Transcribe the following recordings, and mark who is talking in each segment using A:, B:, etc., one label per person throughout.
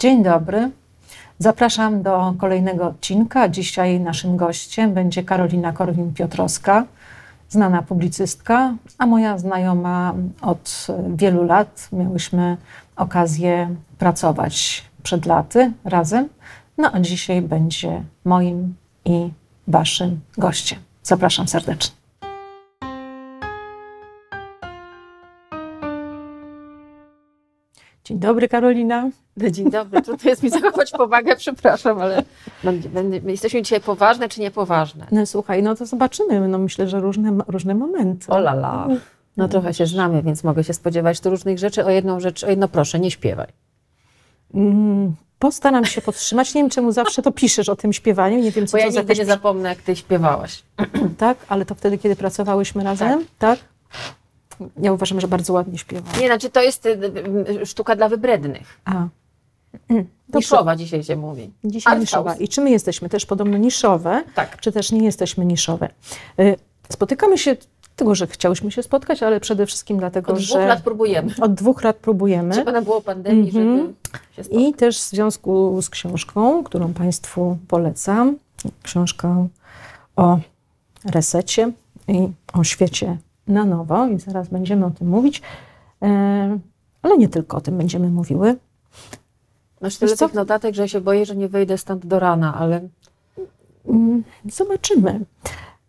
A: Dzień dobry. Zapraszam do kolejnego odcinka. Dzisiaj naszym gościem będzie Karolina Korwin-Piotrowska, znana publicystka, a moja znajoma od wielu lat. Miałyśmy okazję pracować przed laty razem. No a dzisiaj będzie moim i waszym gościem. Zapraszam serdecznie. Dzień dobry, Karolina.
B: No, dzień dobry. Trudno jest mi zachować powagę, przepraszam, ale będę, będę, jesteśmy dzisiaj poważne czy niepoważne?
A: No słuchaj, no to zobaczymy. No myślę, że różne, różne momenty.
B: O la la. No trochę się znamy, więc mogę się spodziewać tu różnych rzeczy. O jedną rzecz, o jedno proszę, nie śpiewaj.
A: Mm, postaram się podtrzymać. Nie wiem, czemu zawsze to piszesz o tym śpiewaniu. Nie wiem, co
B: Bo ja
A: to
B: nigdy
A: jakaś...
B: nie zapomnę, jak ty śpiewałaś.
A: Tak, ale to wtedy, kiedy pracowałyśmy razem, tak? Ja uważam, że bardzo ładnie śpiewam.
B: Nie, znaczy to jest y, y, sztuka dla wybrednych.
A: A.
B: Niszowa dzisiaj się mówi.
A: Dzisiaj
B: Art
A: niszowa.
B: house.
A: I czy my jesteśmy też podobno niszowe,
B: Tak.
A: czy też nie jesteśmy niszowe? Y, Spotykamy się, dlatego że chciałyśmy się spotkać, ale przede wszystkim dlatego,
B: Od
A: że
B: dwóch lat próbujemy.
A: od dwóch lat próbujemy.
B: Trzeba było pandemii,
A: Mhm.
B: żeby się spotkać.
A: I też w związku z książką, którą Państwu polecam, książką o resecie i o świecie na nowo, i zaraz będziemy o tym mówić, e, ale nie tylko o tym będziemy mówiły.
B: Masz tyle tych notatek, że ja się boję, że nie wyjdę stąd do rana, ale
A: Mm, Zobaczymy.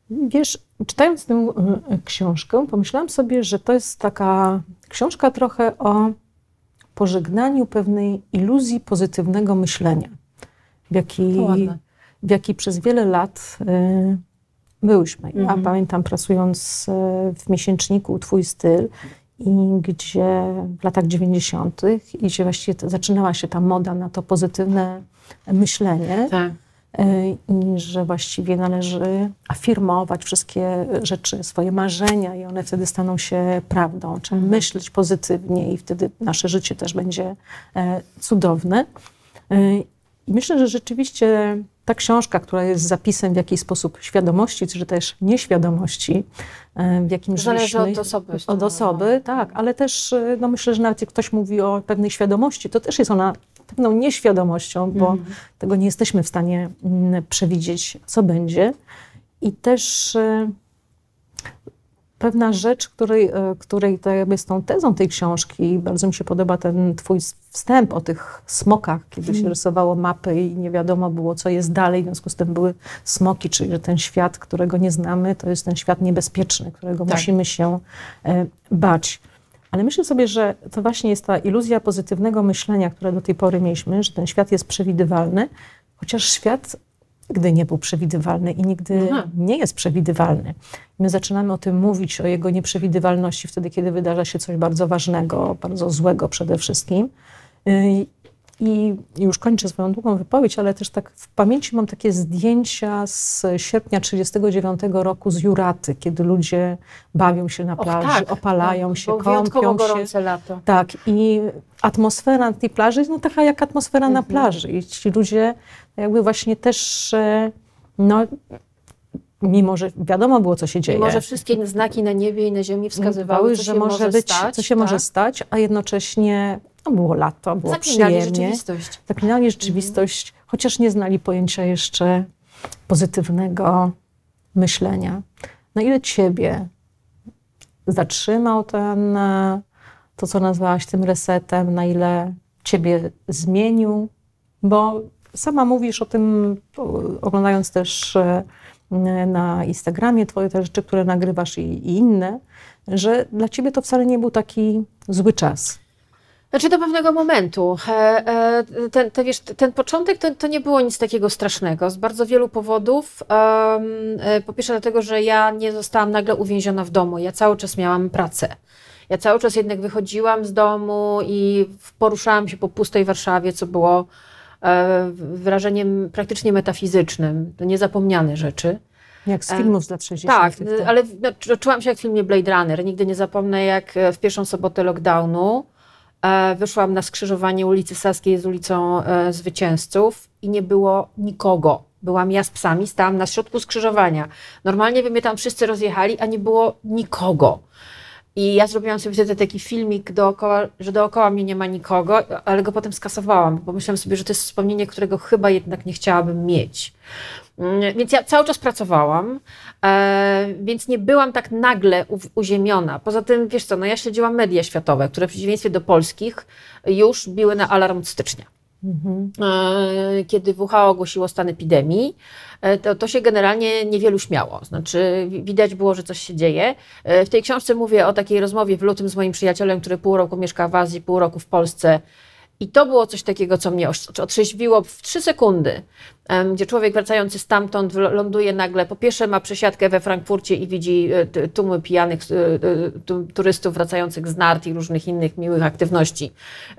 A: Wiesz, czytając tę e, książkę, pomyślałam sobie, że to jest taka książka trochę o pożegnaniu pewnej iluzji pozytywnego myślenia, w jaki,
B: To ładne.
A: w jaki przez wiele lat y, byłyśmy. Ja
B: Mhm.
A: pamiętam pracując y, w miesięczniku Twój styl, i gdzie w latach 90., i gdzie właściwie to zaczynała się ta moda na to pozytywne myślenie.
B: tak.
A: Y, i że właściwie należy afirmować wszystkie rzeczy, swoje marzenia i one wtedy staną się prawdą. Trzeba myśleć pozytywnie i wtedy nasze życie też będzie e, cudowne. I myślę, że rzeczywiście ta książka, która jest zapisem w jakiś sposób świadomości, czy też nieświadomości, e, w jakim
B: Zależy
A: żyliśmy-
B: od osoby.
A: od osoby, tak, ale też y, no myślę, że nawet jak ktoś mówi o pewnej świadomości, to też jest ona pewną nieświadomością, bo
B: Mhm.
A: tego nie jesteśmy w stanie mm, przewidzieć, co będzie. I też y, pewna rzecz, której, y, której to jakby z tą tezą tej książki, bardzo mi się podoba ten twój wstęp o tych smokach, kiedy się rysowało mapy i nie wiadomo było, co jest dalej, w związku z tym były smoki, czyli że ten świat, którego nie znamy, to jest ten świat niebezpieczny, którego
B: Tak.
A: musimy się e, bać. Ale myślę sobie, że to właśnie jest ta iluzja pozytywnego myślenia, które do tej pory mieliśmy, że ten świat jest przewidywalny, chociaż świat gdy nie był przewidywalny i nigdy
B: Aha.
A: nie jest przewidywalny. My zaczynamy o tym mówić, o jego nieprzewidywalności wtedy, kiedy wydarza się coś bardzo ważnego, bardzo złego przede wszystkim. I już kończę swoją długą wypowiedź, ale też tak w pamięci mam takie zdjęcia z sierpnia 1939 roku z Juraty, kiedy ludzie bawią się na
B: Och,
A: plaży,
B: tak,
A: opalają
B: tak,
A: się, kąpią się.
B: lato.
A: Tak, i atmosfera na tej plaży jest no, taka jak atmosfera na
B: Mhm.
A: plaży. I ci ludzie jakby właśnie też, e, no, mimo że wiadomo było, co się dzieje.
B: Mimo, że wszystkie znaki na niebie i na ziemi wskazywały,
A: że
B: się
A: może być,
B: stać,
A: co się
B: tak?
A: może stać, a jednocześnie no, było lato, było
B: Zaklinali
A: przyjemnie.
B: rzeczywistość.
A: Zaklinali rzeczywistość, chociaż nie znali pojęcia jeszcze pozytywnego myślenia. Na ile ciebie zatrzymał ten, e, to co nazwałaś tym resetem, na ile ciebie zmienił, bo sama mówisz o tym, oglądając też e, na Instagramie twoje te rzeczy, które nagrywasz i, i inne, że dla ciebie to wcale nie był taki zły czas.
B: Znaczy do pewnego momentu. E, e, ten, te, wiesz, ten początek to, to nie było nic takiego strasznego, z bardzo wielu powodów. E, Po pierwsze dlatego, że ja nie zostałam nagle uwięziona w domu. Ja cały czas miałam pracę. Ja cały czas jednak wychodziłam z domu i poruszałam się po pustej Warszawie, co było wrażeniem praktycznie metafizycznym. Niezapomniane rzeczy.
A: Jak z filmów z lat 60.
B: Tak, ale no, czu- czułam się jak w filmie Blade Runner. Nigdy nie zapomnę, jak w pierwszą sobotę lockdownu wyszłam na skrzyżowanie ulicy Saskiej z ulicą e, Zwycięzców i nie było nikogo. Byłam ja z psami, stałam na środku skrzyżowania. Normalnie by mnie tam wszyscy rozjechali, a nie było nikogo. I ja zrobiłam sobie wtedy taki filmik dookoła, że dookoła mnie nie ma nikogo, ale go potem skasowałam, bo myślałam sobie, że to jest wspomnienie, którego chyba jednak nie chciałabym mieć. Więc ja cały czas pracowałam, e, więc nie byłam tak nagle uziemiona. Poza tym, wiesz co, no ja śledziłam media światowe, które w przeciwieństwie do polskich już biły na alarm od stycznia. Mhm. E, kiedy WHO ogłosiło stan epidemii, e, to, to się generalnie niewielu śmiało. Znaczy, widać było, że coś się dzieje. W tej książce mówię o takiej rozmowie w lutym z moim przyjacielem, który pół roku mieszka w Azji, pół roku w Polsce. I to było coś takiego, co mnie otrzeźwiło w trzy sekundy gdzie człowiek wracający stamtąd ląduje nagle, po pierwsze ma przesiadkę we Frankfurcie i widzi e, tłumy pijanych e, e, turystów wracających z nart i różnych innych miłych aktywności,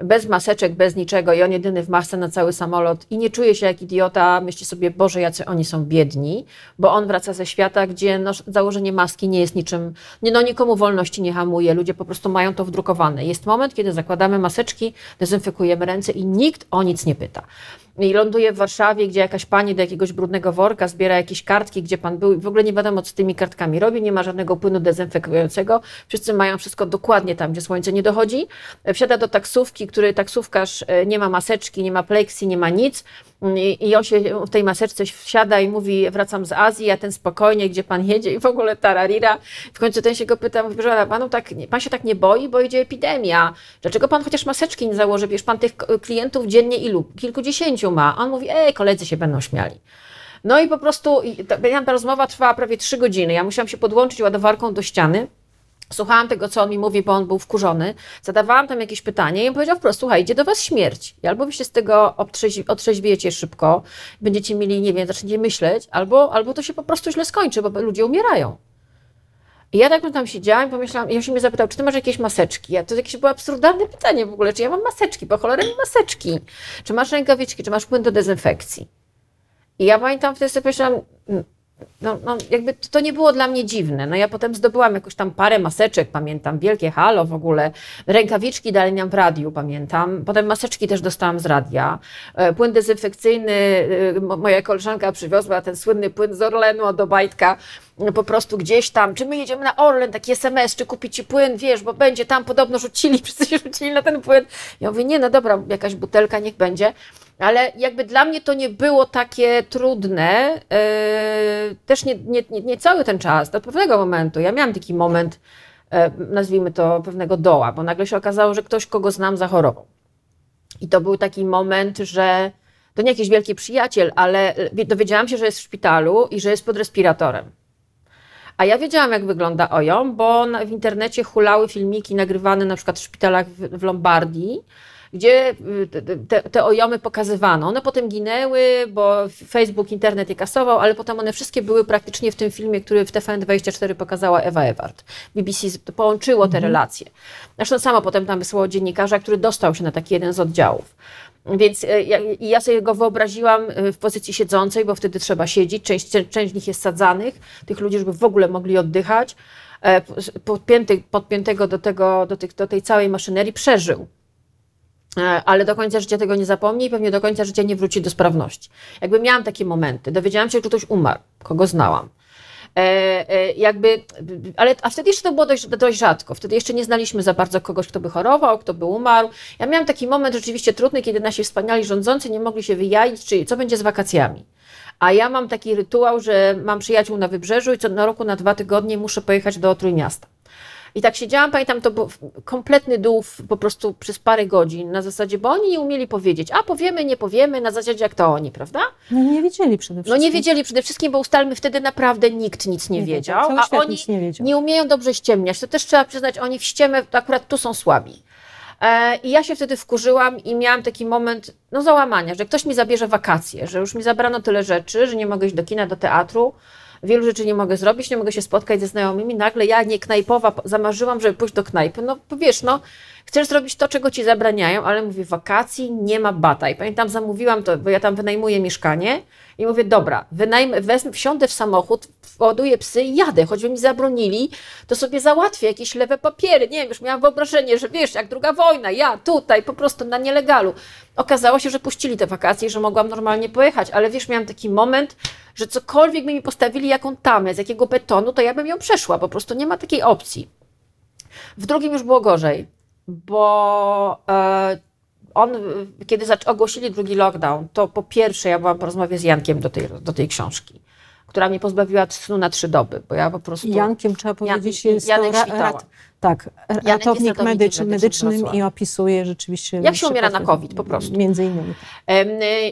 B: bez maseczek, bez niczego i on jedyny w masce na cały samolot. I nie czuje się jak idiota, myśli sobie, Boże, jacy oni są biedni, bo on wraca ze świata, gdzie no, założenie maski nie jest niczym, nie, no nikomu wolności nie hamuje, ludzie po prostu mają to wdrukowane. Jest moment, kiedy zakładamy maseczki, dezynfekujemy ręce i nikt o nic nie pyta i ląduje w Warszawie, gdzie jakaś pani do jakiegoś brudnego worka zbiera jakieś kartki, gdzie pan był. I w ogóle nie wiadomo, co z tymi kartkami robi, nie ma żadnego płynu dezynfekującego, wszyscy mają wszystko dokładnie tam, gdzie słońce nie dochodzi. Wsiada do taksówki, który taksówkarz e, nie ma maseczki, nie ma pleksji, nie ma nic, i, on się w tej maseczce wsiada i mówi, wracam z Azji, a ten spokojnie, gdzie pan jedzie i w ogóle tararira. W końcu ten się go pyta, mówi, że panu tak, pan się tak nie boi, bo idzie epidemia. Dlaczego pan chociaż maseczki nie założy? Wiesz, pan tych klientów dziennie ilu? Kilkudziesięciu ma. A on mówi, ej, koledzy się będą śmiali. No i po prostu, ta, ta rozmowa trwała prawie trzy godziny. Ja musiałam się podłączyć ładowarką do ściany Słuchałam tego, co on mi mówi, bo on był wkurzony. Zadawałam tam jakieś pytanie i on powiedział wprost, słuchaj, idzie do was śmierć. I albo wy się z tego otrzeźwiecie szybko, będziecie mieli, nie wiem, zaczniecie myśleć, albo, albo to się po prostu źle skończy, bo ludzie umierają. I ja tak tam siedziałam i pomyślałam, i on się mnie zapytał, czy ty masz jakieś maseczki? Ja, to jakieś było absurdalne pytanie w ogóle, czy ja mam maseczki, po cholerę mi maseczki. Czy masz rękawiczki, czy masz płyn do dezynfekcji? I ja pamiętam wtedy sobie pomyślałam, no, no, jakby to nie było dla mnie dziwne. No ja potem zdobyłam jakoś tam parę maseczek, pamiętam, wielkie halo w ogóle, rękawiczki dalej miałam w radiu, pamiętam. Potem maseczki też dostałam z radia. E, płyn dezynfekcyjny, e, moja koleżanka przywiozła ten słynny płyn z Orlenu do Bajtka, po prostu gdzieś tam, czy my jedziemy na Orlen, taki SMS, czy kupić ci płyn, wiesz, bo będzie tam podobno rzucili, wszyscy się rzucili na ten płyn. Ja mówię, nie, no dobra, jakaś butelka niech będzie. Ale jakby dla mnie to nie było takie trudne, yy, też nie, nie, nie, nie, cały ten czas, do pewnego momentu. Ja miałam taki moment, yy, nazwijmy to pewnego doła, bo nagle się okazało, że ktoś, kogo znam, zachorował. I to był taki moment, że to nie jakiś wielki przyjaciel, ale dowiedziałam się, że jest w szpitalu i że jest pod respiratorem. A ja wiedziałam, jak wygląda OJOM, bo w internecie hulały filmiki nagrywane na przykład w szpitalach w Lombardii, gdzie y, te, te ojomy pokazywano. One potem ginęły, bo Facebook, internet je kasował, ale potem one wszystkie były praktycznie w tym filmie, który w TVN24 pokazała Ewa Ewart. BBC połączyło te mhm. relacje. Zresztą sama potem tam wysłało dziennikarza, który dostał się na taki jeden z oddziałów. Więc e, ja, ja, sobie go wyobraziłam e, w pozycji siedzącej, bo wtedy trzeba siedzieć. Część, część z nich jest sadzanych, tych ludzi, żeby w ogóle mogli oddychać. E, podpięty, podpiętego do, tego, do, tych, do tej całej maszynerii przeżył. Ale do końca życia tego nie zapomni i pewnie do końca życia nie wróci do sprawności. Jakby miałam takie momenty. Dowiedziałam się, że ktoś umarł, kogo znałam. E, e, jakby, ale, a wtedy jeszcze to było dość, dość rzadko. Wtedy jeszcze nie znaliśmy za bardzo kogoś, kto by chorował, kto by umarł. Ja miałam taki moment rzeczywiście trudny, kiedy nasi wspaniali rządzący nie mogli się wyjaić, czy co będzie z wakacjami. A ja mam taki rytuał, że mam przyjaciół na wybrzeżu i co na roku na dwa tygodnie muszę pojechać do Trójmiasta. I tak siedziałam, pamiętam, to był kompletny dół po prostu przez parę godzin na zasadzie, bo oni nie umieli powiedzieć, a powiemy, nie powiemy, na zasadzie jak to oni, prawda?
A: No nie wiedzieli przede wszystkim.
B: No nie wiedzieli przede wszystkim, bo ustalmy, wtedy naprawdę nikt nic nie, nie wiedział,
A: a oni nie,
B: nie, umieją dobrze ściemniać. To też trzeba przyznać, oni w ściemę akurat tu są słabi. E, I ja się wtedy wkurzyłam i miałam taki moment no, załamania, że ktoś mi zabierze wakacje, że już mi zabrano tyle rzeczy, że nie mogę iść do kina, do teatru, wielu rzeczy nie mogę zrobić, nie mogę się spotkać ze znajomymi. Nagle ja, nie knajpowa, zamarzyłam, żeby pójść do knajpy. No wiesz, no, chcesz zrobić to, czego ci zabraniają, ale mówię, wakacji nie ma bata. I pamiętam, zamówiłam to, bo ja tam wynajmuję mieszkanie i mówię, dobra, wynajmę, wezmę, wsiądę w samochód, ładuję psy i jadę, choćby mi zabronili, to sobie załatwię jakieś lewe papiery. Nie wiem, już miałam wyobrażenie, że wiesz, jak druga wojna, ja tutaj po prostu na nielegalu. Okazało się, że puścili te wakacje że mogłam normalnie pojechać, ale wiesz, miałam taki moment, że cokolwiek by mi postawili, jaką tamę, z jakiego betonu, to ja bym ją przeszła, po prostu nie ma takiej opcji. W drugim już było gorzej, bo e, on, kiedy ogłosili drugi lockdown, to po pierwsze ja byłam po rozmowie z Jankiem do tej, do tej książki, która mnie pozbawiła snu na trzy doby, bo ja po prostu...
A: Jankiem trzeba powiedzieć, Jan, jest Janek to ra, tak, ratownik medyczny, medycznym i opisuje rzeczywiście...
B: Jak się umiera na COVID po prostu.
A: Między innymi.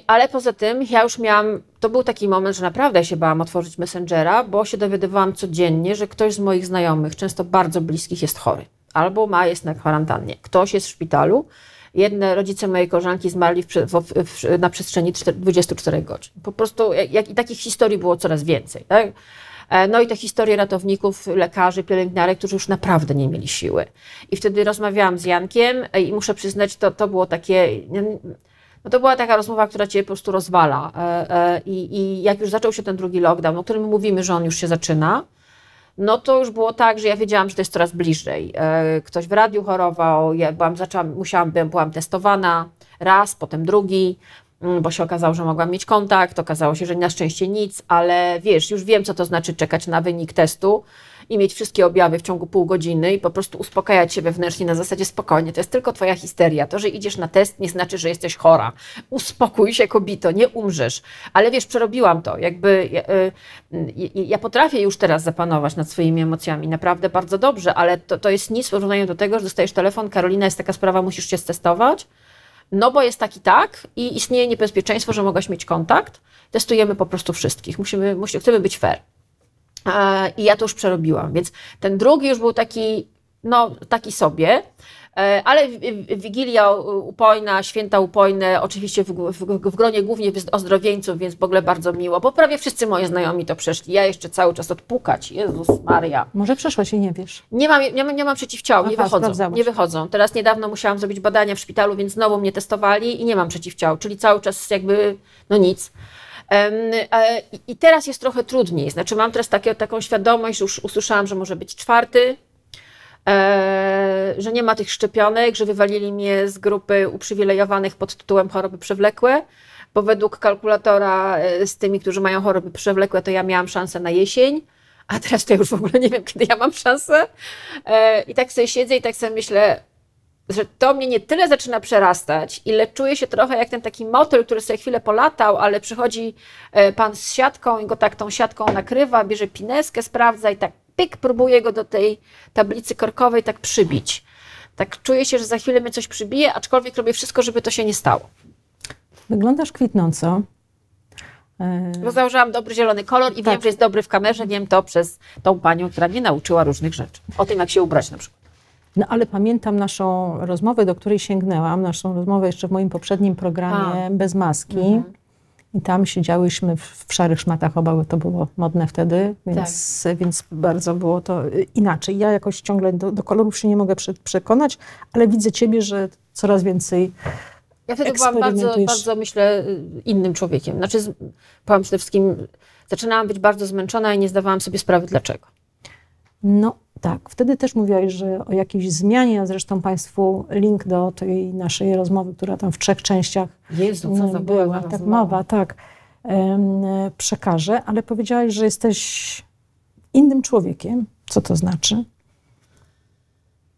B: Ale poza tym ja już miałam, to był taki moment, że naprawdę się bałam otworzyć Messengera, bo się dowiadywałam codziennie, że ktoś z moich znajomych, często bardzo bliskich, jest chory. Albo ma, jest na kwarantannie. Ktoś jest w szpitalu, Jedne rodzice mojej koleżanki zmarli w, w, w, na przestrzeni 24 godzin. Po prostu jak, i takich historii było coraz więcej. Tak? E, no i te historie ratowników, lekarzy, pielęgniarek, którzy już naprawdę nie mieli siły. I wtedy rozmawiałam z Jankiem e, i muszę przyznać, to, to było takie... No to była taka rozmowa, która cię po prostu rozwala. E, I, I jak już zaczął się ten drugi lockdown, o którym mówimy, że on już się zaczyna, no to już było tak, że ja wiedziałam, że to jest coraz bliżej. E, ktoś w radiu chorował, ja byłam, zaczęłam, musiałam, byłam testowana raz, potem drugi, mm, bo się okazało, że mogłam mieć kontakt, okazało się, że na szczęście nic, ale wiesz, już wiem, co to znaczy czekać na wynik testu i mieć wszystkie objawy w ciągu pół godziny i po prostu uspokajać się wewnętrznie na zasadzie spokojnie. To jest tylko twoja histeria. To, że idziesz na test, nie znaczy, że jesteś chora. Uspokój się, kobito, nie umrzesz. Ale wiesz, przerobiłam to. Jakby ja, y, ja potrafię już teraz zapanować nad swoimi emocjami. Naprawdę bardzo dobrze, ale to, to jest nic w porównaniu do tego, że dostajesz telefon, Karolina, jest taka sprawa, musisz się stestować. No bo jest tak i tak i istnieje niebezpieczeństwo, że mogłaś mieć kontakt. Testujemy po prostu wszystkich. Musimy, musimy, chcemy być fair. I ja to już przerobiłam, więc ten drugi już był taki, no, taki sobie. E, ale Wigilia upojna, święta upojne, oczywiście w, w, w, gronie głównie ozdrowieńców, więc w ogóle bardzo miło, bo prawie wszyscy moi znajomi to przeszli. Ja jeszcze cały czas odpukać. Jezus Maria.
A: Może przeszłaś i nie wiesz.
B: Nie mam, nie mam, nie mam przeciwciał, nie wychodzą. Nie wychodzą. Teraz niedawno musiałam zrobić badania w szpitalu, więc znowu mnie testowali i nie mam przeciwciał, czyli cały czas jakby, no nic. E, I teraz jest trochę trudniej. Znaczy, mam teraz takie, taką świadomość, już usłyszałam, że może być czwarty, e, że nie ma tych szczepionek, że wywalili mnie z grupy uprzywilejowanych pod tytułem choroby przewlekłe, bo według kalkulatora e, z tymi, którzy mają choroby przewlekłe, to ja miałam szansę na jesień, a teraz to ja już w ogóle nie wiem, kiedy ja mam szansę. I tak sobie siedzę i tak sobie myślę, że to mnie nie tyle zaczyna przerastać, ile czuję się trochę jak ten taki motyl, który sobie chwilę polatał, ale przychodzi e, pan z siatką i go tak tą siatką nakrywa, bierze pineskę, sprawdza i tak pyk, próbuje go do tej tablicy korkowej tak przybić. Tak czuję się, że za chwilę mnie coś przybije, aczkolwiek robię wszystko, żeby to się nie stało.
A: Wyglądasz kwitnąco.
B: E, Bo założyłam dobry zielony kolor i tak. wiem, że jest dobry w kamerze. Wiem to przez tą panią, która mnie nauczyła różnych rzeczy. O tym, jak się ubrać na przykład.
A: No ale pamiętam naszą rozmowę, do której sięgnęłam, naszą rozmowę jeszcze w moim poprzednim programie A. bez maski. Mhm. I tam siedziałyśmy w, w szarych szmatach oba, to było modne wtedy, więc, tak. więc bardzo było to inaczej. Ja jakoś ciągle do, do kolorów się nie mogę prze, przekonać, ale widzę ciebie, że coraz więcej
B: ja wtedy byłam bardzo, bardzo, myślę, innym człowiekiem. Znaczy, powiem przede wszystkim, zaczynałam być bardzo zmęczona i nie zdawałam sobie sprawy dlaczego.
A: No tak, wtedy też mówiłaś, że o jakiejś zmianie, a zresztą Państwu link do tej naszej rozmowy, która tam w trzech częściach
B: Jezu, co za była,
A: tak mowa, tak, przekażę, ale powiedziałaś, że jesteś innym człowiekiem. Co to znaczy?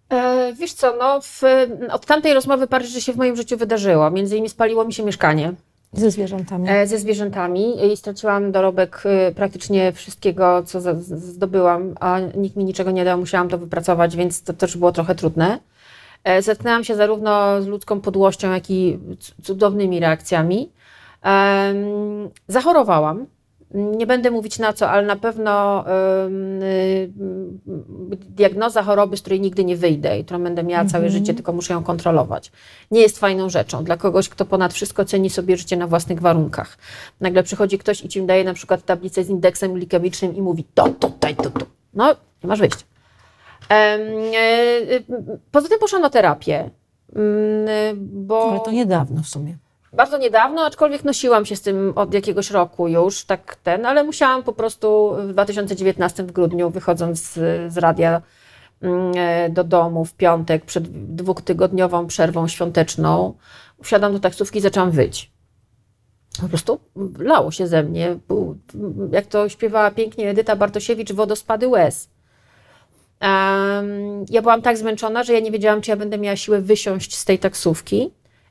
B: E, wiesz co, no w, od tamtej rozmowy parę rzeczy się w moim życiu wydarzyło. Między innymi spaliło mi się mieszkanie.
A: Ze zwierzętami.
B: E, ze zwierzętami i straciłam dorobek y, praktycznie wszystkiego, co zdobyłam, a nikt mi niczego nie dał, musiałam to wypracować, więc to też było trochę trudne. E, zetknęłam się zarówno z ludzką podłością, jak i cudownymi reakcjami. Zachorowałam nie będę mówić na co, ale na pewno y, diagnoza choroby, z której nigdy nie wyjdę i którą będę miała całe mhm. życie, tylko muszę ją kontrolować. Nie jest fajną rzeczą dla kogoś, kto ponad wszystko ceni sobie życie na własnych warunkach. Nagle przychodzi ktoś i ci daje na przykład tablicę z indeksem glikemicznym i mówi to, to, to, to. No, nie masz wyjścia. E, y, poza tym poszłam na terapię. Mm, bo...
A: Ale to niedawno w sumie
B: bardzo niedawno, aczkolwiek nosiłam się z tym od jakiegoś roku już, tak ten, ale musiałam po prostu w 2019 w grudniu, wychodząc z, z radia mm, e, do domu w piątek przed dwutygodniową przerwą świąteczną, wsiadam do taksówki i zaczęłam wyć. Po prostu lało się ze mnie. Jak to śpiewała pięknie Edyta Bartosiewicz, wodospady łez. Um, ja byłam tak zmęczona, że ja nie wiedziałam, czy ja będę miała siłę wysiąść z tej taksówki.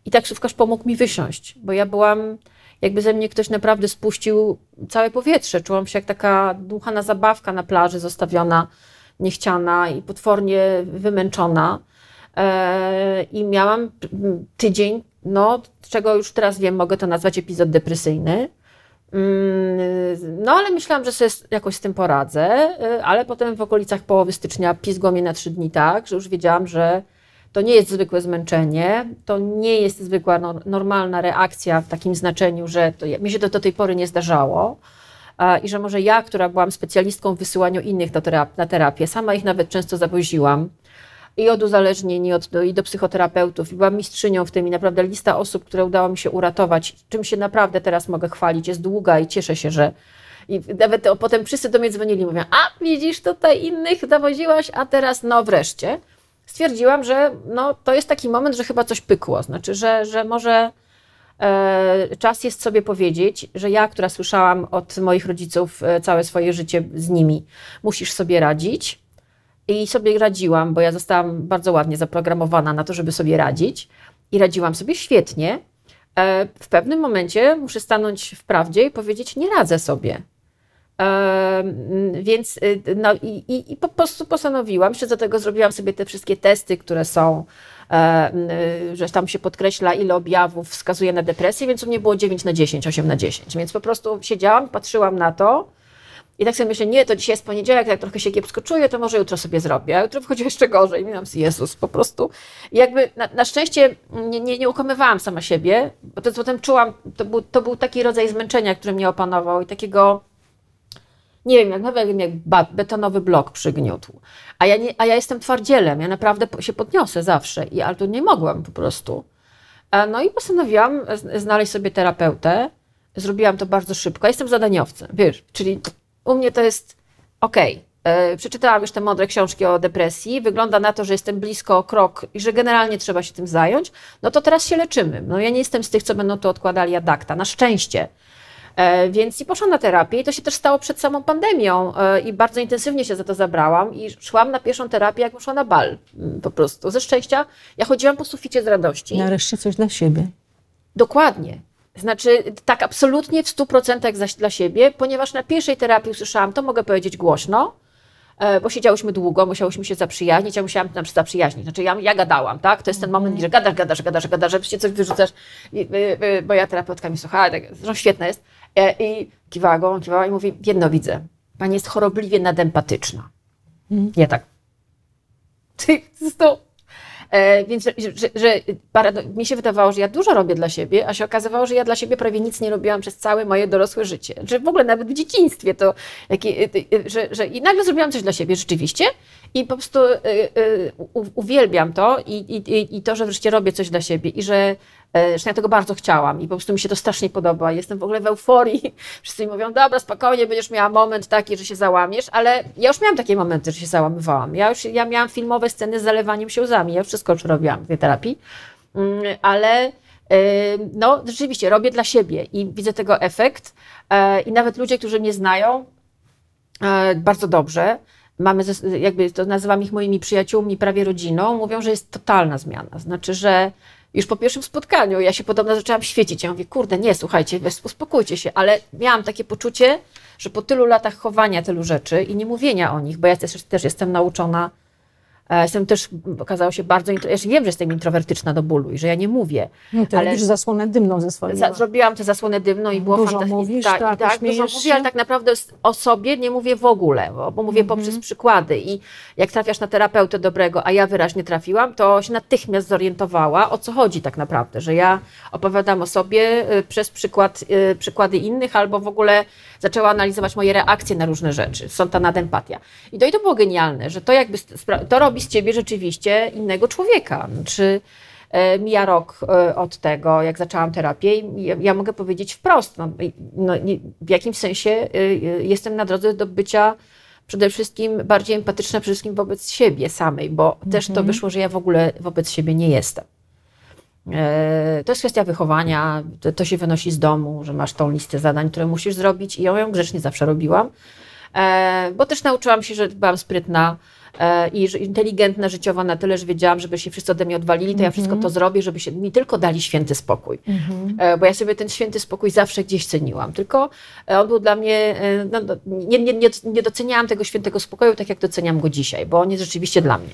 B: I taksówkarz pomógł mi wysiąść, bo ja byłam, jakby ze mnie ktoś naprawdę spuścił całe powietrze. Czułam się jak taka dmuchana zabawka na plaży, zostawiona, niechciana i potwornie wymęczona. E, I miałam tydzień, no, czego już teraz wiem, mogę to nazwać epizod depresyjny. Mm, no, ale myślałam, że sobie jakoś z tym poradzę, e, ale potem w okolicach połowy stycznia pizgło mnie na trzy dni tak, że już wiedziałam, że to nie jest zwykłe zmęczenie, to nie jest zwykła normalna reakcja w takim znaczeniu, że to, mi się to do tej pory nie zdarzało. I że może ja, która byłam specjalistką w wysyłaniu innych na terapię, sama ich nawet często zawoziłam, i od uzależnień, i, od, do, i do psychoterapeutów, i byłam mistrzynią w tym i naprawdę lista osób, które udało mi się uratować, czym się naprawdę teraz mogę chwalić, jest długa i cieszę się, że i nawet potem wszyscy do mnie dzwonili, mówią, a widzisz, tutaj innych zawoziłaś, a teraz no wreszcie. Stwierdziłam, że no, to jest taki moment, że chyba coś pykło, znaczy, że, że może e, czas jest sobie powiedzieć, że ja, która słyszałam od moich rodziców e, całe swoje życie z nimi, musisz sobie radzić, i sobie radziłam, bo ja zostałam bardzo ładnie zaprogramowana na to, żeby sobie radzić. I radziłam sobie świetnie. E, w pewnym momencie muszę stanąć w prawdzie i powiedzieć: Nie radzę sobie. E, więc y, no, i, i, i po prostu postanowiłam, jeszcze do tego zrobiłam sobie te wszystkie testy, które są, e, y, że tam się podkreśla, ile objawów wskazuje na depresję, więc u mnie było 9 na 10, 8 na 10. Więc po prostu siedziałam, patrzyłam na to i tak sobie myślę, nie, to dzisiaj jest poniedziałek, jak trochę się kiepsko czuję, to może jutro sobie zrobię. A jutro wchodzi jeszcze gorzej. I mówiłam Jezus, po prostu. I jakby na, na szczęście nie, nie, nie ukomywałam sama siebie, bo to potem czułam, to był, to był taki rodzaj zmęczenia, który mnie opanował i takiego, nie wiem, jak nawet jak betonowy blok przygniótł. A ja, nie, a ja jestem twardzielem, ja naprawdę się podniosę zawsze, I, ale tu nie mogłam po prostu. No i postanowiłam znaleźć sobie terapeutę. Zrobiłam to bardzo szybko. Jestem zadaniowcem, wiesz, czyli u mnie to jest okej. Okay. Przeczytałam już te mądre książki o depresji. Wygląda na to, że jestem blisko krok i że generalnie trzeba się tym zająć. No to teraz się leczymy. No ja nie jestem z tych, co będą to odkładali adakta. Na szczęście. E, więc i poszłam na terapię i to się też stało przed samą pandemią e, i bardzo intensywnie się za to zabrałam i szłam na pierwszą terapię, jak szła na bal mm, po prostu. Ze szczęścia ja chodziłam po suficie z radości.
A: Nareszcie coś dla siebie.
B: Dokładnie. Znaczy, tak absolutnie w 100% zaś dla siebie, ponieważ na pierwszej terapii usłyszałam, to mogę powiedzieć głośno, e, bo siedziałyśmy długo, musiałyśmy się zaprzyjaźnić, ja musiałam nam zaprzyjaźnić. Znaczy, ja, ja gadałam, tak? To jest ten moment, że gadasz, gadasz, gadasz, gadasz, żebyście coś wyrzucasz. I, bo ja terapeutka mi słuchała, tak, zresztą świetna jest. E, I kiwała go, kiwała i mówi, jedno widzę, pani jest chorobliwie nadempatyczna. Mm. Ja tak. Ty, to E, więc, że, że, że mi się wydawało, że ja dużo robię dla siebie, a się okazywało, że ja dla siebie prawie nic nie robiłam przez całe moje dorosłe życie. Że w ogóle nawet w dzieciństwie to, e, e, że, że i nagle zrobiłam coś dla siebie rzeczywiście i po prostu uwielbiam to i, i, i to, że wreszcie robię coś dla siebie i że Zresztą ja tego bardzo chciałam i po prostu mi się to strasznie podoba. Jestem w ogóle w euforii. Wszyscy mi mówią, dobra, spokojnie, będziesz miała moment taki, że się załamiesz, ale ja już miałam takie momenty, że się załamywałam. Ja już ja miałam filmowe sceny z zalewaniem się łzami. Ja już wszystko już robiłam w tej terapii, mm, ale no rzeczywiście robię dla siebie i widzę tego efekt e, i nawet ludzie, którzy mnie znają e, bardzo dobrze, mamy, jakby to nazywam ich moimi przyjaciółmi, prawie rodziną, mówią, że jest totalna zmiana. Znaczy, że już po pierwszym spotkaniu ja się podobno zaczęłam świecić. Ja mówię, kurde, nie, słuchajcie, uspokójcie się, ale miałam takie poczucie, że po tylu latach chowania tylu rzeczy i nie mówienia o nich, bo ja też, też jestem nauczona jestem też, okazało się bardzo, ja wiem, że jestem introwertyczna do bólu i że ja nie mówię.
A: No, ty ale zasłonę dymną ze swoim. Za,
B: zrobiłam tę zasłonę dymną i było
A: mówisz, tak, tak,
B: tak dużo mówię, ale tak naprawdę o sobie nie mówię w ogóle, bo, bo mówię mhm. poprzez przykłady i jak trafiasz na terapeutę dobrego, a ja wyraźnie trafiłam, to się natychmiast zorientowała, o co chodzi tak naprawdę, że ja opowiadam o sobie y, przez przykład, y, przykłady innych albo w ogóle zaczęła analizować moje reakcje na różne rzeczy, stąd ta nadempatia. I to, i to było genialne, że to jakby, to robi z ciebie rzeczywiście innego człowieka. Czy e, mija rok e, od tego, jak zaczęłam terapię i ja, ja mogę powiedzieć wprost, no, no, w jakimś sensie e, jestem na drodze do bycia przede wszystkim bardziej empatyczna przede wszystkim wobec siebie samej, bo mhm. też to mhm. wyszło, że ja w ogóle wobec siebie nie jestem. To jest kwestia wychowania, to, się wynosi z domu, że masz tą listę zadań, które musisz zrobić i ja ją grzecznie zawsze robiłam, bo też nauczyłam się, że byłam sprytna i że inteligentna życiowo na tyle, że wiedziałam, żeby się wszyscy ode mnie odwalili, to ja wszystko to zrobię, żeby się mi tylko dali święty spokój. E, Bo ja sobie ten święty spokój zawsze gdzieś ceniłam. Tylko e, on był dla mnie, e, no, no, nie, nie, nie, nie doceniałam tego świętego spokoju tak, jak doceniam go dzisiaj, bo on jest rzeczywiście dla mnie.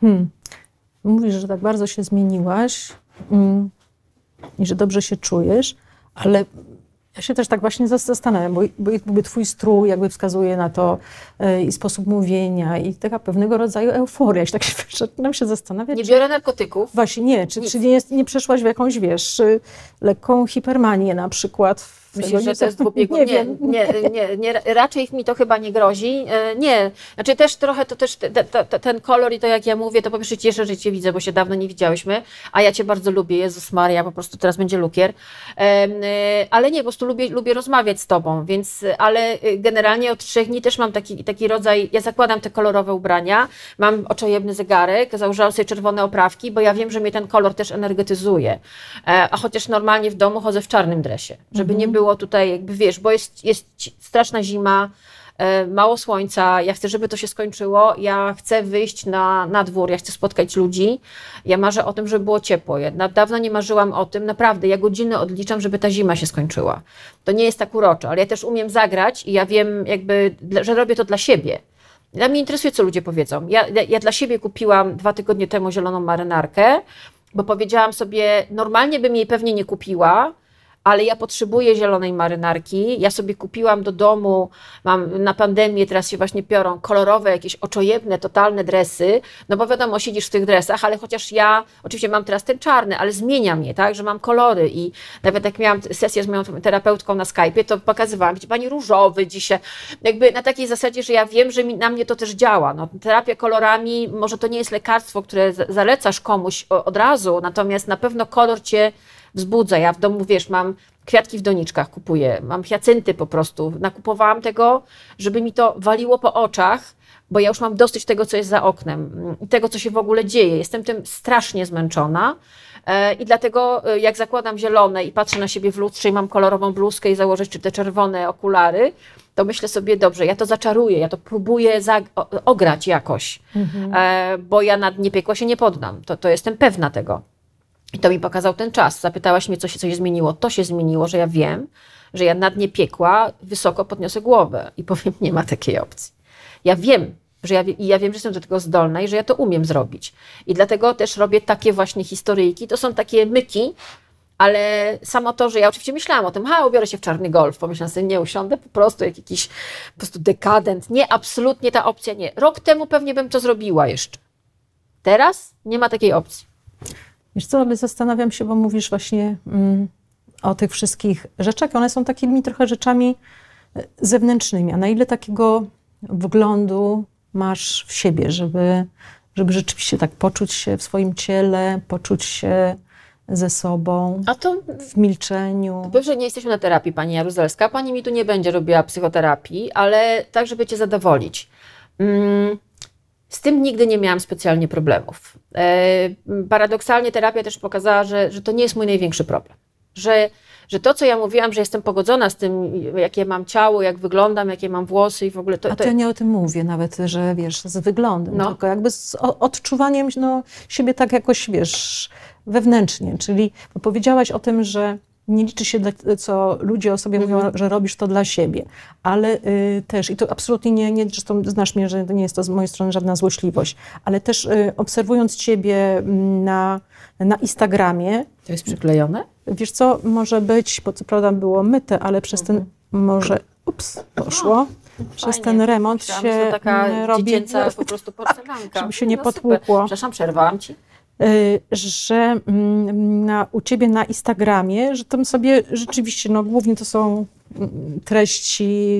A: Hmm. Mówisz, że tak bardzo się zmieniłaś mm, i że dobrze się czujesz, ale ja się też tak właśnie zas- zastanawiam, bo, bo jakby twój strój jakby wskazuje na to e, i sposób mówienia i taka pewnego rodzaju euforia. Ja się tak się, zaczynam się zastanawiać,
B: Nie
A: czy,
B: biorę narkotyków.
A: właśnie nie, czy, czy nie, jest, nie przeszłaś w jakąś, wiesz, lekką hipermanię na przykład.
B: Myślisz,
A: Tego
B: że to jest dwubiegun?
A: Nie,
B: Nie, nie, nie, raczej mi to chyba nie grozi. E, Nie, znaczy też trochę to też te, te, te, ten kolor i to jak ja mówię, to po pierwsze cieszę, że Cię widzę, bo się dawno nie widziałyśmy, a ja Cię bardzo lubię, Jezus Maria, po prostu teraz będzie lukier. E, Ale nie, po prostu lubię, lubię rozmawiać z Tobą, więc, ale e, generalnie od trzech dni też mam taki, taki rodzaj, ja zakładam te kolorowe ubrania, mam oczojebny zegarek, założyłam sobie czerwone oprawki, bo ja wiem, że mnie ten kolor też energetyzuje. A chociaż normalnie w domu chodzę w czarnym dresie, żeby nie było tutaj jakby, wiesz, bo jest, jest straszna zima, e, mało słońca, ja chcę, żeby to się skończyło, ja chcę wyjść na, na dwór, ja chcę spotkać ludzi, ja marzę o tym, żeby było ciepło. Ja dawno nie marzyłam o tym, naprawdę, ja godziny odliczam, żeby ta zima się skończyła. To nie jest tak uroczo, ale ja też umiem zagrać i ja wiem jakby, że robię to dla siebie. Dla mnie interesuje, co ludzie powiedzą. Ja, ja dla siebie kupiłam dwa tygodnie temu zieloną marynarkę, bo powiedziałam sobie, normalnie bym jej pewnie nie kupiła, ale ja potrzebuję zielonej marynarki. Ja sobie kupiłam do domu, mam na pandemię, teraz się właśnie piorą, kolorowe, jakieś oczojebne, totalne dresy, no bo wiadomo, siedzisz w tych dresach, ale chociaż ja, oczywiście mam teraz ten czarny, ale zmieniam je, tak, że mam kolory i nawet jak miałam sesję z moją terapeutką na Skype'ie, to pokazywałam, gdzie pani różowy dzisiaj, jakby na takiej zasadzie, że ja wiem, że mi, na mnie to też działa. No, terapia kolorami, może to nie jest lekarstwo, które za- zalecasz komuś od razu, natomiast na pewno kolor cię wzbudza. Ja w domu, wiesz, mam kwiatki w doniczkach, kupuję, mam hiacynty po prostu. Nakupowałam tego, żeby mi to waliło po oczach, bo ja już mam dosyć tego, co jest za oknem mm, i tego, co się w ogóle dzieje. Jestem tym strasznie zmęczona. E, I dlatego, e, jak zakładam zielone i patrzę na siebie w lustrze i mam kolorową bluzkę i założyć czy te czerwone okulary, to myślę sobie, dobrze, ja to zaczaruję, ja to próbuję ograć jakoś, e, bo ja na dnie piekła się nie poddam. To, to jestem pewna tego. I to mi pokazał ten czas. Zapytałaś mnie, co się, co się zmieniło. To się zmieniło, że ja wiem, że ja na dnie piekła wysoko podniosę głowę i powiem, nie ma takiej opcji. Ja wiem, że ja, i ja wiem, że jestem do tego zdolna i że ja to umiem zrobić. I dlatego też robię takie właśnie historyjki. To są takie myki, ale samo to, że ja oczywiście myślałam o tym, ha, ubiorę się w czarny golf, pomyślałam sobie, nie, usiądę po prostu jak jakiś po prostu dekadent. Nie, absolutnie ta opcja nie. Rok temu pewnie bym to zrobiła jeszcze. Teraz nie ma takiej opcji.
A: Wiesz co, ale zastanawiam się, bo mówisz właśnie mm, o tych wszystkich rzeczach, one są takimi trochę rzeczami e, zewnętrznymi, a na ile takiego wglądu masz w siebie, żeby, żeby rzeczywiście tak poczuć się w swoim ciele, poczuć się ze sobą,
B: A to
A: w milczeniu.
B: Że nie jesteśmy na terapii, pani Jaruzelska. Pani mi tu nie będzie robiła psychoterapii, ale tak, żeby cię zadowolić. Mm, Z tym nigdy nie miałam specjalnie problemów. E, paradoksalnie terapia też pokazała, że, że to nie jest mój największy problem. Że, że to, co ja mówiłam, że jestem pogodzona z tym, jakie mam ciało, jak wyglądam, jakie mam włosy i w ogóle to.
A: A
B: to
A: ja nie o tym mówię nawet, że wiesz, z wyglądem,
B: No.
A: tylko jakby z odczuwaniem no, siebie tak jakoś, wiesz, wewnętrznie. Czyli powiedziałaś o tym, że nie liczy się, co ludzie o sobie mówią,
B: Mhm.
A: że robisz to dla siebie, ale y, też, i to absolutnie nie, nie, zresztą znasz mnie, że to nie jest to z mojej strony żadna złośliwość, ale też y, obserwując ciebie mm, na, na Instagramie,
B: to jest przyklejone?
A: wiesz co, może być, bo co prawda było myte, ale przez ten, może, ups, poszło, przez
B: Fajnie.
A: ten remont
B: Myślałam,
A: się
B: taka
A: mm, robi,
B: po prostu porcelanka.
A: żeby się nie
B: No super.
A: potłukło.
B: Przepraszam, przerwałam ci.
A: Y, że mm, na, u ciebie na Instagramie, że tam sobie rzeczywiście, no głównie to są mm, treści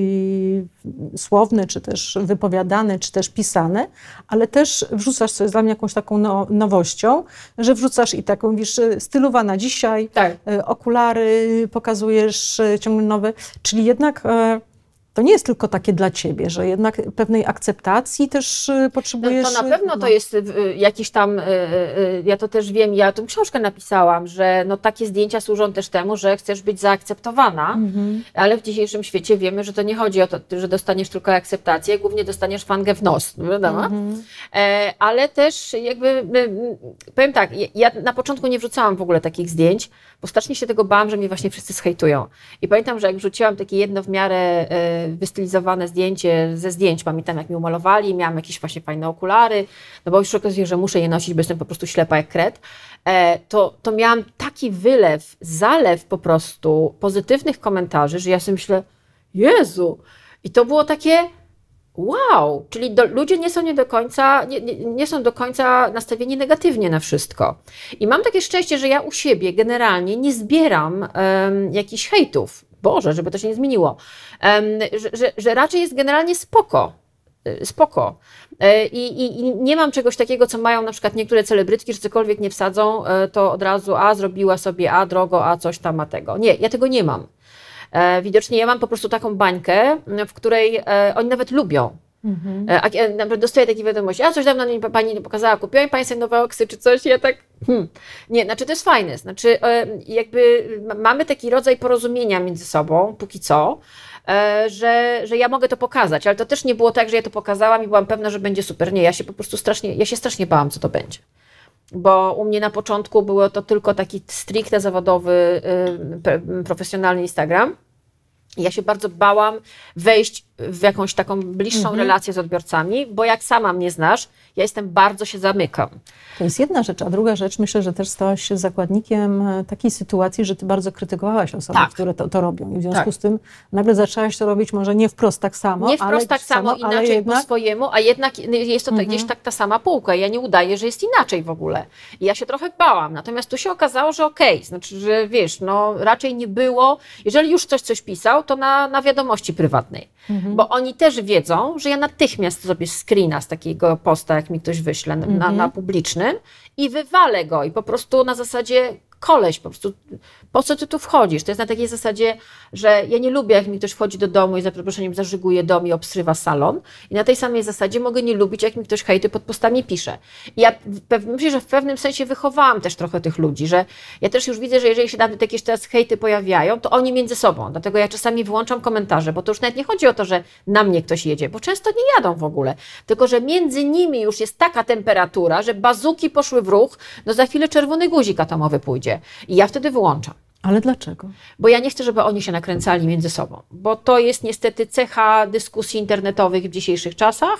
A: słowne, czy też wypowiadane, czy też pisane, ale też wrzucasz, co jest dla mnie jakąś taką no, nowością, że wrzucasz i taką, wiesz, stylowa na dzisiaj,
B: Tak.
A: y, okulary pokazujesz y, ciągle nowe, czyli jednak to nie jest tylko takie dla ciebie, że jednak pewnej akceptacji też y, potrzebujesz.
B: No, to na pewno
A: no.
B: to jest y, jakiś tam, y, ja to też wiem, ja tą książkę napisałam, że no takie zdjęcia służą też temu, że chcesz być zaakceptowana, mhm. ale w dzisiejszym świecie wiemy, że to nie chodzi o to, że dostaniesz tylko akceptację, głównie dostaniesz fangę w nos, no wiadomo. Mhm. E, ale też jakby, powiem tak, ja na początku nie wrzucałam w ogóle takich zdjęć, bo strasznie się tego bałam, że mnie właśnie wszyscy zhejtują. I pamiętam, że jak wrzuciłam takie jedno w miarę wystylizowane zdjęcie ze zdjęć, pamiętam jak mi umalowali, miałam jakieś właśnie fajne okulary, no bo już okazuje, że muszę je nosić, bo jestem po prostu ślepa jak kret, e, to, to miałam taki wylew, zalew po prostu pozytywnych komentarzy, że ja sobie myślę, Jezu! I to było takie Wow, czyli do, ludzie nie są nie do końca, nie, nie, są do końca nastawieni negatywnie na wszystko. I mam takie szczęście, że ja u siebie generalnie nie zbieram um, jakichś hejtów. Boże, żeby to się nie zmieniło. Że, że, że raczej jest generalnie spoko y, spoko. E, I, i, I, nie mam czegoś takiego, co mają na przykład niektóre celebrytki, że cokolwiek nie wsadzą, e, to od razu, a zrobiła sobie, a drogo, a coś tam, a tego. Nie, ja tego nie mam. E, widocznie ja mam po prostu taką bańkę, w której e, oni nawet lubią. Mhm. E, a, dostaję takie wiadomości, a coś dawno pani nie pokazała, kupiła mi pani sobie nowe oksy czy coś, ja tak, hmm. nie, znaczy to jest fajne, znaczy jakby mamy taki rodzaj porozumienia między sobą, póki co, że, że ja mogę to pokazać, ale to też nie było tak, że ja to pokazałam i byłam pewna, że będzie super, nie, ja się po prostu strasznie, ja się strasznie bałam, co to będzie bo u mnie na początku było to tylko taki stricte zawodowy, profesjonalny Instagram. Ja się bardzo bałam wejść w jakąś taką bliższą mhm. relację z odbiorcami, bo jak sama mnie znasz, ja jestem bardzo się zamykam.
A: To jest jedna rzecz, a druga rzecz, myślę, że też stałaś się zakładnikiem e, takiej sytuacji, że ty bardzo krytykowałaś osoby, tak. które to, to, robią i w związku tak. z tym nagle zaczęłaś to robić może nie wprost tak samo,
B: Nie wprost tak samo, samo inaczej jednak... po swojemu, a jednak jest to mhm. gdzieś tak ta sama półka. Ja nie udaję, że jest inaczej w ogóle. I ja się trochę bałam, natomiast tu się okazało, że okej, okay, znaczy, że wiesz, no raczej nie było, jeżeli już ktoś coś pisał, to na, na wiadomości prywatnej. Mhm. Bo oni też wiedzą, że ja natychmiast zrobię screena z takiego posta, jak mi ktoś wyśle mhm. na, na publicznym i wywalę go i po prostu na zasadzie koleś po prostu, po co ty tu wchodzisz? To jest na takiej zasadzie, że ja nie lubię, jak mi ktoś wchodzi do domu i za przeproszeniem zażyguje dom i obsrywa salon. I na tej samej zasadzie mogę nie lubić, jak mi ktoś hejty pod postami pisze. I ja myślę, że w pewnym sensie wychowałam też trochę tych ludzi, że ja też już widzę, że jeżeli się nawet jakieś teraz hejty pojawiają, to oni między sobą. Dlatego ja czasami wyłączam komentarze, bo to już nawet nie chodzi o to, że na mnie ktoś jedzie, bo często nie jadą w ogóle. Tylko, że między nimi już jest taka temperatura, że bazuki poszły w ruch, no za chwilę czerwony guzik atomowy pójdzie. I ja wtedy wyłączam.
A: Ale dlaczego?
B: Bo ja nie chcę, żeby oni się nakręcali między sobą, bo to jest niestety cecha dyskusji internetowych w dzisiejszych czasach,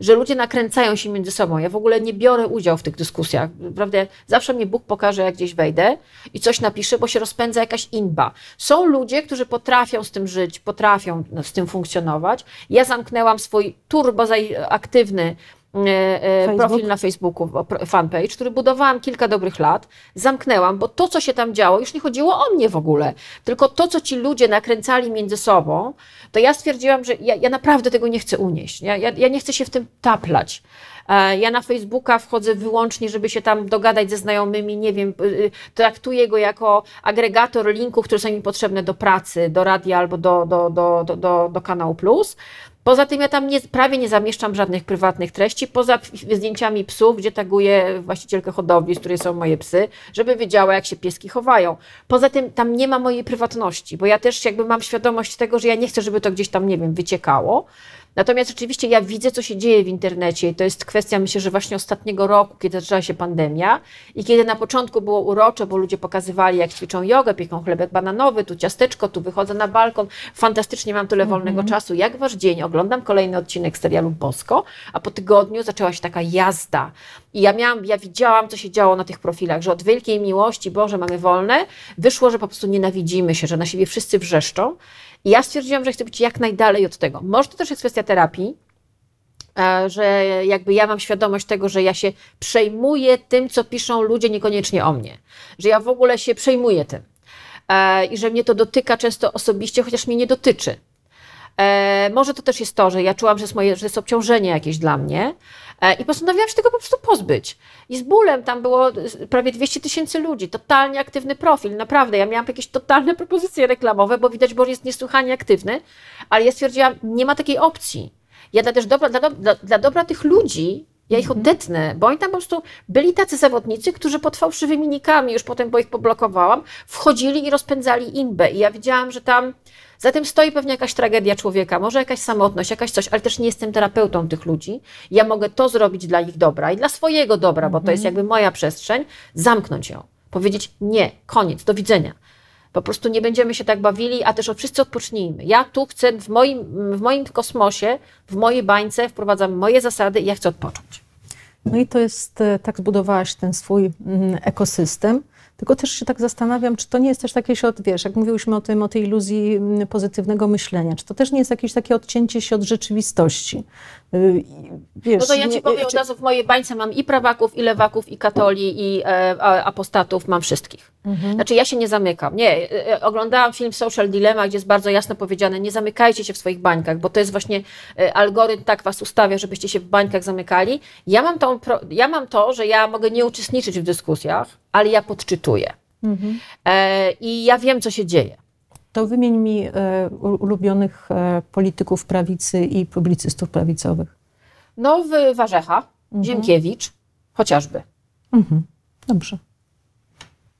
B: że ludzie nakręcają się między sobą. Ja w ogóle nie biorę udziału w tych dyskusjach. Prawda? Zawsze mi Bóg pokaże, jak gdzieś wejdę i coś napiszę, bo się rozpędza jakaś inba. Są ludzie, którzy potrafią z tym żyć, potrafią z tym funkcjonować. Ja zamknęłam swój turbo aktywny Facebook? profil na Facebooku, fanpage, który budowałam kilka dobrych lat, zamknęłam, bo to, co się tam działo, już nie chodziło o mnie w ogóle, tylko to, co ci ludzie nakręcali między sobą, to ja stwierdziłam, że ja, ja naprawdę tego nie chcę unieść. Ja, ja, ja nie chcę się w tym taplać. E, ja na Facebooka wchodzę wyłącznie, żeby się tam dogadać ze znajomymi, nie wiem, y, y, traktuję go jako agregator linków, które są mi potrzebne do pracy, do radia albo do, do, do, do, do, do kanału Plus. Poza tym ja tam nie, prawie nie zamieszczam żadnych prywatnych treści, poza zdjęciami psów, gdzie taguję właścicielkę hodowli, z której są moje psy, żeby wiedziała, jak się pieski chowają. Poza tym tam nie ma mojej prywatności, bo ja też jakby mam świadomość tego, że ja nie chcę, żeby to gdzieś tam, nie wiem, wyciekało. Natomiast oczywiście ja widzę, co się dzieje w internecie i to jest kwestia, myślę, że właśnie ostatniego roku, kiedy zaczęła się pandemia i kiedy na początku było urocze, bo ludzie pokazywali, jak ćwiczą jogę, pieką chlebek bananowy, tu ciasteczko, tu wychodzę na balkon, fantastycznie mam tyle wolnego mm -hmm. czasu, jak wasz dzień, oglądam kolejny odcinek serialu Bosko, a po tygodniu zaczęła się taka jazda. I ja miałam, ja widziałam, co się działo na tych profilach, że od wielkiej miłości, Boże, mamy wolne, wyszło, że po prostu nienawidzimy się, że na siebie wszyscy wrzeszczą. I ja stwierdziłam, że chcę być jak najdalej od tego. Może to też jest kwestia terapii, e, że jakby ja mam świadomość tego, że ja się przejmuję tym, co piszą ludzie, niekoniecznie o mnie. Że ja w ogóle się przejmuję tym. E, I że mnie to dotyka często osobiście, chociaż mnie nie dotyczy. E, może to też jest to, że ja czułam, że jest, moje, że jest obciążenie jakieś dla mnie i postanowiłam się tego po prostu pozbyć. I z bólem tam było prawie 200 tysięcy ludzi, totalnie aktywny profil, naprawdę. Ja miałam jakieś totalne propozycje reklamowe, bo widać, bo jest niesłychanie aktywny, ale ja stwierdziłam, nie ma takiej opcji. Ja dla też dobra, dla, dla, dla dobra tych ludzi ja ich odetnę, bo oni tam po prostu byli tacy zawodnicy, którzy pod fałszywymi nikami, już potem, bo ich poblokowałam, wchodzili i rozpędzali imbę. I ja widziałam, że tam za tym stoi pewnie jakaś tragedia człowieka, może jakaś samotność, jakaś coś, ale też nie jestem terapeutą tych ludzi. Ja mogę to zrobić dla ich dobra i dla swojego dobra, bo to jest jakby moja przestrzeń, zamknąć ją. Powiedzieć nie, koniec, do widzenia. Po prostu nie będziemy się tak bawili, a też wszyscy odpocznijmy. Ja tu chcę w moim, w moim kosmosie, w mojej bańce wprowadzam moje zasady i ja chcę odpocząć.
A: No i to jest, e, tak zbudowałaś ten swój mm, ekosystem, tylko też się tak zastanawiam, czy to nie jest też takie, wiesz, jak mówiłyśmy o tym, o tej iluzji mm, pozytywnego myślenia, czy to też nie jest jakieś takie odcięcie się od rzeczywistości?
B: Y, wiesz, no to ja ci powiem czy... od razu, w mojej bańce mam i prawaków, i lewaków, i katoli, i e, apostatów, mam wszystkich. Mhm. Znaczy ja się nie zamykam. Nie, e, oglądałam film Social Dilemma, gdzie jest bardzo jasno powiedziane, nie zamykajcie się w swoich bańkach, bo to jest właśnie algorytm tak was ustawia, żebyście się w bańkach zamykali. Ja mam, tą, ja mam to, że ja mogę nie uczestniczyć w dyskusjach, ale ja podczytuję. Mhm. E, I ja wiem, co się dzieje.
A: To wymień mi e, ulubionych e, polityków prawicy i publicystów prawicowych.
B: No, w Warzecha, mhm. Ziemkiewicz, chociażby. Mhm.
A: Dobrze.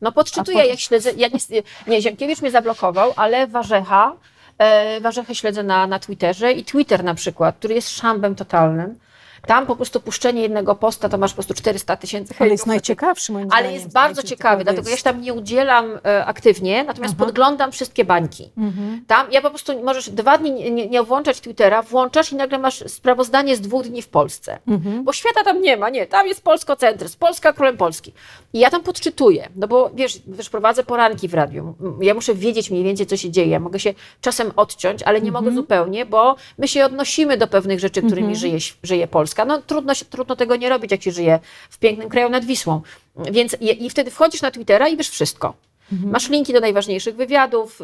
B: No, podczytuję, po... jak śledzę. Ja nie, nie, Ziemkiewicz mnie zablokował, ale Warzecha, e, Warzechę śledzę na, na Twitterze i Twitter na przykład, który jest szambem totalnym tam po prostu puszczenie jednego posta to masz po prostu 400 tysięcy
A: Ale jest najciekawszy moim
B: Ale jest bardzo ciekawy, dlatego ja się tam nie udzielam e, aktywnie, natomiast Aha. podglądam wszystkie bańki. Mhm. Tam ja po prostu możesz dwa dni nie, nie, nie włączać Twittera, włączasz i nagle masz sprawozdanie z dwóch dni w Polsce. Mhm. Bo świata tam nie ma, nie, tam jest polskocentryzm, Polska królem Polski. I ja tam podczytuję, no bo wiesz, wiesz, prowadzę poranki w radiu. Ja muszę wiedzieć mniej więcej, co się dzieje. Ja mogę się czasem odciąć, ale nie mhm. mogę zupełnie, bo my się odnosimy do pewnych rzeczy, którymi mhm. żyje, żyje Polska. Polska. No trudno, trudno tego nie robić, jak się żyje w pięknym kraju nad Wisłą. Więc i, i wtedy wchodzisz na Twittera i wiesz wszystko. Mhm. Masz linki do najważniejszych wywiadów,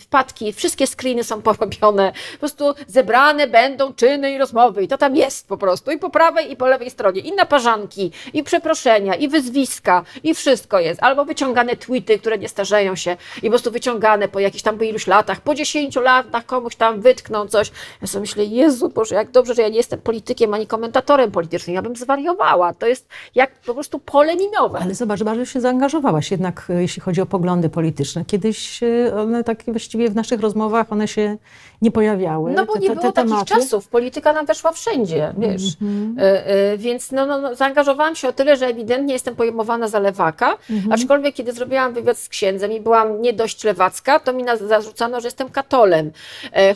B: wpadki, wszystkie screeny są porobione, po prostu zebrane będą czyny i rozmowy i to tam jest po prostu i po prawej i po lewej stronie i naparzanki, i przeproszenia, i wyzwiska, i wszystko jest. Albo wyciągane tweety, które nie starzeją się i po prostu wyciągane po jakichś tam po iluś latach, po 10 latach komuś tam wytkną coś. Ja sobie myślę, Jezu, Boże, jak dobrze, że ja nie jestem politykiem ani komentatorem politycznym, ja bym zwariowała. To jest jak po prostu pole minowe.
A: Ale zobacz, bardzo się zaangażowałaś jednak, jeśli chodzi o poglądy polityczne. Kiedyś e, one tak właściwie w naszych rozmowach one się nie pojawiały.
B: No bo nie te, te, było te takich czasów. Polityka nam weszła wszędzie, wiesz. Mm -hmm. Więc no, no, no, zaangażowałam się o tyle, że ewidentnie jestem pojmowana za lewaka, mm -hmm. aczkolwiek kiedy zrobiłam wywiad z księdzem i byłam nie dość lewacka, to mi zarzucano, że jestem katolem.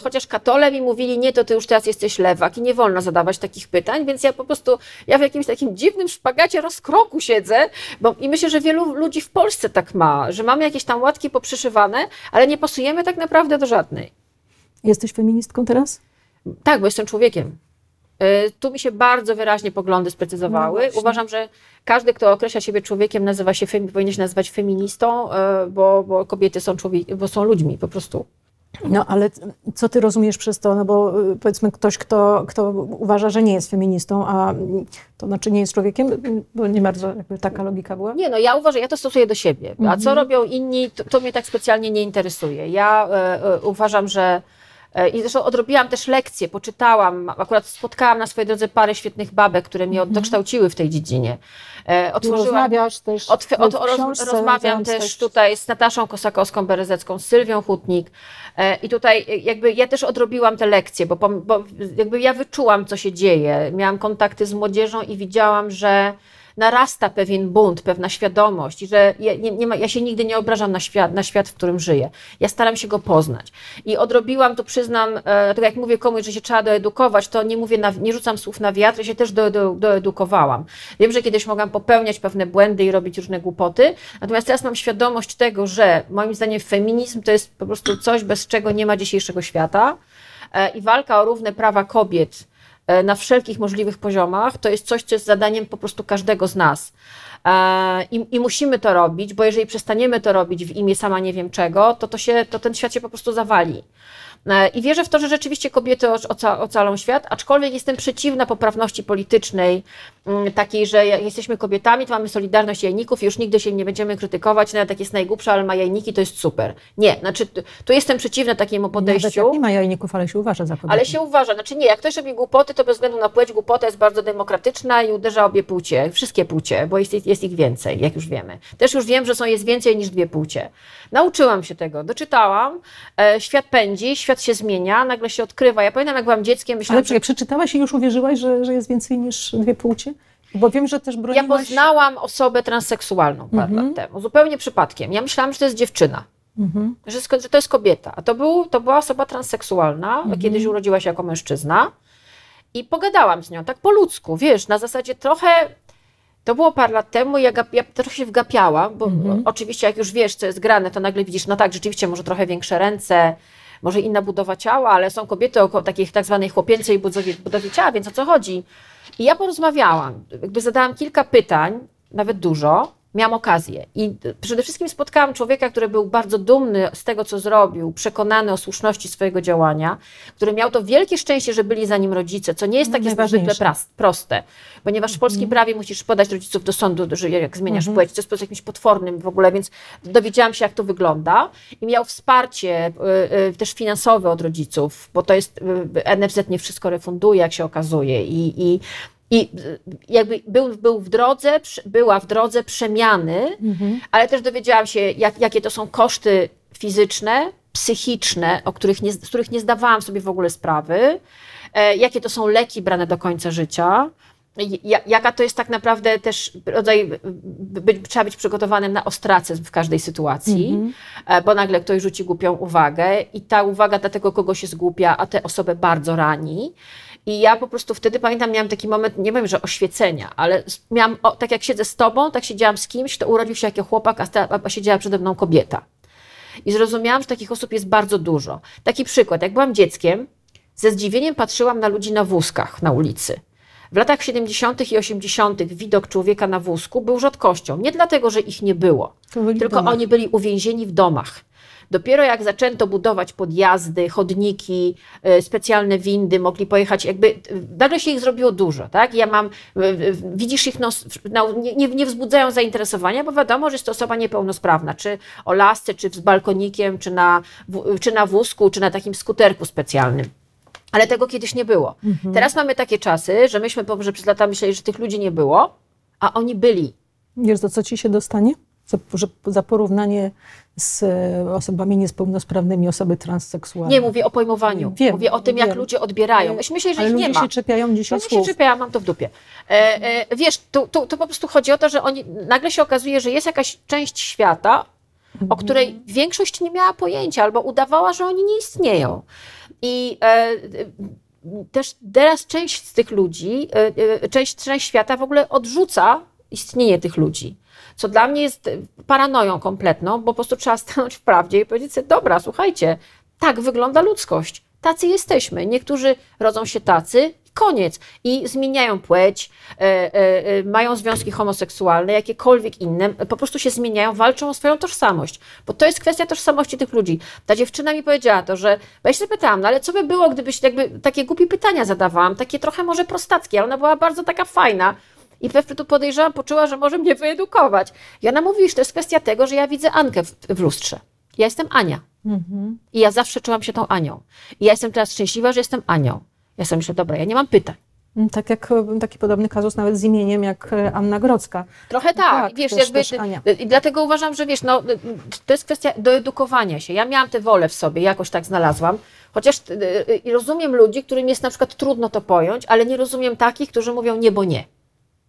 B: Chociaż katolem i mówili, nie, to ty już teraz jesteś lewak i nie wolno zadawać takich pytań, więc ja po prostu, ja w jakimś takim dziwnym szpagacie rozkroku siedzę, bo i myślę, że wielu ludzi w Polsce tak ma, że mamy jakieś tam łatki poprzyszywane, ale nie pasujemy tak naprawdę do żadnej.
A: Jesteś feministką teraz?
B: Tak, bo jestem człowiekiem. Y, tu mi się bardzo wyraźnie poglądy sprecyzowały. No Uważam, że każdy, kto określa siebie człowiekiem, nazywa się, powinien się nazywać feministą, y, bo, bo kobiety są, człowiek, bo są ludźmi po prostu.
A: No ale co ty rozumiesz przez to? No bo y, powiedzmy ktoś, kto, kto uważa, że nie jest feministą, a to znaczy nie jest człowiekiem, bo nie bardzo jakby taka logika była?
B: Nie, no ja uważam, ja to stosuję do siebie. A co mhm. robią inni, to, to mnie tak specjalnie nie interesuje. Ja e, e, uważam, że I zresztą odrobiłam też lekcje, poczytałam, akurat spotkałam na swojej drodze parę świetnych babek, które mnie -hmm. dokształciły w tej dziedzinie.
A: E, otworzyłam, rozmawiasz też od, od,
B: roz, Rozmawiam też, też tutaj z Nataszą Kosakowską-Berezecką, z Sylwią Hutnik e, i tutaj jakby ja też odrobiłam te lekcje, bo, bo jakby ja wyczułam, co się dzieje. Miałam kontakty z młodzieżą i widziałam, że narasta pewien bunt, pewna świadomość że ja, nie, nie ma, ja się nigdy nie obrażam na świat, na świat, w którym żyję. Ja staram się go poznać. I odrobiłam, to przyznam, e, tak jak mówię komuś, że się trzeba doedukować, to nie mówię, na, nie rzucam słów na wiatr, ja się też do, do, doedukowałam. Wiem, że kiedyś mogłam popełniać pewne błędy i robić różne głupoty, natomiast teraz mam świadomość tego, że moim zdaniem feminizm to jest po prostu coś, bez czego nie ma dzisiejszego świata e, i walka o równe prawa kobiet, na wszelkich możliwych poziomach, to jest coś, co jest zadaniem po prostu każdego z nas. E, I, I, musimy to robić, bo jeżeli przestaniemy to robić w imię sama nie wiem czego, to, to, się, to ten świat się po prostu zawali. E, I wierzę w to, że rzeczywiście kobiety oca ocalą świat, aczkolwiek jestem przeciwna poprawności politycznej, mm, takiej, że jak jesteśmy kobietami, to mamy solidarność jajników już nigdy się nie będziemy krytykować, nawet jak jest najgłupsza, ale ma jajniki, to jest super. Nie, znaczy tu jestem przeciwna takiemu podejściu.
A: Nawet nie ma jajników, ale się uważa za kobietę.
B: Ale się uważa, znaczy nie, jak ktoś robi głupoty, to bez względu na płeć głupota jest bardzo demokratyczna i uderza obie płcie, wszystkie płcie, bo jest, jest ich więcej, jak już wiemy. Też już wiem, że są jest więcej niż dwie płcie. Nauczyłam się tego, doczytałam, e, świat pędzi, świat się zmienia, nagle się odkrywa. Ja pamiętam, jak byłam dzieckiem, myślałam...
A: Ale czekaj, przeczytałaś i już uwierzyłaś, że, że jest więcej niż dwie płcie? Bo wiem, że też broniłaś...
B: Ja poznałam osobę transseksualną parę mhm. lat temu, zupełnie przypadkiem. Ja myślałam, że to jest dziewczyna. Mhm. Że, że to jest kobieta. A to, był, to była osoba transseksualna, mhm. kiedyś urodziła się jako mężczyzna. I pogadałam z nią tak po ludzku, wiesz, na zasadzie trochę to było parę lat temu, ja, ja trochę się wgapiałam, bo mhm. oczywiście jak już wiesz, co jest grane, to nagle widzisz, no tak, rzeczywiście może trochę większe ręce, może inna budowa ciała, ale są kobiety o takiej tak zwanej chłopięcej budowie, budowie ciała, więc o co chodzi? I ja porozmawiałam, jakby zadałam kilka pytań, nawet dużo, miałam okazję. I przede wszystkim spotkałam człowieka, który był bardzo dumny z tego, co zrobił, przekonany o słuszności swojego działania, który miał to wielkie szczęście, że byli za nim rodzice, co nie jest takie zwykle proste, ponieważ w polskim mm. prawie musisz podać rodziców do sądu, że jak zmieniasz mm -hmm. płeć, to jest po jakimś potwornym w ogóle, więc dowiedziałam się, jak to wygląda i miał wsparcie y, y, też finansowe od rodziców, bo to jest, y, NFZ nie wszystko refunduje, jak się okazuje i, i i y, jakby był, był w drodze, była w drodze przemiany, mhm. ale też dowiedziałam się, jak, jakie to są koszty fizyczne, psychiczne, o których nie, z których nie zdawałam sobie w ogóle sprawy, e, jakie to są leki brane do końca życia, jaka to jest tak naprawdę też rodzaj, by, trzeba być przygotowanym na ostracyzm w każdej sytuacji, mm -hmm. bo nagle ktoś rzuci głupią uwagę i ta uwaga dla tego kogoś jest głupia, a tę osobę bardzo rani. I ja po prostu wtedy pamiętam, miałam taki moment, nie wiem, że oświecenia, ale miałam, o, tak jak siedzę z tobą, tak siedziałam z kimś, to urodził się jakiś chłopak, a, a siedziała przede mną kobieta. I zrozumiałam, że takich osób jest bardzo dużo. Taki przykład, jak byłam dzieckiem, ze zdziwieniem patrzyłam na ludzi na wózkach na ulicy. W latach 70. i 80. widok człowieka na wózku był rzadkością. Nie dlatego, że ich nie było, tylko oni byli uwięzieni w domach. Dopiero jak zaczęto budować podjazdy, chodniki, e, specjalne windy, mogli pojechać, jakby nagle się ich zrobiło dużo, tak? Ja mam, widzisz ich, no, no, nie, nie wzbudzają zainteresowania, bo wiadomo, że jest to osoba niepełnosprawna, czy o lasce, czy z balkonikiem, czy na, czy na wózku, czy na takim skuterku specjalnym. Ale tego kiedyś nie było. Mhm. Teraz mamy takie czasy, że myśmy że przez lata myśleli, że tych ludzi nie było, a oni byli.
A: Wiesz, do co ci się dostanie? Za, za porównanie z e, osobami niepełnosprawnymi, osoby transseksualne.
B: Nie, mówię o pojmowaniu. Wiem, mówię o tym, wiem. jak ludzie odbierają. Myśmy myśleli, że
A: Ale
B: ich nie
A: ma. się czepiają dzisiaj
B: Oni się czepiają, mam to w dupie. E, e, wiesz, tu, tu, tu, po prostu chodzi o to, że oni, nagle się okazuje, że jest jakaś część świata, o której większość nie miała pojęcia albo udawała, że oni nie istnieją. I e, też teraz część z tych ludzi, e, e, część, część świata w ogóle odrzuca istnienie tych ludzi. Co dla mnie jest paranoją kompletną, bo po prostu trzeba stanąć w prawdzie i powiedzieć sobie, dobra, słuchajcie, tak wygląda ludzkość. Tacy jesteśmy. Niektórzy rodzą się tacy, koniec. I zmieniają płeć, e, e, e, mają związki homoseksualne, jakiekolwiek inne, po prostu się zmieniają, walczą o swoją tożsamość. Bo to jest kwestia tożsamości tych ludzi. Ta dziewczyna mi powiedziała to, że, bo ja się zapytałam, no ale co by było, gdybyś jakby takie głupie pytania zadawałam, takie trochę może prostackie, ale ona była bardzo taka fajna. I we tu podejrzewam, poczuła, że może mnie wyedukować. I ona mówi, że to jest kwestia tego, że ja widzę Ankę w, w lustrze. Ja jestem Ania. Mhm. I ja zawsze czułam się tą Anią. I ja jestem teraz szczęśliwa, że jestem Anią. Ja sobie myślę, dobra, ja nie mam pytań.
A: Mm, tak jak e, taki podobny kazus nawet z imieniem jak e, Anna Grodzka.
B: Trochę tak, tak wiesz, też, jakby, też i dlatego uważam, że wiesz, no, to jest kwestia doedukowania się. Ja miałam tę wolę w sobie, jakoś tak znalazłam, chociaż rozumiem ludzi, którym jest na przykład trudno to pojąć, ale nie rozumiem takich, którzy mówią nie, bo nie.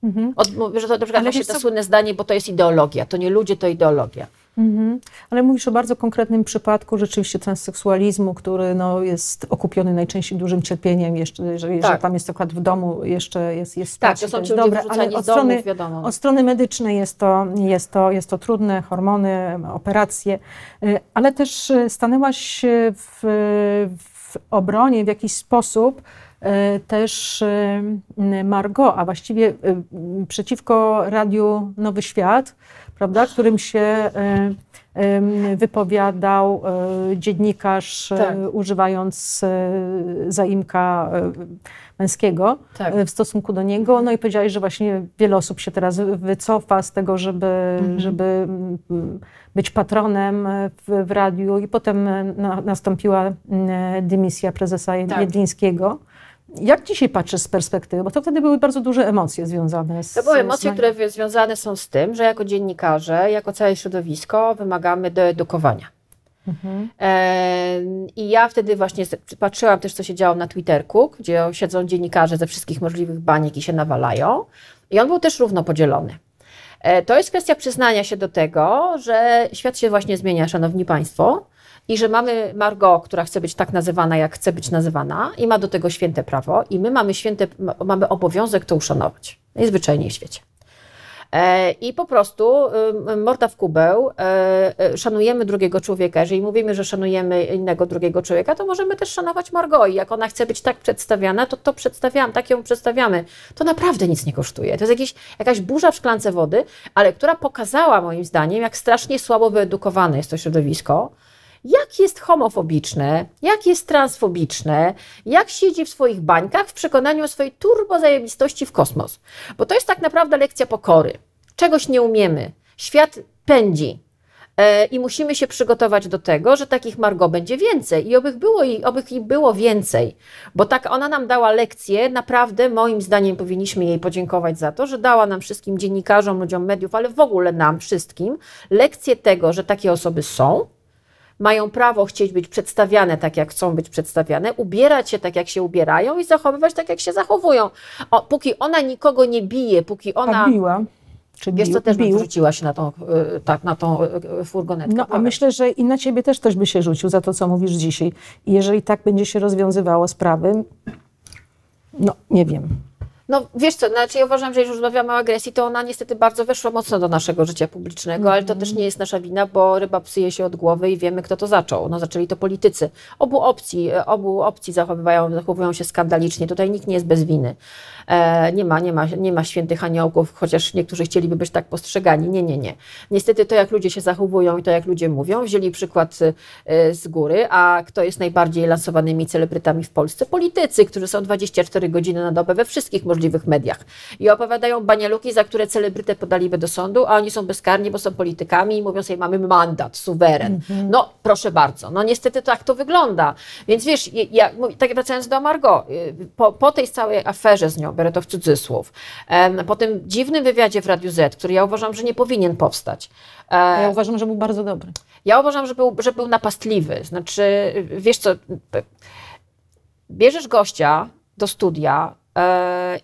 B: Mhm. Od, że to na przykład właśnie to słynne zdanie, bo to jest ideologia, to nie ludzie, to ideologia.
A: Mhm. Ale mówisz o bardzo konkretnym przypadku rzeczywiście transseksualizmu, który no, jest okupiony najczęściej dużym cierpieniem, jeszcze, jeżeli tak. tam jest akurat w domu, jeszcze jest, jest
B: Tak, to są ci dobre, ale od strony, domów, wiadomo.
A: od strony medycznej jest to, jest, to, jest to trudne, hormony, operacje, y, ale też y, stanęłaś w, w obronie w jakiś sposób też Margot, a właściwie przeciwko Radiu Nowy Świat, prawda, którym się e, wypowiadał e, dziennikarz, e,
B: Tak.
A: używając e, zaimka e, męskiego
B: Tak.
A: e, w stosunku do niego. No i powiedziałeś, że właśnie wiele osób się teraz wycofa z tego, żeby,
B: Mhm.
A: żeby być patronem e, w, w radiu i potem e, na, nastąpiła dymisja prezesa
B: Tak.
A: Jedlińskiego. Jak dzisiaj patrzysz z perspektywy? Bo to wtedy były bardzo duże emocje związane z
B: To były emocje,
A: z-
B: które związane są z tym, że jako dziennikarze, jako całe środowisko wymagamy doedukowania.
A: Mhm.
B: E, I ja wtedy właśnie patrzyłam też, co się działo na Twitterku, gdzie siedzą dziennikarze ze wszystkich możliwych baniek i się nawalają. I on był też równo podzielony. E, To jest kwestia przyznania się do tego, że świat się właśnie zmienia, szanowni państwo, i że mamy Margot, która chce być tak nazywana, jak chce być nazywana, i ma do tego święte prawo, i my mamy święte, ma- mamy obowiązek to uszanować. Najzwyczajniej w świecie. E, I po prostu morda w kubeł, e, e, szanujemy drugiego człowieka. Jeżeli mówimy, że szanujemy innego drugiego człowieka, to możemy też szanować Margot. I jak ona chce być tak przedstawiana, to to przedstawiam, tak ją przedstawiamy. To naprawdę nic nie kosztuje. To jest jakieś, jakaś burza w szklance wody, ale która pokazała moim zdaniem, jak strasznie słabo wyedukowane jest to środowisko, jak jest homofobiczne, jak jest transfobiczne, jak siedzi w swoich bańkach w przekonaniu o swojej turbozajebistości w kosmos. Bo to jest tak naprawdę lekcja pokory. Czegoś nie umiemy. Świat pędzi. E, I musimy się przygotować do tego, że takich Margo będzie więcej i oby było, i oby ich było więcej. Bo tak ona nam dała lekcję, naprawdę moim zdaniem powinniśmy jej podziękować za to, że dała nam wszystkim dziennikarzom, ludziom mediów, ale w ogóle nam wszystkim lekcję tego, że takie osoby są, mają prawo chcieć być przedstawiane tak, jak chcą być przedstawiane, ubierać się tak, jak się ubierają i zachowywać tak, jak się zachowują. O, póki ona nikogo nie bije, póki ona...
A: A biła. Czy
B: Wiesz
A: bił,
B: co, też bym
A: bił.
B: wrzuciła się na tą, y, tak, na tą y, furgonetkę.
A: No a myślę, że i na ciebie też ktoś by się rzucił za to, co mówisz dzisiaj. I jeżeli tak będzie się rozwiązywało sprawy, no nie wiem.
B: No wiesz co, znaczy ja uważam, że jeżeli już rozmawiamy o agresji, to ona niestety bardzo weszła mocno do naszego życia publicznego, ale to też nie jest nasza wina, bo ryba psyje się od głowy i wiemy, kto to zaczął. No zaczęli to politycy. Obu opcji, e, obu opcji zachowywają, zachowują się skandalicznie. Tutaj nikt nie jest bez winy. E, nie, ma, nie, ma, nie ma świętych aniołków, chociaż niektórzy chcieliby być tak postrzegani. Nie, nie, nie. Niestety to, jak ludzie się zachowują i to, jak ludzie mówią, wzięli przykład e, z góry, a kto jest najbardziej lansowanymi celebrytami w Polsce? Politycy, którzy są 24 godziny na dobę we wszystkich możliwych mediach i opowiadają banialuki, za które celebrytę podaliby do sądu, a oni są bezkarni, bo są politykami i mówią sobie, mamy mandat, suweren. No, proszę bardzo. No niestety tak to wygląda. Więc wiesz, ja, tak wracając do Margot, y, po, po tej całej aferze z nią, biorę to w cudzysłów, po tym dziwnym wywiadzie w Radiu Z, który ja uważam, że nie powinien powstać, e,
A: Ja uważam, że był bardzo dobry.
B: ja uważam, że był, że był napastliwy. Znaczy, wiesz co, bierzesz gościa do studia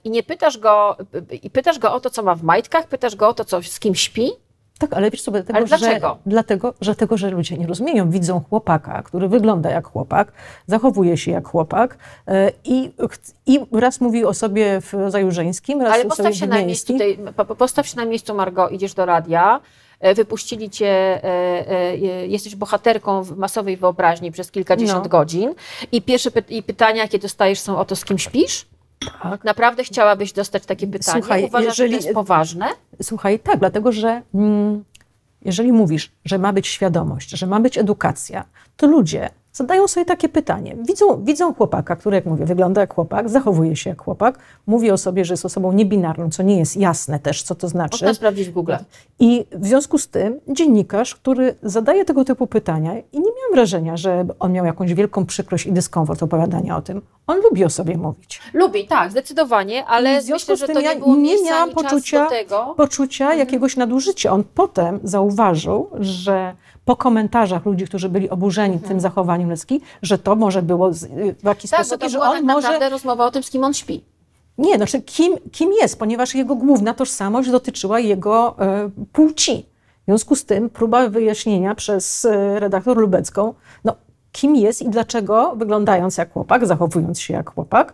B: i nie pytasz go, i pytasz go o to, co ma w majtkach, pytasz go o to, co, z kim śpi.
A: Tak, ale wiesz sobie, dlatego,
B: Ale dlaczego?
A: Że, dlatego, że tego, że ludzie nie rozumieją. Widzą chłopaka, który wygląda jak chłopak, zachowuje się jak chłopak e, i, i raz mówi o sobie w rodzaju żeńskim, raz
B: Ale
A: o
B: postaw
A: sobie
B: się
A: w
B: na miejscu, tej, postaw się na miejscu Margo, idziesz do radia, e, wypuścili cię, e, e, jesteś bohaterką w masowej wyobraźni przez kilkadziesiąt
A: No.
B: godzin i pierwsze py- i pytania, jakie dostajesz są o to, z kim śpisz?
A: Tak.
B: Naprawdę chciałabyś dostać takie pytanie?
A: Słuchaj,
B: Uważasz,
A: jeżeli-
B: że to jest poważne?
A: Słuchaj, tak, dlatego że mm, jeżeli mówisz, że ma być świadomość, że ma być edukacja, to ludzie zadają sobie takie pytanie. Widzą, widzą chłopaka, który, jak mówię, wygląda jak chłopak, zachowuje się jak chłopak, mówi o sobie, że jest osobą niebinarną, co nie jest jasne też, co to znaczy.
B: Można sprawdzić w Google.
A: I w związku z tym dziennikarz, który zadaje tego typu pytania, i nie miałam wrażenia, że on miał jakąś wielką przykrość i dyskomfort opowiadania o tym, on lubi o sobie mówić.
B: Lubi, tak, zdecydowanie, ale
A: w związku
B: myślę,
A: z
B: że
A: tym
B: to
A: ja
B: nie
A: nie miałam poczucia-. Poczucia jakiegoś nadużycia. On potem zauważył, że po komentarzach ludzi, którzy byli oburzeni tym zachowaniem Lecki, że to może było z, w jakiś
B: Tak, bo
A: sposób,
B: to
A: i że
B: była
A: on
B: tak
A: może
B: naprawdę rozmowa o tym, z kim on śpi.
A: Nie, znaczy kim, kim jest, ponieważ jego główna tożsamość dotyczyła jego e, płci. W związku z tym próba wyjaśnienia przez e, redaktor Lubecką, no, kim jest i dlaczego, wyglądając jak chłopak, zachowując się jak chłopak,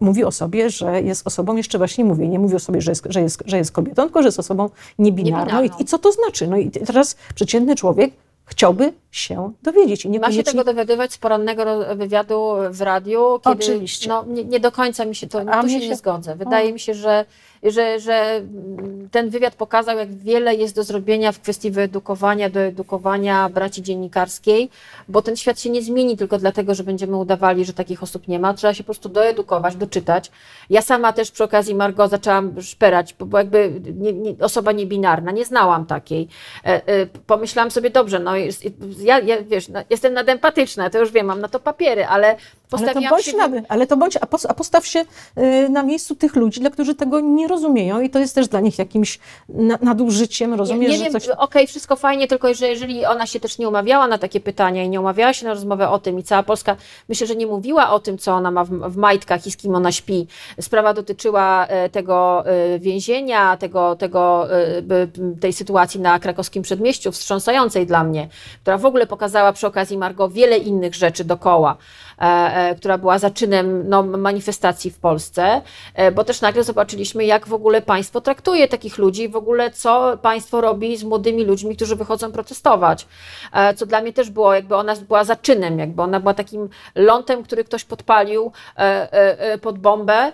A: mówi o sobie, że jest osobą, jeszcze właśnie mówię, nie mówi o sobie, że jest, że jest, że jest kobietą, tylko że jest osobą niebinarną.
B: Niebinarną.
A: I, I co to znaczy? No i teraz przeciętny człowiek chciałby się dowiedzieć.
B: I Ma się tego dowiadywać z porannego wywiadu w radiu,
A: kiedy Oczywiście.
B: No, nie, nie do końca mi się to, A tu się, się nie zgodzę. Wydaje o. mi się, że że, że ten wywiad pokazał, jak wiele jest do zrobienia w kwestii wyedukowania, doedukowania braci dziennikarskiej, bo ten świat się nie zmieni tylko dlatego, że będziemy udawali, że takich osób nie ma. Trzeba się po prostu doedukować, doczytać. Ja sama też przy okazji Margo zaczęłam szperać, bo jakby nie, nie, osoba niebinarna, nie znałam takiej. E, e, pomyślałam sobie, dobrze, no ja, ja wiesz, no, jestem nadempatyczna, to już wiem, mam na to papiery, ale
A: ale to bądź, się... na, ale to bądź a postaw się y, na miejscu tych ludzi, dla którzy tego nie rozumieją i to jest też dla nich jakimś nadużyciem, rozumiesz,
B: nie, nie wiem, coś... Okej, okay, wszystko fajnie, tylko że jeżeli ona się też nie umawiała na takie pytania i nie umawiała się na rozmowę o tym i cała Polska, myślę, że nie mówiła o tym, co ona ma w, w majtkach i z kim ona śpi. Sprawa dotyczyła e, tego e, więzienia, tego, tego, e, tej sytuacji na krakowskim przedmieściu, wstrząsającej dla mnie, która w ogóle pokazała przy okazji Margo wiele innych rzeczy dokoła. E, e, która była zaczynem no, manifestacji w Polsce, e, bo też nagle zobaczyliśmy, jak w ogóle państwo traktuje takich ludzi, w ogóle co państwo robi z młodymi ludźmi, którzy wychodzą protestować. Co dla mnie też było, jakby ona była zaczynem, jakby ona była takim lądem, który ktoś podpalił pod bombę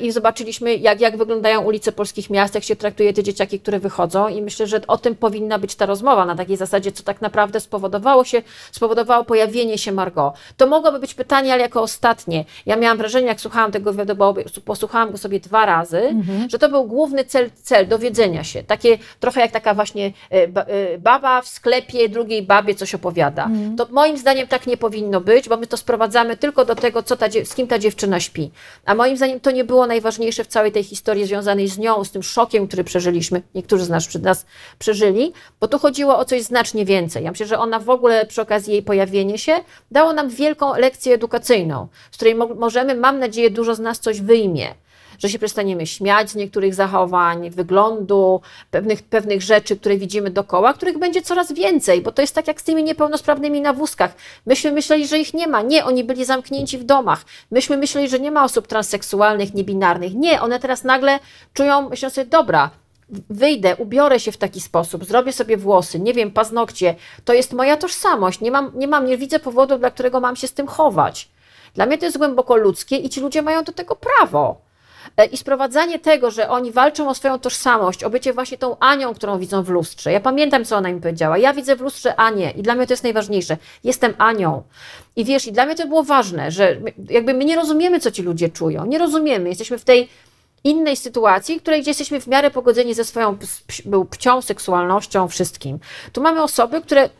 B: i zobaczyliśmy, jak, jak wyglądają ulice polskich miast, jak się traktuje te dzieciaki, które wychodzą i myślę, że o tym powinna być ta rozmowa na takiej zasadzie, co tak naprawdę spowodowało się, spowodowało pojawienie się Margot. To mogłoby być pytanie, ale jako ostatnie. Ja miałam wrażenie, jak słuchałam tego wywiadu, bo posłuchałam go sobie dwa razy, mhm. że to był główny cel, cel dowiedzenia się. Takie trochę jak taka właśnie e, e, baba w sklepie drugiej babie coś opowiada. Mhm. To moim zdaniem tak nie powinno być, bo my to sprowadzamy tylko do tego, co ta, z kim ta dziewczyna śpi. A moim zdaniem to nie było najważniejsze w całej tej historii związanej z nią, z tym szokiem, który przeżyliśmy. Niektórzy z nas nas przeżyli, bo tu chodziło o coś znacznie więcej. Ja myślę, że ona w ogóle przy okazji jej pojawienia się dało nam wielką lekcję lekcję edukacyjną, z której mo możemy, mam nadzieję, dużo z nas coś wyjmie że się przestaniemy śmiać z niektórych zachowań, wyglądu, pewnych, pewnych rzeczy, które widzimy dokoła, których będzie coraz więcej, bo to jest tak jak z tymi niepełnosprawnymi na wózkach. Myśmy myśleli, że ich nie ma. Nie, oni byli zamknięci w domach. Myśmy myśleli, że nie ma osób transseksualnych, niebinarnych. Nie, one teraz nagle czują, myślą sobie, dobra, wyjdę, ubiorę się w taki sposób, zrobię sobie włosy, nie wiem, paznokcie, to jest moja tożsamość. Nie mam, nie mam, nie widzę powodu, dla którego mam się z tym chować. Dla mnie to jest głęboko ludzkie i ci ludzie mają do tego prawo. E, I sprowadzanie tego, że oni walczą o swoją tożsamość, o bycie właśnie tą Anią, którą widzą w lustrze. Ja pamiętam, co ona mi powiedziała. Ja widzę w lustrze Anię i dla mnie to jest najważniejsze. Jestem Anią. I wiesz, i dla mnie to było ważne, że jakby my nie rozumiemy, co ci ludzie czują. Nie rozumiemy. Jesteśmy w tej innej sytuacji, w której gdzie jesteśmy w miarę pogodzeni ze swoją był płcią, seksualnością, wszystkim. Tu mamy osoby, które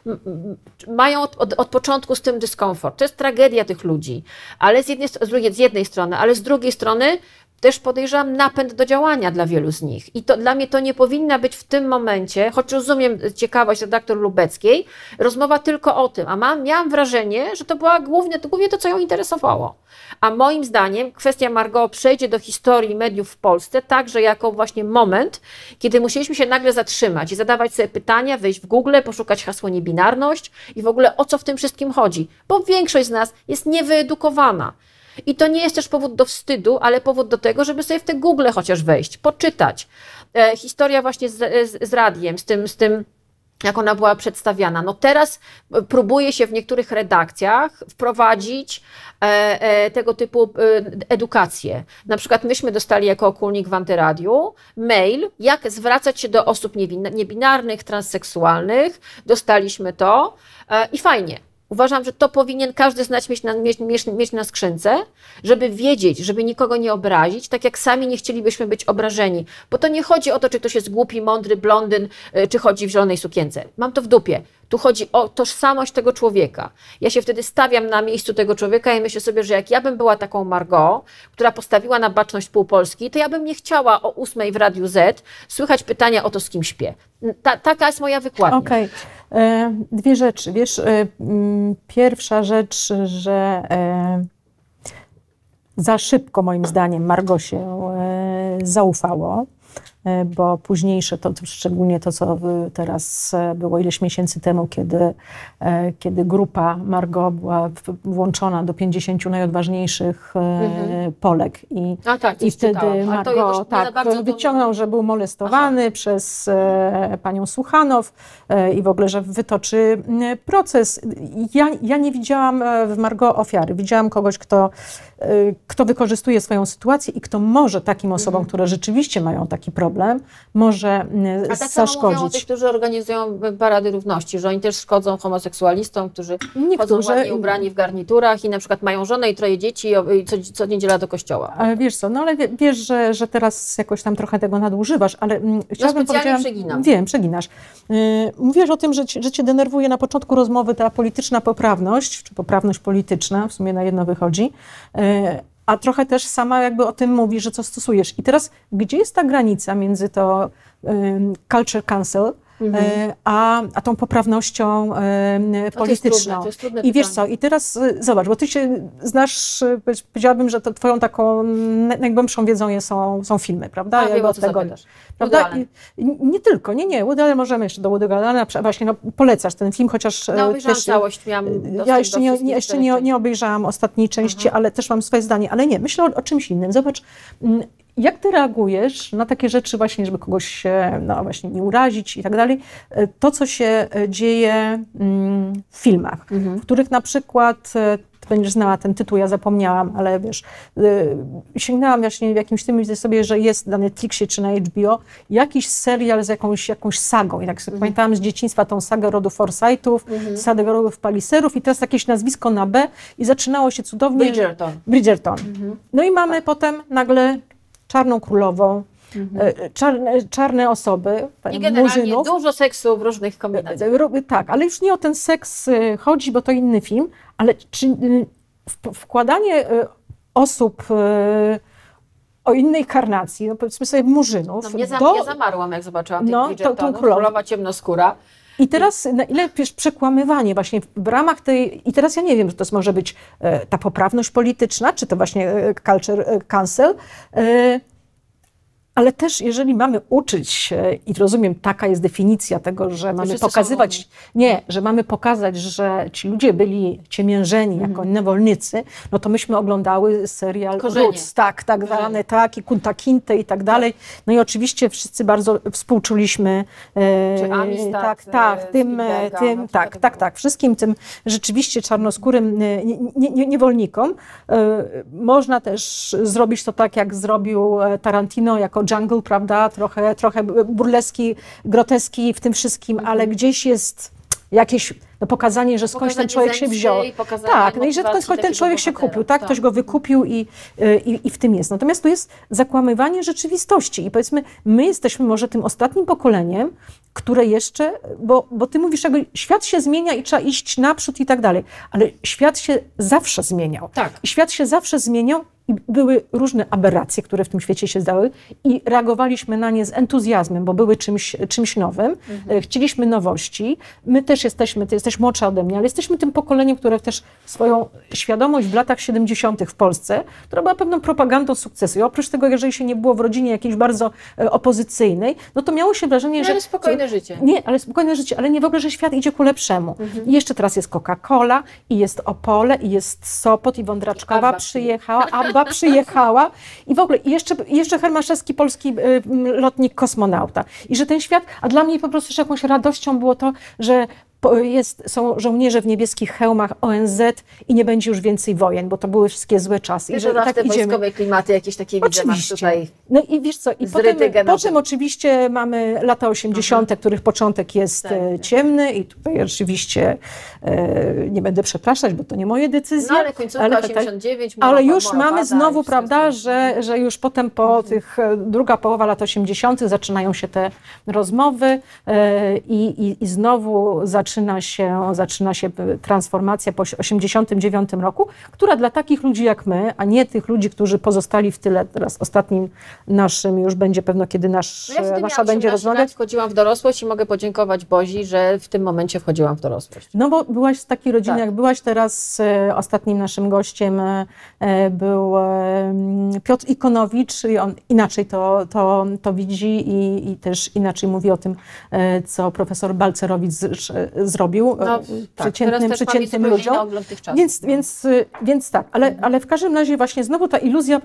B: mają od, od, od, początku z tym dyskomfort. To jest tragedia tych ludzi, ale z jednej, z, drugiej, z jednej strony, ale z drugiej strony też podejrzewam napęd do działania dla wielu z nich. I to dla mnie to nie powinna być w tym momencie, choć rozumiem ciekawość redaktor Lubeckiej, rozmowa tylko o tym. A mam, miałam wrażenie, że to była głównie, to głównie to, co ją interesowało. A moim zdaniem kwestia Margot przejdzie do historii mediów w Polsce także jako właśnie moment, kiedy musieliśmy się nagle zatrzymać i zadawać sobie pytania, wejść w Google, poszukać hasło niebinarność i w ogóle o co w tym wszystkim chodzi. Bo większość z nas jest niewyedukowana. I to nie jest też powód do wstydu, ale powód do tego, żeby sobie w te Google chociaż wejść, poczytać. E, historia właśnie z, z, z radiem, z tym, z tym jak ona była przedstawiana. No teraz próbuje się w niektórych redakcjach wprowadzić e, e, tego typu e, edukację. Na przykład myśmy dostali jako okulnik w Antyradiu mail, jak zwracać się do osób niebinarnych, transseksualnych. Dostaliśmy to e, i fajnie. Uważam, że to powinien każdy z nas mieć na, mieć, mieć, na skrzynce, żeby wiedzieć, żeby nikogo nie obrazić, tak jak sami nie chcielibyśmy być obrażeni. Bo to nie chodzi o to, czy ktoś jest głupi, mądry, blondyn, y, czy chodzi w zielonej sukience. Mam to w dupie. Tu chodzi o tożsamość tego człowieka. Ja się wtedy stawiam na miejscu tego człowieka i myślę sobie, że jak ja bym była taką Margot, która postawiła na baczność pół Polski, to ja bym nie chciała o ósmej w Radiu Z słychać pytania o to, z kim śpię. Ta, taka jest moja wykładnia.
A: Okay. E, dwie rzeczy. Wiesz, e, pierwsza rzecz, że e, za szybko moim zdaniem Margo się zaufało. E, bo późniejsze, to, szczególnie to, co teraz e, było ileś miesięcy temu, kiedy, e, kiedy grupa Margot była włączona do 50 najodważniejszych mhm. Polek i,
B: A tak,
A: i wtedy Margot tak, wyciągnął, że był molestowany Aha. przez panią Słuchanow i w ogóle, że wytoczy proces. Ja, ja nie widziałam w Margot ofiary, widziałam kogoś, kto, kto wykorzystuje swoją sytuację i kto może takim osobom, mhm. które rzeczywiście mają taki problem, może mm, A tak zaszkodzić.
B: A tych, którzy organizują parady równości, że oni też szkodzą homoseksualistom, którzy Niektórzy... chodzą ładnie ubrani w garniturach i na przykład mają żonę i troje dzieci i co, co niedziela do kościoła.
A: Ale wiesz co, no ale wiesz, że, że teraz jakoś tam trochę tego nadużywasz, ale
B: mm, chciałabym no powiedzieć... przeginam.
A: Wiem, przeginasz. Yy, mówisz o tym, że, że cię denerwuje na początku rozmowy ta polityczna poprawność, czy poprawność polityczna, w sumie na jedno wychodzi, yy, a trochę też sama jakby o tym mówi, że co stosujesz. I teraz, gdzie jest ta granica między to um, culture cancel, Mhm. E, a, a tą poprawnością e, polityczną.
B: To jest trudne, to jest
A: I wiesz co, i teraz e, zobacz, bo ty się znasz, powiedziałabym, że to twoją taką najgłębszą wiedzą są, są filmy, prawda?
B: A, wiem, od tego,
A: prawda? I, nie tylko, nie, nie, Woody możemy jeszcze do Woody Allena, właśnie no, polecasz ten film, chociaż
B: no, też, całość, miałam
A: Ja jeszcze, nie, nie, jeszcze nie, nie obejrzałam ostatniej części, ale też mam swoje zdanie, ale nie, myślę o, o czymś innym. Zobacz, jak ty reagujesz na takie rzeczy właśnie, żeby kogoś no właśnie nie urazić i tak dalej? E, to, co się e, dzieje mm, w filmach, mhm. w których na przykład e, będziesz znała ten tytuł, ja zapomniałam, ale wiesz, sięgnęłam właśnie w jakimś tym, widzę sobie, że jest na Netflixie czy na HBO jakiś serial z jakąś, jakąś sagą. I tak sobie mhm. pamiętałam z dzieciństwa tą sagę rodu Forsythów, mhm. sagę rodów Paliserów i teraz jakieś nazwisko na B i zaczynało się cudownie.
B: Bridgerton.
A: Bridgerton. Mhm. No i mamy tak. potem nagle Czarną Królową, mhm. E, czarne, czarne osoby,
B: I generalnie murzynów. dużo seksu w różnych kombinacjach.
A: E, tak, ale już nie o ten seks e, chodzi, bo to inny film, ale czy wkładanie osób o innej karnacji, no powiedzmy sobie murzynów.
B: No mnie za, do, ja zamarłam, jak zobaczyłam no, tą, tą królową. królowa ciemnoskóra.
A: I teraz na ile wiesz, przekłamywanie właśnie w ramach tej, i teraz ja nie wiem, czy to może być e, ta poprawność polityczna, czy to właśnie e, culture e, cancel, też jeżeli mamy uczyć się, i rozumiem, taka jest definicja tego, że mamy pokazywać, nie, że mamy pokazać, że ci ludzie byli ciemiężeni mm. jako niewolnicy, no to myśmy oglądały serial Roots, tak, tak zwane, tak, i Kunta Kinte i tak dalej. No i oczywiście wszyscy bardzo współczuliśmy.
B: E, Czy Amistad,
A: tak, tak, tym, e, tym tak, tak, tak, wszystkim tym rzeczywiście czarnoskórym e, niewolnikom. Można też zrobić to tak, jak zrobił Tarantino jako jungle, prawda, trochę, trochę burleski, groteski w tym wszystkim, ale mhm. gdzieś jest jakieś no, pokazanie, że skądś ten człowiek się wziął. Tak, no i że skądś ten człowiek się kupił, tak? Ktoś tak. go wykupił i, i, i w tym jest. Natomiast tu jest zakłamywanie rzeczywistości i powiedzmy, my jesteśmy może tym ostatnim pokoleniem, które jeszcze, bo, bo ty mówisz, że świat się zmienia i trzeba iść naprzód i tak dalej, ale świat się zawsze zmieniał.
B: Tak.
A: I świat się zawsze zmieniał i były różne aberracje, które w tym świecie się zdały i reagowaliśmy na nie z entuzjazmem, bo były czymś, czymś nowym. Mhm. E, chcieliśmy nowości. My też jesteśmy, ty jesteś młodsza ode mnie, ale jesteśmy tym pokoleniem, które też swoją świadomość w latach 70. w Polsce, która była pewną propagandą sukcesu. I oprócz tego, jeżeli się nie było w rodzinie jakiejś bardzo e, opozycyjnej, no to miało się wrażenie, no, że...
B: Ale spokojne życie.
A: Nie, ale spokojne życie, ale nie w ogóle, że świat idzie ku lepszemu. Mhm. I jeszcze teraz jest Coca-Cola, i jest Opole, i jest Sopot, i Wądraczkowa przyjechała, Abba Przyjechała i w ogóle i jeszcze, jeszcze Hermaszewski, polski y, lotnik kosmonauta. I że ten świat, a dla mnie po prostu jakąś radością było to, że jest, są żołnierze w niebieskich hełmach ONZ i nie będzie już więcej wojen, bo to były wszystkie złe czasy.
B: I że tak te idziemy. wojskowe klimaty jakieś takie
A: oczywiście. tutaj No i wiesz co, i potem, potem oczywiście mamy lata 80., mhm. których początek jest tak, e, tak. ciemny i tutaj oczywiście e, nie będę przepraszać, bo to nie moje decyzje. No
B: ale końcówka ale, 89,
A: Ale już mamy znowu, prawda, że, że już potem po mhm. tych, e, druga połowa lat 80. zaczynają się te rozmowy e, i, i, i znowu zaczynają zaczyna się, zaczyna się transformacja po 89 roku, która dla takich ludzi jak my, a nie tych ludzi, którzy pozostali w tyle, teraz ostatnim naszym już będzie pewno, kiedy nasz,
B: No ja
A: nasza będzie rozmawiać.
B: Wchodziłam w dorosłość i mogę podziękować Bozi, że w tym momencie wchodziłam w dorosłość.
A: No bo byłaś z takiej rodziny,
B: Tak.
A: jak byłaś teraz, e, ostatnim naszym gościem e, e, był Piotr Ikonowicz i on inaczej to, to, to widzi i, i też inaczej mówi o tym, co profesor Balcerowicz z, zrobił e,
B: No, tak.
A: przeciętnym,
B: mam
A: przeciętnym ludziom. Więc,
B: no.
A: więc, y, więc tak, ale, ale w każdym razie właśnie znowu ta iluzja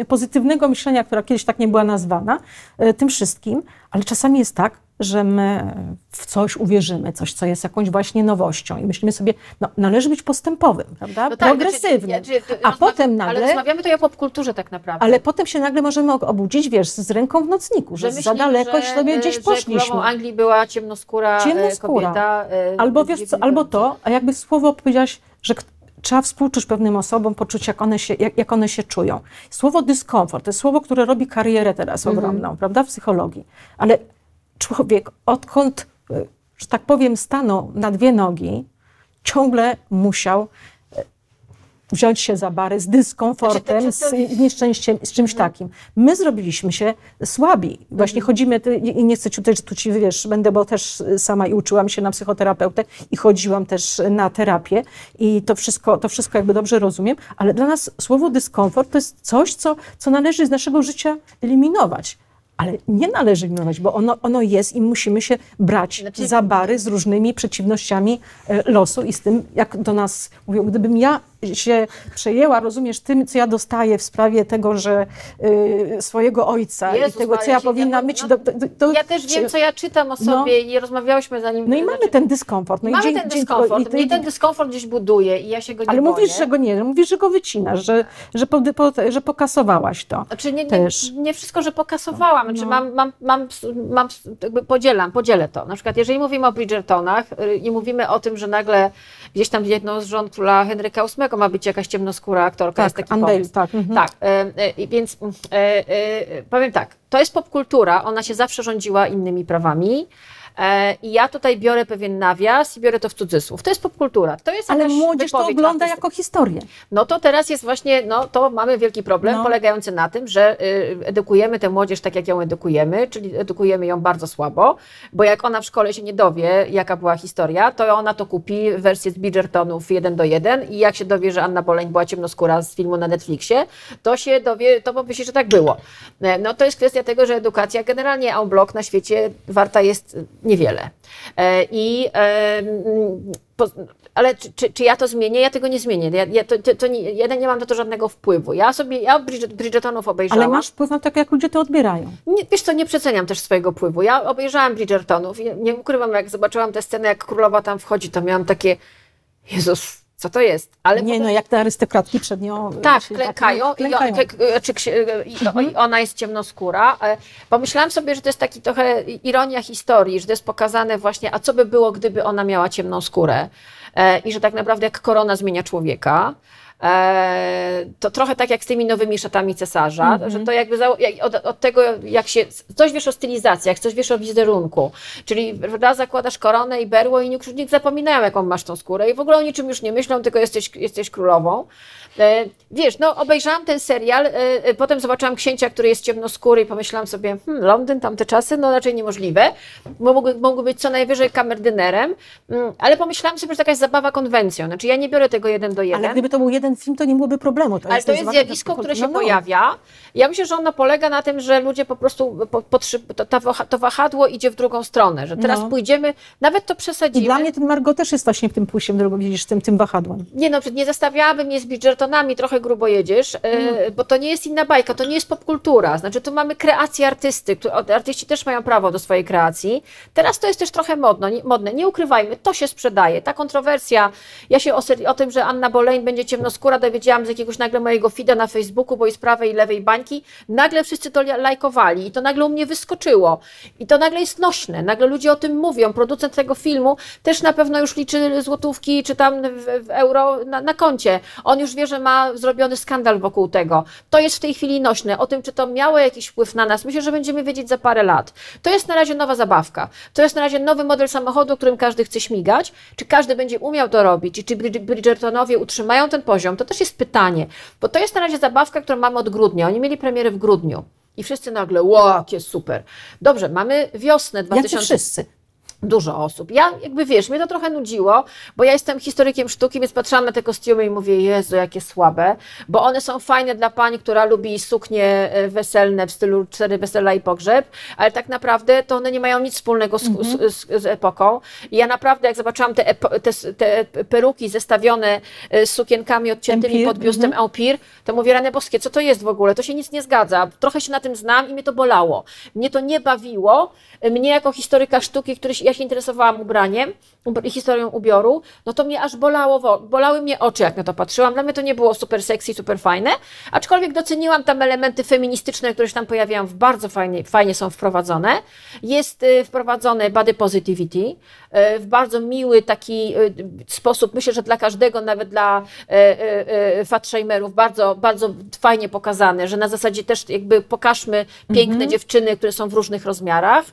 A: e, pozytywnego myślenia, która kiedyś tak nie była nazwana, e, tym wszystkim, ale czasami jest tak, że my w coś uwierzymy, coś, co jest jakąś właśnie nowością i myślimy sobie, no należy być postępowym, prawda,
B: No tak,
A: progresywnym,
B: znaczy, znaczy,
A: a potem
B: Ale
A: nagle...
B: rozmawiamy tutaj o popkulturze tak naprawdę.
A: Ale potem się nagle możemy obudzić, wiesz, z ręką w nocniku, że, za
B: myślimy,
A: daleko
B: że,
A: sobie
B: e,
A: gdzieś
B: że
A: poszliśmy.
B: królową Anglii była ciemnoskóra,
A: Ciemnoskóra.
B: kobieta. e,
A: Albo wiesz co, albo to, a jakby słowo powiedziałaś, że trzeba współczuć pewnym osobom, poczuć, jak one się, jak, jak one się czują. Słowo dyskomfort to jest słowo, które robi karierę teraz
B: Mhm.
A: ogromną, prawda, w psychologii. Ale człowiek, odkąd, y, że tak powiem, stanął na dwie nogi, ciągle musiał y, wziąć się za bary z dyskomfortem,
B: Znaczy, to- to-
A: z nieszczęściem, z czymś takim. My zrobiliśmy się słabi. Właśnie chodzimy, ty- i nie chcę tutaj, że tu ci, wiesz, będę, bo też sama i uczyłam się na psychoterapeutę i chodziłam też na terapię i to wszystko, to wszystko jakby dobrze rozumiem, ale dla nas słowo dyskomfort to jest coś, co, co należy z naszego życia eliminować. Ale nie należy eliminować, bo ono, ono jest i musimy się brać
B: Znaczy-
A: za bary z różnymi przeciwnościami e, losu i z tym, jak do nas mówią. Gdybym ja się przejęła, rozumiesz, tym, co ja dostaję w sprawie tego, że y, swojego ojca
B: Jezus
A: i tego, co ja powinnam
B: no,
A: mieć.
B: no,
A: do,
B: Ja też wiem, co ja czytam o sobie i rozmawiałyśmy zanim...
A: No i mamy
B: znaczy,
A: ten dyskomfort. No i
B: Mamy
A: dzięki-
B: ten dyskomfort.
A: i ty-
B: Mnie ten dyskomfort gdzieś buduje i ja się go nie
A: ale
B: boję.
A: mówisz, że go nie, mówisz, że go wycinasz, że, że, po, po, że pokasowałaś to.
B: Znaczy nie, nie, nie wszystko, że pokasowałam. Znaczy
A: No.
B: mam, mam, mam, mam, jakby podzielam, podzielę to. Na przykład jeżeli mówimy o Bridgertonach y, i mówimy o tym, że nagle gdzieś tam jedną z żon króla Henryka VIII ma być jakaś ciemnoskóra aktorka, jest
A: Tak,
B: taki
A: Andale,
B: pomysł.
A: tak. mhm.
B: Tak, e, e, więc e, powiem tak, to jest popkultura, ona się zawsze rządziła innymi prawami. E, I ja tutaj biorę pewien nawias i biorę to w cudzysłów. To jest popkultura. To jest
A: Ale młodzież to ogląda jako historię.
B: no to teraz jest właśnie, no to mamy wielki problem
A: No.
B: polegający na tym, że y, edukujemy tę młodzież tak, jak ją edukujemy, czyli edukujemy ją bardzo słabo, bo jak ona w szkole się nie dowie, jaka była historia, to ona to kupi wersję z Bridgertonów 1 do 1 i jak się dowie, że Anna Boleń była ciemnoskóra z filmu na Netflixie, to się dowie, to pomyśli, że tak było. E, No to jest kwestia tego, że edukacja generalnie en bloc na świecie warta jest niewiele. E, I e, ale czy, czy, czy ja to zmienię? Ja tego nie zmienię. Ja, ja, to, to, nie, ja nie mam na to żadnego wpływu. Ja sobie, ja Bridget, Bridgertonów obejrzałam.
A: Ale masz wpływ na to, jak ludzie to odbierają.
B: Nie, wiesz co, nie przeceniam też swojego wpływu. Ja obejrzałam Bridgertonów i nie ukrywam, jak zobaczyłam tę scenę, jak królowa tam wchodzi, to miałam takie, Jezus, co to jest? Ale
A: Nie,
B: potem-
A: no jak te arystokratki przed nią...
B: tak,
A: się
B: klękają,
A: no,
B: I,
A: klękają.
B: i, ona jest ciemnoskóra. E, Pomyślałam sobie, że to jest taki trochę ironia historii, że to jest pokazane właśnie, a co by było, gdyby ona miała ciemną skórę E, i że tak naprawdę jak korona zmienia człowieka, e, to trochę tak jak z tymi nowymi szatami cesarza,
A: Mhm.
B: że to jakby za, jak, od, od tego, jak się, coś wiesz o stylizacjach, coś wiesz o wizerunku, czyli prawda, zakładasz koronę i berło i nikt, nikt zapominają, jaką masz tą skórę i w ogóle o niczym już nie myślą, tylko jesteś, jesteś królową. E, wiesz, no obejrzałam ten serial, e, e, potem zobaczyłam księcia, który jest ciemnoskóry i pomyślałam sobie, hmm, Londyn, tamte czasy, no raczej niemożliwe. Mogły, mogły być co najwyżej kamerdynerem, mm, ale pomyślałam sobie, że to jakaś zabawa konwencją. Znaczy ja nie biorę tego jeden do jeden.
A: Ale gdyby to był jeden film, to nie byłoby problemu. To
B: Ale to jest zjawisko, które się
A: no, no.
B: pojawia. Ja myślę, że ono polega na tym, że ludzie po prostu, po, potrzyb- to, to wahadło idzie w drugą stronę, że teraz
A: No.
B: pójdziemy, nawet to
A: I
B: przesadzimy.
A: dla mnie ten Margot też jest właśnie w tym pójściem drogą, widzisz, tym, tym wahadłem.
B: Nie no, nie zestawiałabym mnie z Bridgertonami, trochę grubo jedziesz, e,
A: Mm.
B: bo to nie jest inna bajka, to nie jest popkultura. Znaczy, tu mamy kreację artysty, artyści też mają prawo do swojej kreacji. Teraz to jest też trochę modno, nie, modne, nie ukrywajmy, to się sprzedaje. Ta kontrowersja, ja się o, o tym, że Anna Boleyn będzie ciemnoskóra, Czarnoskóra, dowiedziałam z jakiegoś nagle mojego feeda na Facebooku, bo i z prawej i lewej bańki, nagle wszyscy to lajkowali i to nagle u mnie wyskoczyło. I to nagle jest nośne, nagle ludzie o tym mówią. Producent tego filmu też na pewno już liczy złotówki, czy tam w, w euro na, na koncie. On już wie, że ma zrobiony skandal wokół tego. To jest w tej chwili nośne. O tym, czy to miało jakiś wpływ na nas, myślę, że będziemy wiedzieć za parę lat. To jest na razie nowa zabawka. To jest na razie nowy model samochodu, którym każdy chce śmigać. Czy każdy będzie umiał to robić i czy Bridgertonowie utrzymają ten poziom, to też jest pytanie. Bo to jest na razie zabawka, którą mamy od grudnia. Oni mieli premierę w grudniu. I wszyscy nagle, wow, jakie super. Dobrze, mamy wiosnę 2000.
A: Jak wszyscy
B: dużo osób. Ja jakby wiesz, mnie to trochę nudziło, bo ja jestem historykiem sztuki, więc patrzyłam na te kostiumy i mówię, Jezu, jakie słabe, bo one są fajne dla pani, która lubi suknie e, weselne w stylu cztery wesela i pogrzeb, ale tak naprawdę to one nie mają nic wspólnego z, mm -hmm. z, z, epoką. I ja naprawdę, jak zobaczyłam te, te, te, peruki zestawione e, z sukienkami odciętymi Empire. pod biustem mm -hmm. Empire, to mówię, rane boskie, co to jest w ogóle? To się nic nie zgadza. Trochę się na tym znam i mnie to bolało. Mnie to nie bawiło. Mnie jako historyka sztuki, który się ja się interesowałam ubraniem, historią ubioru, no to mnie aż bolało, bolały mnie oczy, jak na to patrzyłam. Dla mnie to nie było super sexy, super fajne, aczkolwiek doceniłam tam elementy feministyczne, które się tam pojawiają, bardzo fajnie, fajnie są wprowadzone. Jest y, wprowadzone body positivity w bardzo miły taki y, sposób, myślę, że dla każdego, nawet dla fatshamerów, bardzo, bardzo fajnie pokazane, że na zasadzie też jakby pokażmy piękne mhm. dziewczyny, które są w różnych rozmiarach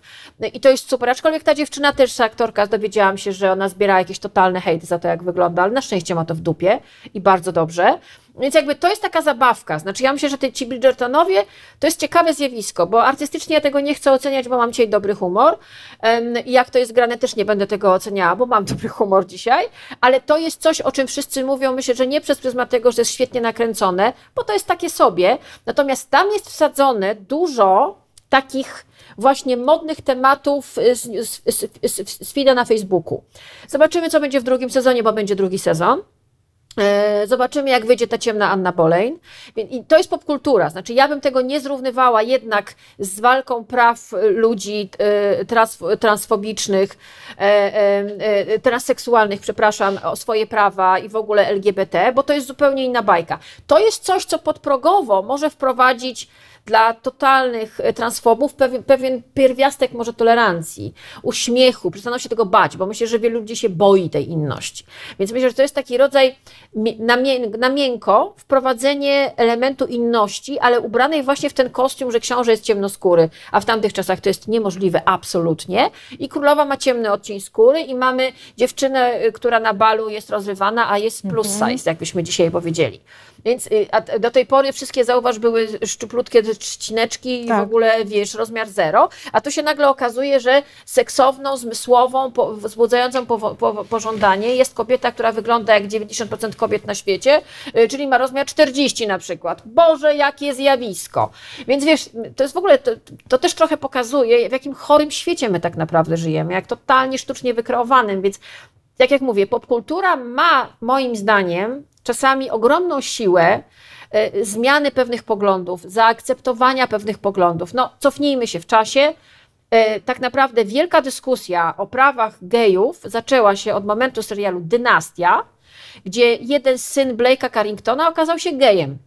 B: i to jest super, aczkolwiek ta dziewczyna też, aktorka, dowiedziałam się, że ona zbiera jakieś totalne hejty za to, jak wygląda, ale na szczęście ma to w dupie i bardzo dobrze. Więc jakby to jest taka zabawka. Znaczy ja myślę, że te ci Bridgertonowie to jest ciekawe zjawisko, bo artystycznie ja tego nie chcę oceniać, bo mam dzisiaj dobry humor. I jak to jest grane, też nie będę tego oceniała, bo mam dobry humor dzisiaj, ale to jest coś, o czym wszyscy mówią, myślę, że nie przez pryzmat tego, że jest świetnie nakręcone, bo to jest takie sobie. Natomiast tam jest wsadzone dużo takich właśnie modnych tematów z, z, z, z feeda na Facebooku. Zobaczymy, co będzie w drugim sezonie, bo będzie drugi sezon. E, zobaczymy, jak wyjdzie ta ciemna Anna Boleyn. I to jest popkultura. Znaczy, ja bym tego nie zrównywała jednak z walką praw ludzi e, trans, transfobicznych, e, transseksualnych, przepraszam, o swoje prawa i w ogóle LGBT, bo to jest zupełnie inna bajka. To jest coś, co podprogowo może wprowadzić dla totalnych e, transfobów pewien, pewien pierwiastek może tolerancji, uśmiechu, przestaną się tego bać, bo myślę, że wielu ludzi się boi tej inności. Więc myślę, że to jest taki rodzaj na, miękko wprowadzenie elementu inności, ale ubranej właśnie w ten kostium, że książę jest ciemnoskóry, a w tamtych czasach to jest niemożliwe absolutnie. I królowa ma ciemny odcień skóry i mamy dziewczynę, e, która na balu jest rozrywana, a jest plus mhm. size, jakbyśmy dzisiaj powiedzieli. Więc y, do tej pory wszystkie, zauważ, były szczuplutkie trzcineczki i tak. w ogóle, wiesz, rozmiar zero, a tu się nagle okazuje, że seksowną, zmysłową, po, wzbudzającą po, po, pożądanie jest kobieta, która wygląda jak 90% kobiet na świecie, y, czyli ma rozmiar 40 na przykład. Boże, jakie zjawisko. Więc wiesz, to jest w ogóle, to, to też trochę pokazuje, w jakim chorym świecie my tak naprawdę żyjemy, jak totalnie sztucznie wykreowanym, więc tak jak mówię, popkultura ma moim zdaniem czasami ogromną siłę e, zmiany pewnych poglądów, zaakceptowania pewnych poglądów. No, cofnijmy się w czasie. E, tak naprawdę wielka dyskusja o prawach gejów zaczęła się od momentu serialu Dynastia, gdzie jeden syn Blake'a Carringtona okazał się gejem.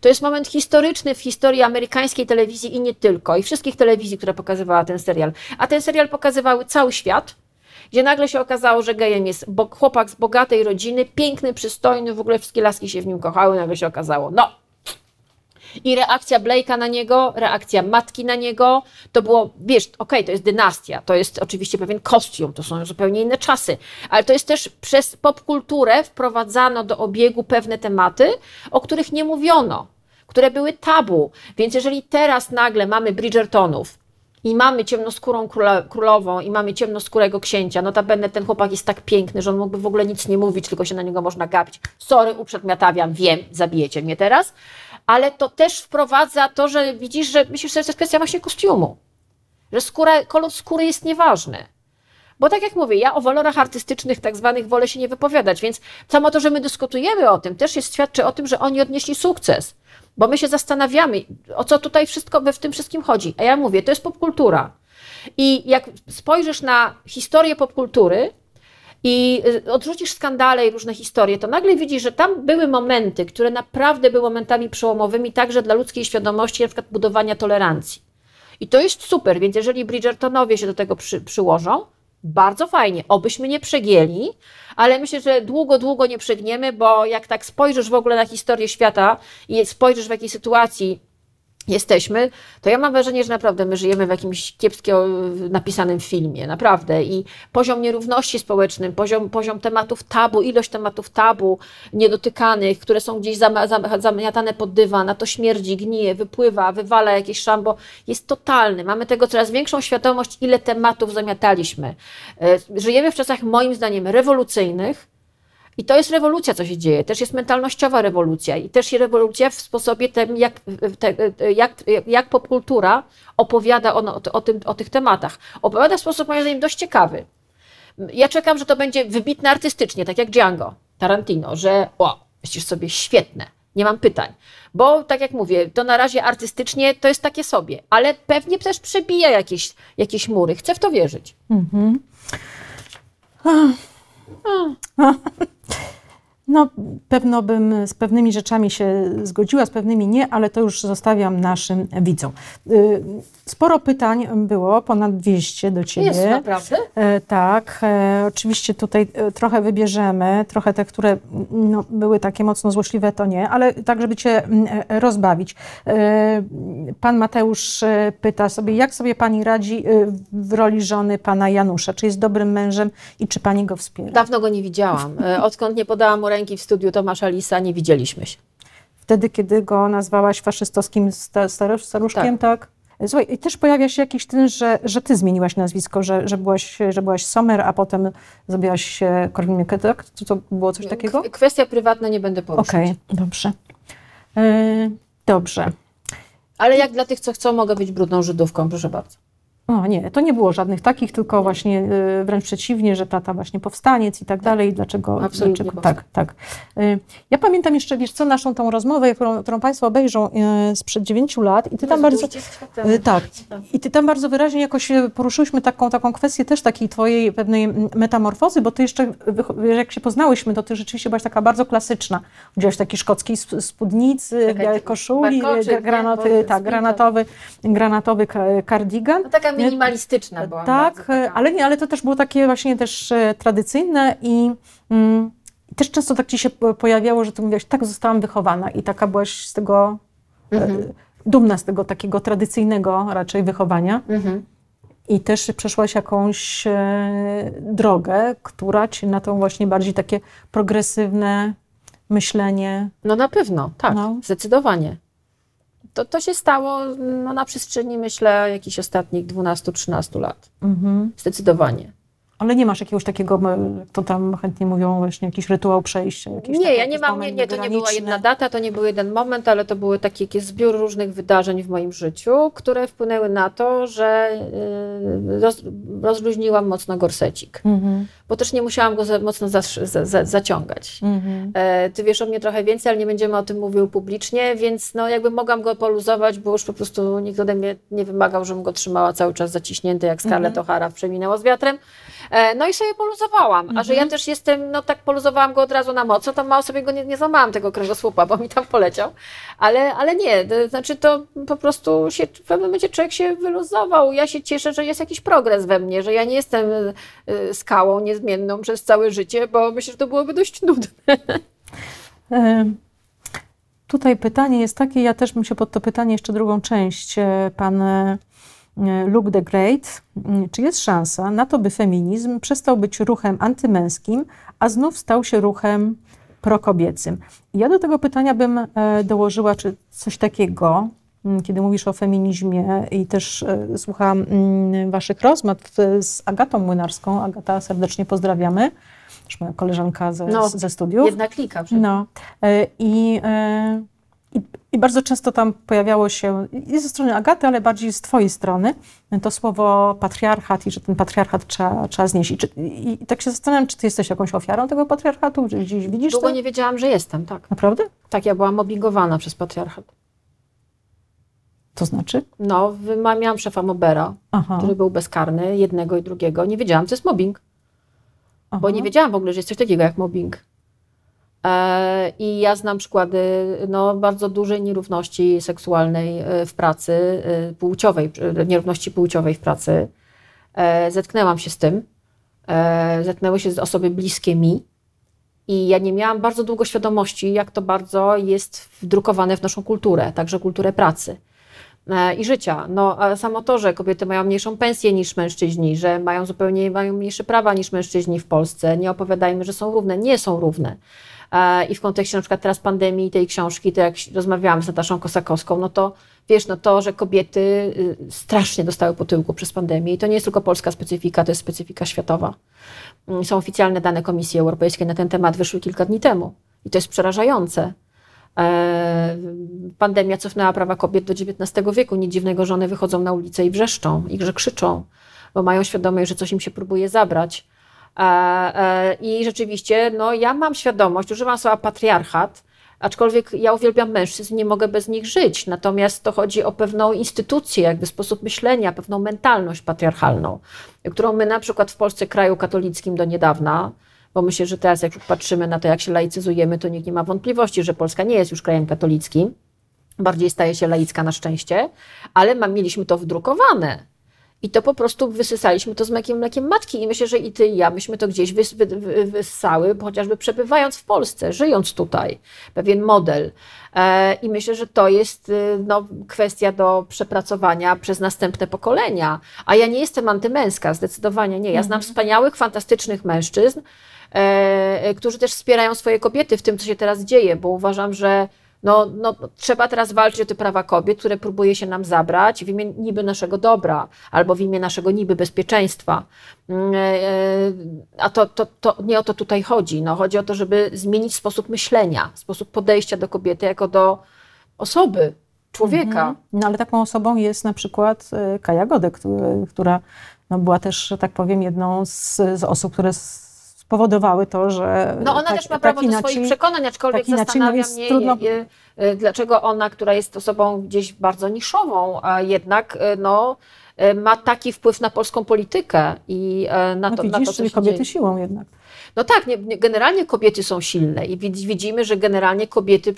B: To jest moment historyczny w historii amerykańskiej telewizji i nie tylko, i wszystkich telewizji, które pokazywała ten serial. A ten serial pokazywały cały świat, gdzie nagle się okazało, że gejem jest chłopak z bogatej rodziny, piękny, przystojny, w ogóle wszystkie laski się w nim kochały, nagle się okazało, no, i reakcja Blake'a na niego, reakcja matki na niego, to było, wiesz, okej, okay, to jest dynastia, to jest oczywiście pewien kostium, to są zupełnie inne czasy, ale to jest też przez popkulturę wprowadzano do obiegu pewne tematy, o których nie mówiono, które były tabu. Więc jeżeli teraz nagle mamy Bridgertonów, i mamy ciemnoskórą króla, królową i mamy ciemnoskórego księcia, notabene ten chłopak jest tak piękny, że on mógłby w ogóle nic nie mówić, tylko się na niego można gapić. Sorry, uprzedmiotawiam, wiem, zabijecie mnie teraz, ale to też wprowadza to, że widzisz, że myślisz, że to jest kwestia właśnie kostiumu, że skóra, kolor skóry jest nieważny. Bo tak jak mówię, ja o walorach artystycznych tak zwanych wolę się nie wypowiadać, więc samo to, że my dyskutujemy o tym, też jest świadczy o tym, że oni odnieśli sukces. Bo my się zastanawiamy, o co tutaj wszystko w tym wszystkim chodzi. A ja mówię, to jest popkultura. I jak spojrzysz na historię popkultury i y, odrzucisz skandale i różne historie, to nagle widzisz, że tam były momenty, które naprawdę były momentami przełomowymi także dla ludzkiej świadomości, na przykład budowania tolerancji. I to jest super, więc jeżeli Bridgertonowie się do tego przy, przyłożą, bardzo fajnie, obyśmy nie przegięli, ale myślę, że długo, długo nie przegniemy, bo jak tak spojrzysz w ogóle na historię świata i spojrzysz w jakiej sytuacji jesteśmy, to ja mam wrażenie, że naprawdę my żyjemy w jakimś kiepsko napisanym filmie, naprawdę. I poziom nierówności społecznej, poziom, poziom tematów tabu, ilość tematów tabu, niedotykanych, które są gdzieś zamiatane pod dywan, a to śmierdzi, gnije, wypływa, wywala jakieś szambo, jest totalny. Mamy tego coraz większą świadomość, ile tematów zamiataliśmy. E, żyjemy w czasach, moim zdaniem, rewolucyjnych, i to jest rewolucja, co się dzieje. Też jest mentalnościowa rewolucja i też rewolucja w sposobie tym, jak, te, jak, jak popkultura opowiada o, o, o, tym, o tych tematach. Opowiada w sposób, moim zdaniem, dość ciekawy. Ja czekam, że to będzie wybitne artystycznie, tak jak Django, Tarantino, że o, myślisz sobie, świetne, nie mam pytań. Bo tak jak mówię, to na razie artystycznie to jest takie sobie, ale pewnie też przebija jakieś, jakieś mury. Chcę w to wierzyć. Mhm.
A: No, pewno bym z pewnymi rzeczami się zgodziła, z pewnymi nie, ale to już zostawiam naszym widzom. Sporo pytań było, ponad 200 do Ciebie.
B: Jest, naprawdę?
A: E, tak, e, oczywiście tutaj e, trochę wybierzemy, trochę te, które no, były takie mocno złośliwe, to nie, ale tak, żeby Cię rozbawić. Pan Mateusz pyta sobie, jak sobie Pani radzi w roli żony Pana Janusza? Czy jest dobrym mężem i czy Pani go wspiera?
B: Dawno go nie widziałam. Odkąd nie podałam mu ręki w studiu Tomasza Lisa, nie widzieliśmy się.
A: Wtedy, kiedy go nazwałaś faszystowskim staruszkiem, tak? tak? Słuchaj, i też pojawia się jakiś ten, że, że ty zmieniłaś nazwisko, że, że, byłaś, że byłaś Sommer, a potem zrobiłaś się Korwin-Mikke, tak? To, to było coś takiego?
B: Kwestia prywatna nie będę poruszać.
A: Okej, okay, dobrze. Yy, dobrze.
B: Ale jak dla tych, co chcą, mogę być brudną Żydówką, proszę bardzo.
A: O nie, to nie było żadnych takich, tylko właśnie y, wręcz przeciwnie, że tata właśnie powstaniec i tak dalej. Dlaczego?
B: Absolutnie
A: dlaczego tak, tak. Y, ja pamiętam jeszcze, wiesz co, naszą tą rozmowę, którą, którą Państwo obejrzą y, sprzed dziewięciu lat i Ty tam bardzo... Tak. I Ty tam bardzo wyraźnie jakoś poruszyliśmy taką, taką kwestię też takiej Twojej pewnej metamorfozy, bo Ty jeszcze, jak się poznałyśmy, to Ty rzeczywiście byłaś taka bardzo klasyczna. Udzielałaś takiej szkockiej spódnicy, białej koszuli, granaty, tak, granatowy, granatowy kardigan. No,
B: taka minimalistyczna była.
A: Tak, ale nie, ale to też było takie właśnie też e, tradycyjne i mm, też często tak ci się pojawiało, że ty mówiłaś, tak zostałam wychowana i taka byłaś z tego e, mhm. dumna z tego takiego tradycyjnego raczej wychowania. Mhm. I też przeszłaś jakąś e, drogę, która ci na tą właśnie bardziej takie progresywne myślenie.
B: No na pewno, tak, no. zdecydowanie to, to się stało no, na przestrzeni, myślę, jakichś ostatnich 12-13 lat. Mhm. Zdecydowanie.
A: Ale nie masz jakiegoś takiego, to tam chętnie mówią właśnie jakiś rytuał przejścia?
B: Jakiś nie, ja nie mam, nie, nie, to nie była jedna data, to nie był jeden moment, ale to były takie jakieś zbiór różnych wydarzeń w moim życiu, które wpłynęły na to, że y, roz, rozluźniłam mocno gorsecik. Mhm. Bo też nie musiałam go za, mocno za, za, zaciągać. Mhm. E, ty wiesz o mnie trochę więcej, ale nie będziemy o tym mówiły publicznie, więc no jakby mogłam go poluzować, bo już po prostu nikt ode mnie nie wymagał, żebym go trzymała cały czas zaciśnięty, jak Scarlett mhm. O'Hara Przeminęło z wiatrem. E, no i sobie poluzowałam. A że ja mhm. też jestem, no tak poluzowałam go od razu na mocno, to mało sobie go nie, nie złamałam tego kręgosłupa, bo mi tam poleciał. Ale, ale nie, to znaczy to po prostu się, w pewnym momencie człowiek się wyluzował. Ja się cieszę, że jest jakiś progres we mnie, że ja nie jestem e, skałą niezmienną przez całe życie, bo myślę, że to byłoby dość nudne.
A: E, tutaj pytanie jest takie, ja też bym się pod to pytanie jeszcze drugą część pan E, Luke the Great, mm, czy jest szansa na to, by feminizm przestał być ruchem antymęskim, a znów stał się ruchem prokobiecym? Ja do tego pytania bym e, dołożyła, czy coś takiego, mm, kiedy mówisz o feminizmie i też e, słucham mm, waszych rozmów z Agatą Młynarską. Agata, serdecznie pozdrawiamy. Też moja koleżanka ze, no, ze studiów.
B: Jedna klika.
A: No. I i, I, bardzo często tam pojawiało się, i ze strony Agaty, ale bardziej z twojej strony, to słowo patriarchat i że ten patriarchat trzeba, trzeba znieść. I, czy, i, I, tak się zastanawiam, czy ty jesteś jakąś ofiarą tego patriarchatu? Czy gdzieś widzisz
B: Długo
A: to?
B: nie wiedziałam, że jestem, tak.
A: Naprawdę?
B: Tak, ja byłam mobbingowana przez patriarchat.
A: To znaczy?
B: No, miałam szefa Mobera, Aha. który był bezkarny, jednego i drugiego. Nie wiedziałam, co jest mobbing. Aha. bo nie wiedziałam w ogóle, że jest coś takiego jak mobbing. E, I ja znam przykłady no, bardzo dużej nierówności seksualnej e, w pracy, e, płciowej, nierówności płciowej w pracy. Zetknęłam się z tym. Zetknęły się z osoby bliskie mi. I ja nie miałam bardzo długo świadomości, jak to bardzo jest wdrukowane w naszą kulturę, także kulturę pracy i życia. No, samo to, że kobiety mają mniejszą pensję niż mężczyźni, że mają zupełnie mają mniejsze prawa niż mężczyźni w Polsce. Nie opowiadajmy, że są równe. Nie są równe. I w kontekście na przykład teraz pandemii tej książki, to jak rozmawiałam z Nataszą Kosakowską, no to wiesz, no to, że kobiety y, strasznie dostały po tyłku przez pandemię i to nie jest tylko polska specyfika, to jest specyfika światowa. Mm, są oficjalne dane Komisji Europejskiej na ten temat, wyszły kilka dni temu i to jest przerażające. E, pandemia cofnęła prawa kobiet do XIX wieku. Nic dziwnego, że one wychodzą na ulicę i wrzeszczą, i że krzyczą, bo mają świadomość, że coś im się próbuje zabrać. E, e, I rzeczywiście, no, ja mam świadomość, używam słowa patriarchat, aczkolwiek ja uwielbiam mężczyzn, nie mogę bez nich żyć. Natomiast to chodzi o pewną instytucję, jakby sposób myślenia, pewną mentalność patriarchalną, którą my na przykład w Polsce, kraju katolickim do niedawna, bo myślę, że teraz jak patrzymy na to, jak się laicyzujemy, to nikt nie ma wątpliwości, że Polska nie jest już krajem katolickim, bardziej staje się laicka na szczęście, ale ma, mieliśmy to wdrukowane i to po prostu wysysaliśmy to z mlekiem, mlekiem matki. I myślę, że i ty i ja myśmy to gdzieś wys, wy, wy, wyssały, chociażby przebywając w Polsce, żyjąc tutaj, pewien model. E, I myślę, że to jest y, no, kwestia do przepracowania przez następne pokolenia. A ja nie jestem antymęska, zdecydowanie nie. Ja znam mhm. wspaniałych, fantastycznych mężczyzn, e, którzy też wspierają swoje kobiety w tym, co się teraz dzieje, bo uważam, że no, no, trzeba teraz walczyć o te prawa kobiet, które próbuje się nam zabrać w imię niby naszego dobra albo w imię naszego niby bezpieczeństwa. Mm, e, e, a to, to, to nie o to tutaj chodzi. No, chodzi o to, żeby zmienić sposób myślenia, sposób podejścia do kobiety jako do osoby, człowieka. Mhm.
A: No ale taką osobą jest na przykład e, Kaja Godek, która no, była też, że tak powiem, jedną z, z osób, które spowodowały to, że.
B: No ona tak, też ma prawo do inaczej, swoich przekonań, aczkolwiek zastanawia no mnie, trudno... je, je, dlaczego ona, która jest osobą gdzieś bardzo niszową, a jednak no, ma taki wpływ na polską politykę i na
A: no
B: to,
A: widzisz,
B: na to
A: co kobiety dzieje. siłą jednak.
B: No tak, nie, nie, generalnie kobiety są silne i widzimy, że generalnie kobiety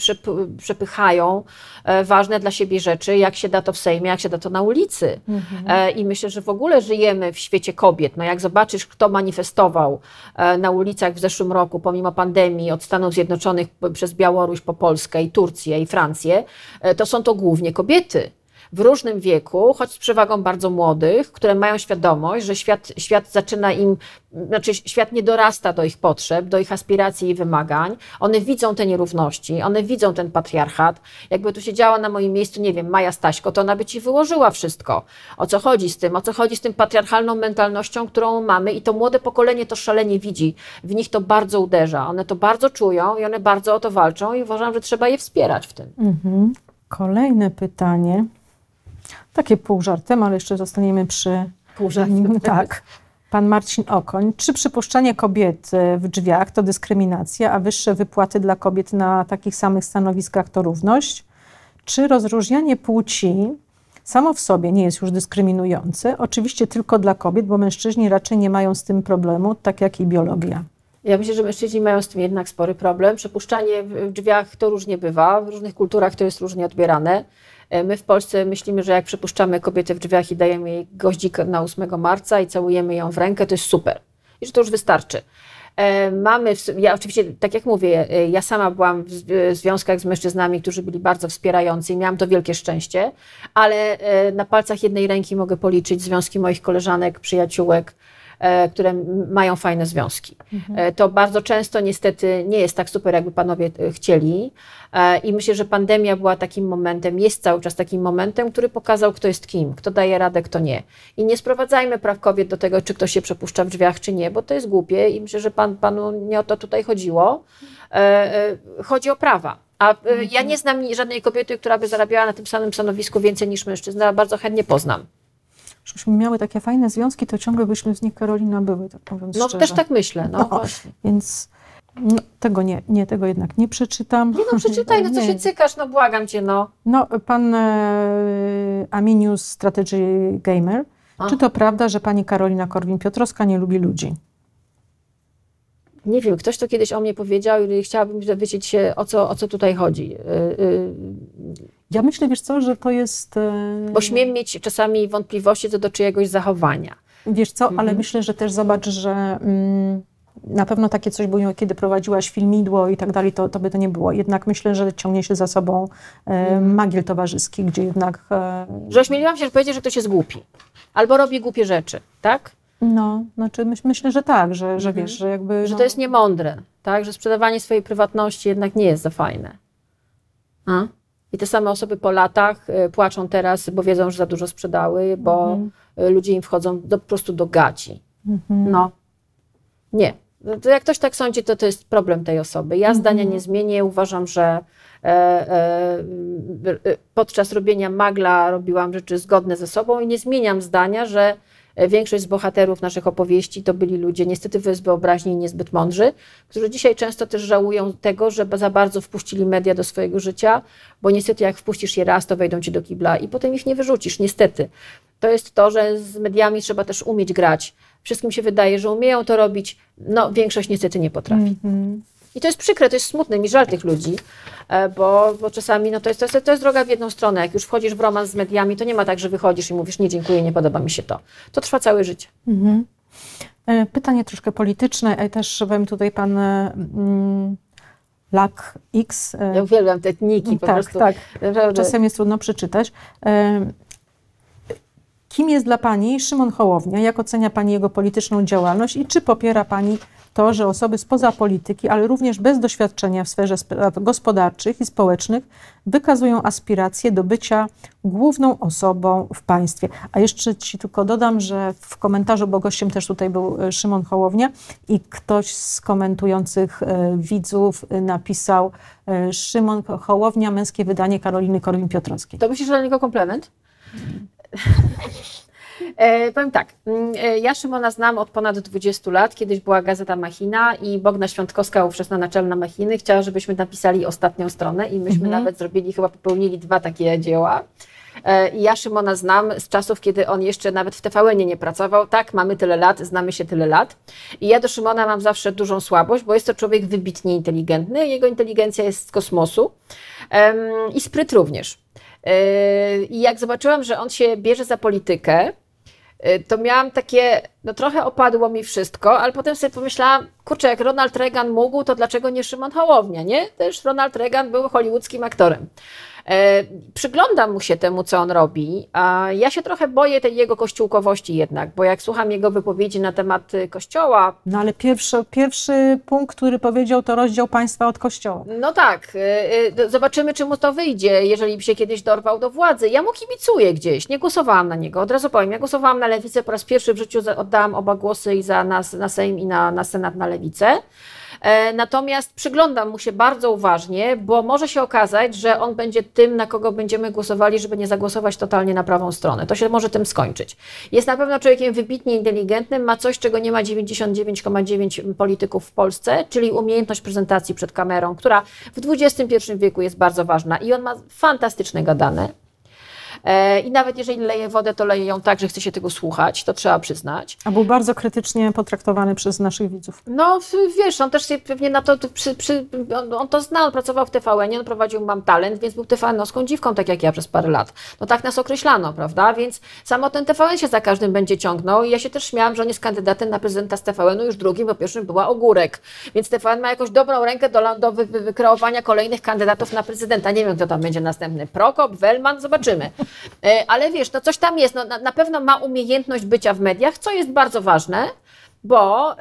B: przepychają e, ważne dla siebie rzeczy, jak się da to w Sejmie, jak się da to na ulicy. Mhm. E, I myślę, że w ogóle żyjemy w świecie kobiet. No jak zobaczysz, kto manifestował e, na ulicach w zeszłym roku, pomimo pandemii, od Stanów Zjednoczonych przez Białoruś po Polskę i Turcję i Francję, to są to głównie kobiety w różnym wieku, choć z przewagą bardzo młodych, które mają świadomość, że świat, świat zaczyna im, znaczy świat nie dorasta do ich potrzeb, do ich aspiracji i wymagań. One widzą te nierówności, one widzą ten patriarchat. Jakby tu siedziała na moim miejscu, nie wiem, Maja Staśko, to ona by ci wyłożyła wszystko. O co chodzi z tym, o co chodzi z tym patriarchalną mentalnością, którą mamy i to młode pokolenie to szalenie widzi. W nich to bardzo uderza. One to bardzo czują i one bardzo o to walczą i uważam, że trzeba je wspierać w tym. Mhm.
A: Kolejne pytanie. Takie pół żartem, ale jeszcze zostaniemy przy...
B: Pół żartem.
A: Tak. Pan Marcin Okoń. Czy przypuszczanie kobiet w drzwiach to dyskryminacja, a wyższe wypłaty dla kobiet na takich samych stanowiskach to równość? Czy rozróżnianie płci samo w sobie nie jest już dyskryminujące? Oczywiście tylko dla kobiet, bo mężczyźni raczej nie mają z tym problemu, tak jak i biologia.
B: Ja myślę, że mężczyźni mają z tym jednak spory problem. Przepuszczanie w drzwiach to różnie bywa, w różnych kulturach to jest różnie odbierane. E, my w Polsce myślimy, że jak przepuszczamy kobietę w drzwiach i dajemy jej goździk na 8 marca i całujemy ją w rękę, to jest super. I że to już wystarczy. E, mamy, ja oczywiście, tak jak mówię, e, ja sama byłam w związkach z mężczyznami, którzy byli bardzo wspierający i miałam to wielkie szczęście, ale na palcach jednej ręki mogę policzyć związki moich koleżanek, przyjaciółek, które mają fajne związki. Mhm. E, to bardzo często niestety nie jest tak super, jakby panowie e, chcieli. I myślę, że pandemia była takim momentem, jest cały czas takim momentem, który pokazał, kto jest kim, kto daje radę, kto nie. I nie sprowadzajmy praw kobiet do tego, czy ktoś się przepuszcza w drzwiach, czy nie, bo to jest głupie i myślę, że pan, panu nie o to tutaj chodziło. Chodzi o prawa. A mhm. ja nie znam żadnej kobiety, która by zarabiała na tym samym stanowisku więcej niż mężczyzna, bardzo chętnie poznam
A: żebyśmy miały takie fajne związki, to ciągle byśmy z nich Karolina były, tak mówiąc
B: No
A: szczerze.
B: też tak myślę, no, no właśnie.
A: Więc no, tego nie, nie, tego jednak nie przeczytam.
B: Nie no, przeczytaj, no co się cykasz, no błagam cię, no.
A: No, pan e, Aminius, Strategy Gamer. A. Czy to prawda, że pani Karolina Korwin-Piotrowska nie lubi ludzi?
B: Nie wiem, ktoś to kiedyś o mnie powiedział i chciałabym dowiedzieć się, o co, o co tutaj chodzi. Y, y,
A: Ja myślę, wiesz co, że to jest... e,
B: Bo śmiem mieć czasami wątpliwości co do czyjegoś zachowania.
A: Wiesz co, ale
B: Mhm.
A: myślę, że też zobacz, że mm, na pewno takie coś było, kiedy prowadziłaś filmidło i tak dalej, to, to by to nie było. Jednak myślę, że ciągnie się za sobą e,
B: Mhm.
A: magiel towarzyski, gdzie jednak... E,
B: Że ośmieliłam się powiedzieć, że ktoś jest głupi. Albo robi głupie rzeczy, tak?
A: no, znaczy myśl, myślę, że tak, że, że
B: Mhm.
A: wiesz, że jakby...
B: Że
A: no,
B: to jest niemądre, tak? Że sprzedawanie swojej prywatności jednak nie jest za fajne. A? I te same osoby po latach y, płaczą teraz, bo wiedzą, że za dużo sprzedały, bo
A: Mhm.
B: y, ludzie im wchodzą do, po prostu do gaci.
A: Mhm.
B: No. Nie. No To jak ktoś tak sądzi, to to jest problem tej osoby. Ja zdania nie zmienię. Uważam, że e, e, e, podczas robienia magla robiłam rzeczy zgodne ze sobą i nie zmieniam zdania, że większość z bohaterów naszych opowieści to byli ludzie niestety wyobraźni i niezbyt mądrzy, którzy dzisiaj często też żałują tego, że za bardzo wpuścili media do swojego życia, bo niestety jak wpuścisz je raz, to wejdą ci do kibla i potem ich nie wyrzucisz, niestety. To jest to, że z mediami trzeba też umieć grać. Wszystkim się wydaje, że umieją to robić, no większość niestety nie potrafi.
A: Mhm.
B: I to jest przykre, to jest smutne, mi żal tych ludzi, e, bo, bo czasami no to, jest, to, jest, to jest droga w jedną stronę. Jak już wchodzisz w romans z mediami, to nie ma tak, że wychodzisz i mówisz nie dziękuję, nie podoba mi się to. To trwa całe życie.
A: Mhm. E, Pytanie troszkę polityczne, e, też wiem tutaj pan mm, Lak X.
B: Ja uwielbiam te niki po
A: tak,
B: prostu.
A: tak.
B: Naprawdę.
A: Czasem jest trudno przeczytać. Kim jest dla Pani Szymon Hołownia? Jak ocenia Pani jego polityczną działalność i czy popiera Pani to, że osoby spoza polityki, ale również bez doświadczenia w sferze spraw gospodarczych i społecznych wykazują aspiracje do bycia główną osobą w państwie? A jeszcze Ci tylko dodam, że w komentarzu, bo gościem też tutaj był e, Szymon Hołownia i ktoś z komentujących e, widzów e, napisał e, Szymon Hołownia, męskie wydanie Karoliny Korwin-Piotrowskiej.
B: To myślisz, że dla niego komplement? E, powiem tak, mm, e, ja Szymona znam od ponad 20 lat. Kiedyś była Gazeta Machina i Bogna Świątkowska, ówczesna naczelna Machiny, chciała, żebyśmy napisali ostatnią stronę i myśmy
A: Mhm.
B: nawet zrobili, chyba popełnili dwa takie dzieła. E, I ja Szymona znam z czasów, kiedy on jeszcze nawet w TVN nie pracował. Tak, mamy tyle lat, znamy się tyle lat. I ja do Szymona mam zawsze dużą słabość, bo jest to człowiek wybitnie inteligentny. Jego inteligencja jest z kosmosu i spryt również. E, I jak zobaczyłam, że on się bierze za politykę, to miałam takie, no trochę opadło mi wszystko, ale potem sobie pomyślałam, kurczę, jak Ronald Reagan mógł, to dlaczego nie Szymon Hołownia, nie? Też Ronald Reagan był hollywoodzkim aktorem. E, przyglądam mu się temu, co on robi, a ja się trochę boję tej jego kościółkowości jednak, bo jak słucham jego wypowiedzi na temat y, kościoła,
A: No ale pierwszy, pierwszy punkt, który powiedział, to rozdział państwa od kościoła.
B: No tak, y, y, zobaczymy, czy mu to wyjdzie, jeżeli się kiedyś dorwał do władzy. Ja mu kibicuję gdzieś, nie głosowałam na niego, od razu powiem, ja głosowałam na lewicę, po raz pierwszy w życiu oddałam oba głosy i za na, na Sejm i na, na Senat na lewicę. E, Natomiast przyglądam mu się bardzo uważnie, bo może się okazać, że on będzie tym, na kogo będziemy głosowali, żeby nie zagłosować totalnie na prawą stronę. To się może tym skończyć. Jest na pewno człowiekiem wybitnie inteligentnym, ma coś, czego nie ma 99,9 polityków w Polsce, czyli umiejętność prezentacji przed kamerą, która w XXI wieku jest bardzo ważna i on ma fantastyczne gadane. E, I nawet jeżeli leje wodę, to leje ją tak, że chce się tego słuchać, to trzeba przyznać.
A: A był bardzo krytycznie potraktowany przez naszych widzów.
B: No wiesz, on też się pewnie na to, przy, przy, on, on to zna, on pracował w TVN, on prowadził Mam Talent, więc był TVN-owską dziwką, tak jak ja przez parę lat. No tak nas określano, prawda? Więc samo ten TVN się za każdym będzie ciągnął i ja się też śmiałam, że on jest kandydatem na prezydenta z TVN-u, już drugim, bo pierwszym była Ogórek. Więc TVN ma jakąś dobrą rękę do, do wy, wy, wykreowania kolejnych kandydatów na prezydenta. Nie wiem, kto tam będzie następny. Prokop, Wellman, zobaczymy. E, Ale wiesz, no coś tam jest, no, na, na pewno ma umiejętność bycia w mediach, co jest bardzo ważne, bo y,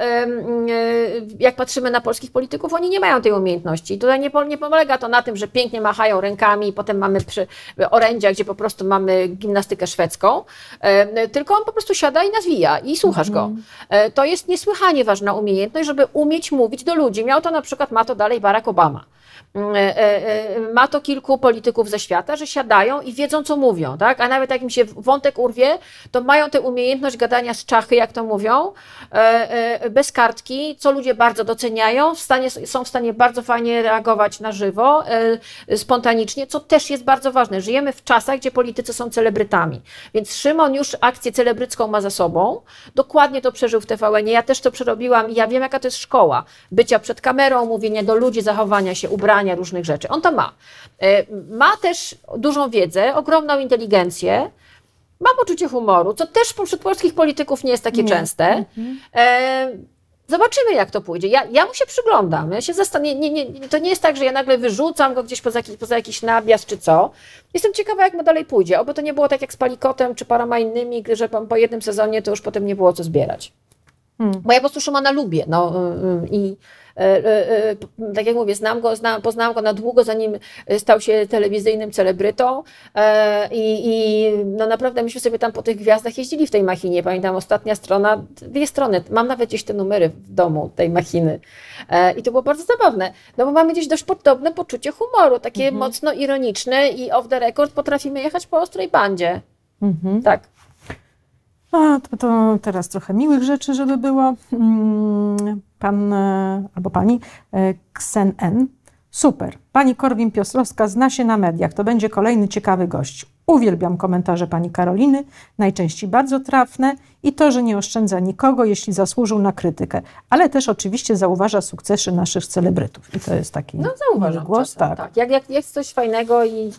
B: jak patrzymy na polskich polityków, oni nie mają tej umiejętności. I tutaj nie, nie polega to na tym, że pięknie machają rękami i potem mamy przy orędzia, gdzie po prostu mamy gimnastykę szwedzką, tylko on po prostu siada i nazwija i słuchasz go. E, To jest niesłychanie ważna umiejętność, żeby umieć mówić do ludzi. Miał to na przykład, ma to dalej Barack Obama. Mm, e, e, e, Ma to kilku polityków ze świata, że siadają i wiedzą, co mówią, tak? A nawet jak im się wątek urwie, to mają tę umiejętność gadania z czachy, jak to mówią, e, e, bez kartki, co ludzie bardzo doceniają, w stanie, są w stanie bardzo fajnie reagować na żywo, spontanicznie, co też jest bardzo ważne. Żyjemy w czasach, gdzie politycy są celebrytami, więc Szymon już akcję celebrycką ma za sobą, dokładnie to przeżył w TVN, ja też to przerobiłam i ja wiem, jaka to jest szkoła, bycia przed kamerą, mówienia do ludzi, zachowania się, ubrania, różnych rzeczy. On to ma. Ma też dużą wiedzę, ogromną inteligencję, ma poczucie humoru, co też wśród polskich polityków nie jest takie nie. częste. Mhm. E, zobaczymy, jak to pójdzie. Ja, ja mu się przyglądam. Ja się nie, nie, nie, to nie jest tak, że ja nagle wyrzucam go gdzieś poza jakiś, poza jakiś nabias czy co. Jestem ciekawa, jak mu dalej pójdzie. Oby to nie było tak jak z Palikotem czy paroma innymi, że po jednym sezonie to już potem nie było co zbierać. Hmm. Bo ja po prostu Szymona lubię. No, y, y, tak jak mówię, znam go, znam, poznałam go na długo, zanim stał się telewizyjnym celebrytą i, i no naprawdę myśmy sobie tam po tych gwiazdach jeździli w tej machinie. Pamiętam ostatnia strona, dwie strony, mam nawet gdzieś te numery w domu tej machiny i to było bardzo zabawne, no bo mamy gdzieś dość podobne poczucie humoru, takie mhm. mocno ironiczne i off the record potrafimy jechać po ostrej bandzie. Mhm. Tak.
A: A, to, to, teraz trochę miłych rzeczy, żeby było. Pan e, albo pani e, Ksen N. Super. Pani Korwin-Piotrowska zna się na mediach. To będzie kolejny ciekawy gość. Uwielbiam komentarze pani Karoliny, najczęściej bardzo trafne i to, że nie oszczędza nikogo, jeśli zasłużył na krytykę, ale też oczywiście zauważa sukcesy naszych celebrytów. I to jest taki
B: no, zauważam głos. Czasem, tak. tak. Jak, jak jest coś fajnego i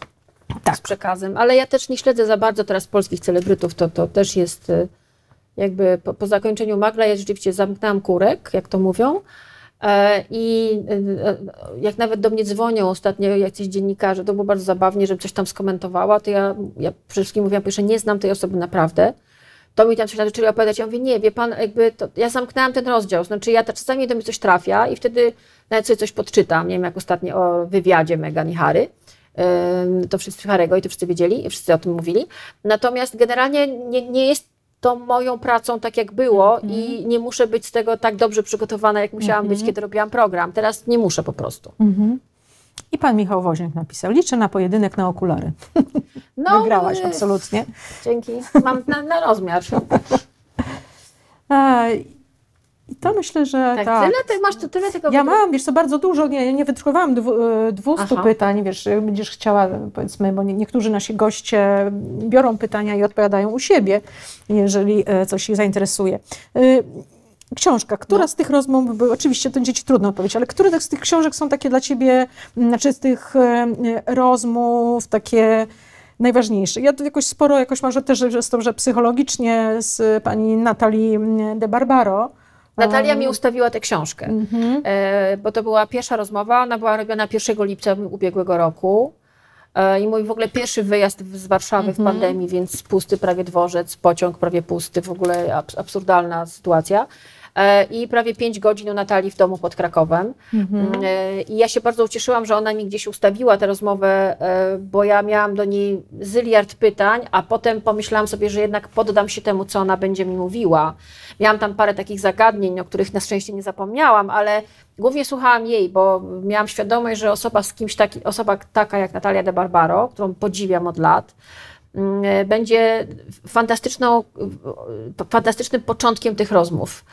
B: tak. z przekazem. Ale ja też nie śledzę za bardzo teraz polskich celebrytów, to, to też jest y, jakby po, po zakończeniu magla ja rzeczywiście zamknęłam kurek, jak to mówią. E, I y, y, jak nawet do mnie dzwonią ostatnio jacyś dziennikarze, to było bardzo zabawnie, żebym coś tam skomentowała, to ja, ja przede wszystkim mówiłam, pierwsze, nie znam tej osoby naprawdę. To mi tam coś zaczęli opowiadać. Ja mówię, nie, wie pan, jakby to, ja zamknęłam ten rozdział. Znaczy, ja czasami do mnie coś trafia i wtedy nawet sobie coś podczytam. Nie wiem, jak ostatnio o wywiadzie Megan i Harry to wszyscy Harego i to wszyscy wiedzieli, wszyscy o tym mówili. Natomiast generalnie nie, nie jest to moją pracą tak jak było mm. i nie muszę być z tego tak dobrze przygotowana, jak musiałam mm -hmm. być, kiedy robiłam program. Teraz nie muszę po prostu. Mm -hmm.
A: I pan Michał Woźniak napisał, liczę na pojedynek na okulary. No, Wygrałaś, absolutnie.
B: Dzięki. Mam na, na rozmiar.
A: I to myślę, że
B: tak. tak. Tyle, ty masz to tyle tego.
A: Ja mam, wiesz, to bardzo dużo, nie, nie wytrwałam dwu, 200 Aha. pytań, wiesz, będziesz chciała, powiedzmy, bo nie, niektórzy nasi goście biorą pytania i odpowiadają u siebie, jeżeli e, coś ich zainteresuje. E, książka, która no. z tych rozmów, bo oczywiście to będzie ci trudno odpowiedzieć, ale które z tych książek są takie dla ciebie, znaczy z tych e, rozmów takie najważniejsze. Ja tu jakoś sporo, jakoś może też z to, że psychologicznie z pani Natalii de Barbaro,
B: Natalia mi ustawiła tę książkę, mhm. e, bo to była pierwsza rozmowa, ona była robiona 1 lipca ubiegłego roku. E, I mój w ogóle pierwszy wyjazd z Warszawy w mhm. pandemii, więc pusty prawie dworzec, pociąg prawie pusty, w ogóle absurdalna sytuacja. E, i prawie 5 godzin u Natalii w domu pod Krakowem. Mhm. E, I ja się bardzo ucieszyłam, że ona mi gdzieś ustawiła tę rozmowę, e, bo ja miałam do niej zyliard pytań, a potem pomyślałam sobie, że jednak poddam się temu, co ona będzie mi mówiła. Miałam tam parę takich zagadnień, o których na szczęście nie zapomniałam, ale głównie słuchałam jej, bo miałam świadomość, że osoba z kimś taki, osoba taka jak Natalia de Barbaro, którą podziwiam od lat, mm, będzie fantastyczną, fantastycznym początkiem tych rozmów.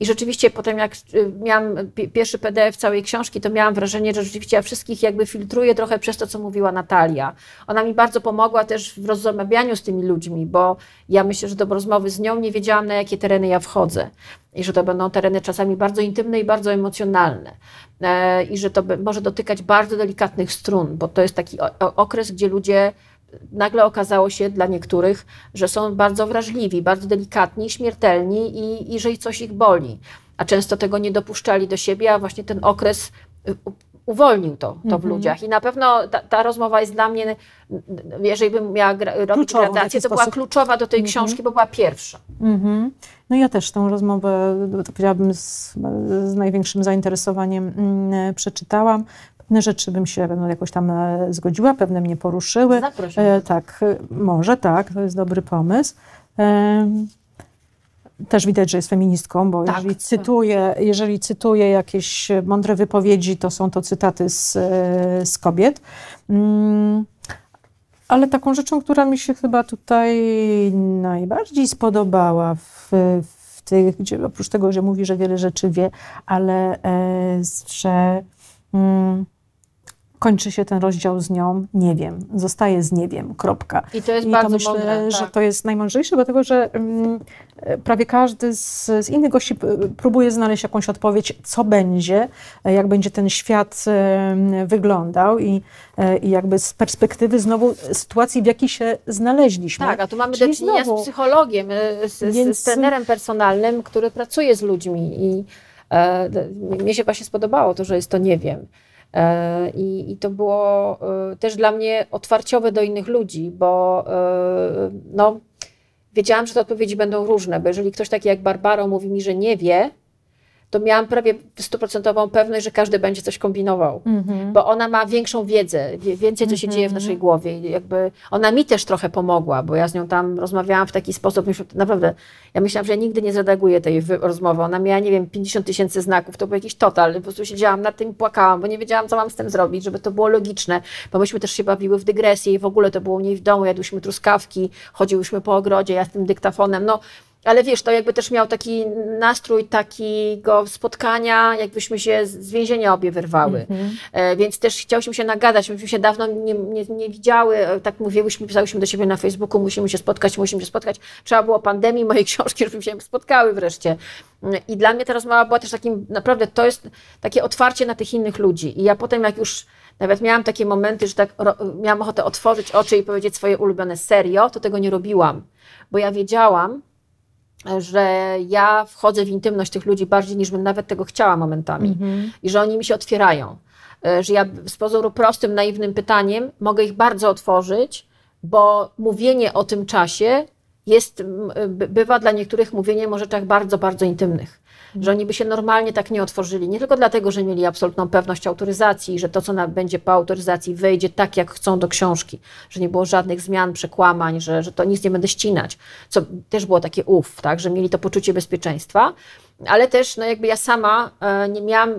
B: I rzeczywiście potem jak y, miałam pierwszy PDF całej książki, to miałam wrażenie, że rzeczywiście ja wszystkich jakby filtruję trochę przez to, co mówiła Natalia. Ona mi bardzo pomogła też w rozmawianiu z tymi ludźmi, bo ja myślę, że do rozmowy z nią nie wiedziałam, na jakie tereny ja wchodzę. I że to będą tereny czasami bardzo intymne i bardzo emocjonalne. E, I że to może dotykać bardzo delikatnych strun, bo to jest taki okres, gdzie ludzie nagle okazało się dla niektórych, że są bardzo wrażliwi, bardzo delikatni, śmiertelni i, i że coś ich boli. A często tego nie dopuszczali do siebie, a właśnie ten okres y, uwolnił to, to w mhm. ludziach. I na pewno ta, ta, rozmowa jest dla mnie, jeżeli bym miała robić gradację, to sposób. była kluczowa do tej mm książki, bo była pierwsza. Mm
A: No ja też tę rozmowę, powiedziałabym, z, z największym zainteresowaniem mm, przeczytałam. Pewne rzeczy bym się no, jakoś tam e, zgodziła, pewne mnie poruszyły. E, tak, może tak, to jest dobry pomysł. E, też widać, że jest feministką, bo tak, jeżeli, tak. cytuje, jeżeli cytuje jakieś mądre wypowiedzi, to są to cytaty z, z kobiet. Mm, ale taką rzeczą, która mi się chyba tutaj najbardziej spodobała w, w w tych, gdzie oprócz tego, że mówi, że wiele rzeczy wie, ale e, że mm, kończy się ten rozdział z nią, nie wiem, zostaje z nie wiem, kropka.
B: I to jest
A: I
B: bardzo
A: to myślę,
B: mądre,
A: że
B: tak.
A: to jest najmądrzejsze, dlatego że mm, e, prawie każdy z, z innych gości próbuje znaleźć jakąś odpowiedź, co będzie, e, jak będzie ten świat e, wyglądał i, e, i jakby z perspektywy znowu sytuacji, w jakiej się znaleźliśmy.
B: Tak, a tu mamy
A: Czyli
B: do czynienia
A: znowu-
B: z psychologiem, z,
A: Więc-
B: z trenerem personalnym, który pracuje z ludźmi i e, mnie się właśnie spodobało to, że jest to nie wiem. E, I, I to było e, też dla mnie otwarciowe do innych ludzi, bo e, no, wiedziałam, że te odpowiedzi będą różne, bo jeżeli ktoś taki jak Barbaro mówi mi, że nie wie, to miałam prawie stuprocentową pewność, że każdy będzie coś kombinował
A: Mhm.
B: bo ona ma większą wiedzę, wie- więcej, co się dzieje w naszej głowie. Jakby ona mi też trochę pomogła, bo ja z nią tam rozmawiałam w taki sposób, myślę, naprawdę, ja myślałam, że ja nigdy nie zredaguję tej wy- rozmowy. Ona miała, nie wiem, 50 tysięcy znaków, to był jakiś total. Po prostu siedziałam nad tym i płakałam, bo nie wiedziałam, co mam z tym zrobić, żeby to było logiczne, bo myśmy też się bawiły w dygresję i w ogóle to było u niej w domu, jadłyśmy truskawki, chodziłyśmy po ogrodzie, ja z tym dyktafonem, no ale wiesz, to jakby też miał taki nastrój takiego spotkania, jakbyśmy się z więzienia obie wyrwały. E, więc też chciałyśmy się nagadać, myśmy się dawno nie, nie, nie widziały, e, tak mówiłyśmy, pisałyśmy do siebie na Facebooku, musimy się spotkać, musimy się spotkać. Trzeba było pandemii mojej książki, żebyśmy się spotkały wreszcie. Mm, I dla mnie ta rozmowa była też takim, naprawdę to jest takie otwarcie na tych innych ludzi. I ja potem jak już nawet miałam takie momenty, że tak miałam ochotę otworzyć oczy i powiedzieć swoje ulubione serio, to tego nie robiłam, bo ja wiedziałam, że ja wchodzę w intymność tych ludzi bardziej niż bym nawet tego chciała momentami i że oni mi się otwierają. E, Że ja z pozoru prostym, naiwnym pytaniem mogę ich bardzo otworzyć, bo mówienie o tym czasie jest, bywa dla niektórych mówieniem o rzeczach bardzo, bardzo intymnych. Że oni by się normalnie tak nie otworzyli. Nie tylko dlatego, że mieli absolutną pewność autoryzacji, że to, co będzie po autoryzacji, wejdzie tak, jak chcą do książki, że nie było żadnych zmian, przekłamań, że, że to nic nie będę ścinać. Co też było takie uff, tak, że mieli to poczucie bezpieczeństwa, ale też no jakby ja sama e, nie miałam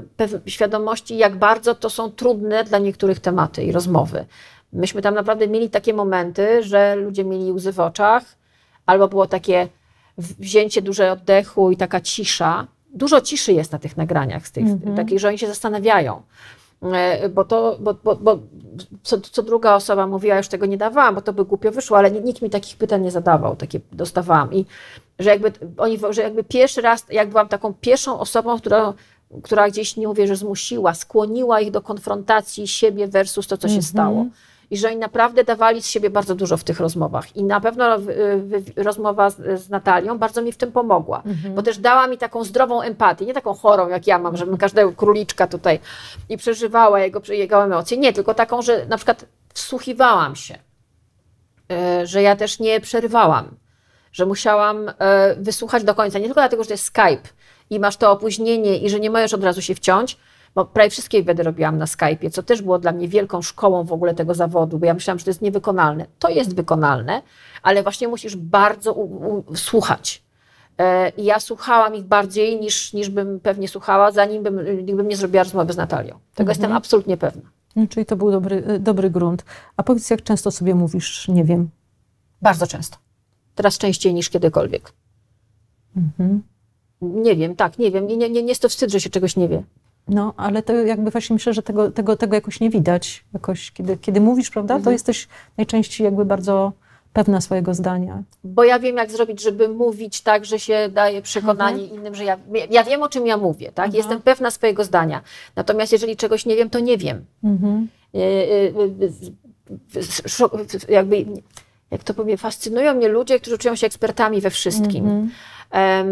B: świadomości, jak bardzo to są trudne dla niektórych tematy i rozmowy. Myśmy tam naprawdę mieli takie momenty, że ludzie mieli łzy w oczach, albo było takie wzięcie duże oddechu i taka cisza. Dużo ciszy jest na tych nagraniach, z tych, takich, że oni się zastanawiają. E, Bo to, bo, bo, bo co, co druga osoba mówiła, już tego nie dawałam, bo to by głupio wyszło, ale ni- nikt mi takich pytań nie zadawał, takie dostawałam. I że jakby oni, że jakby pierwszy raz, jak byłam taką pierwszą osobą, która, która gdzieś, nie mówię, że zmusiła, skłoniła ich do konfrontacji siebie versus to, co się stało. I że oni naprawdę dawali z siebie bardzo dużo w tych rozmowach. I na pewno w, rozmowa z, z Natalią bardzo mi w tym pomogła, bo też dała mi taką zdrową empatię, nie taką chorą jak ja mam, żebym każdego króliczka tutaj i przeżywała jego, jego emocje. Nie, tylko taką, że na przykład wsłuchiwałam się, e, że ja też nie przerywałam, że musiałam e, wysłuchać do końca, nie tylko dlatego, że to jest Skype i masz to opóźnienie i że nie możesz od razu się wciąć, bo prawie wszystkie wywiady robiłam na Skype'ie, co też było dla mnie wielką szkołą w ogóle tego zawodu, bo ja myślałam, że to jest niewykonalne. To jest wykonalne, ale właśnie musisz bardzo słuchać. E, I ja słuchałam ich bardziej niż, niż bym pewnie słuchała, zanim bym, bym nie zrobiła rozmowy z Natalią. Tego jestem absolutnie pewna.
A: No, czyli to był dobry, y, dobry grunt. A powiedz, jak często sobie mówisz, nie wiem.
B: Bardzo często. Teraz częściej niż kiedykolwiek. Nie wiem, tak, nie wiem. Nie, nie, nie jest to wstyd, że się czegoś nie wie.
A: No, ale to jakby właśnie myślę, że tego, tego, tego jakoś nie widać. Jakoś, kiedy, kiedy mówisz, prawda, to jesteś najczęściej jakby bardzo pewna swojego zdania.
B: Bo ja wiem, jak zrobić, żeby mówić tak, że się daje przekonanie innym, że ja, ja wiem, o czym ja mówię, tak? Jestem pewna swojego zdania. Natomiast jeżeli czegoś nie wiem, to nie wiem.
A: Mhm.
B: E, e, szo- jakby, jak to powiem, fascynują mnie ludzie, którzy czują się ekspertami we wszystkim. E,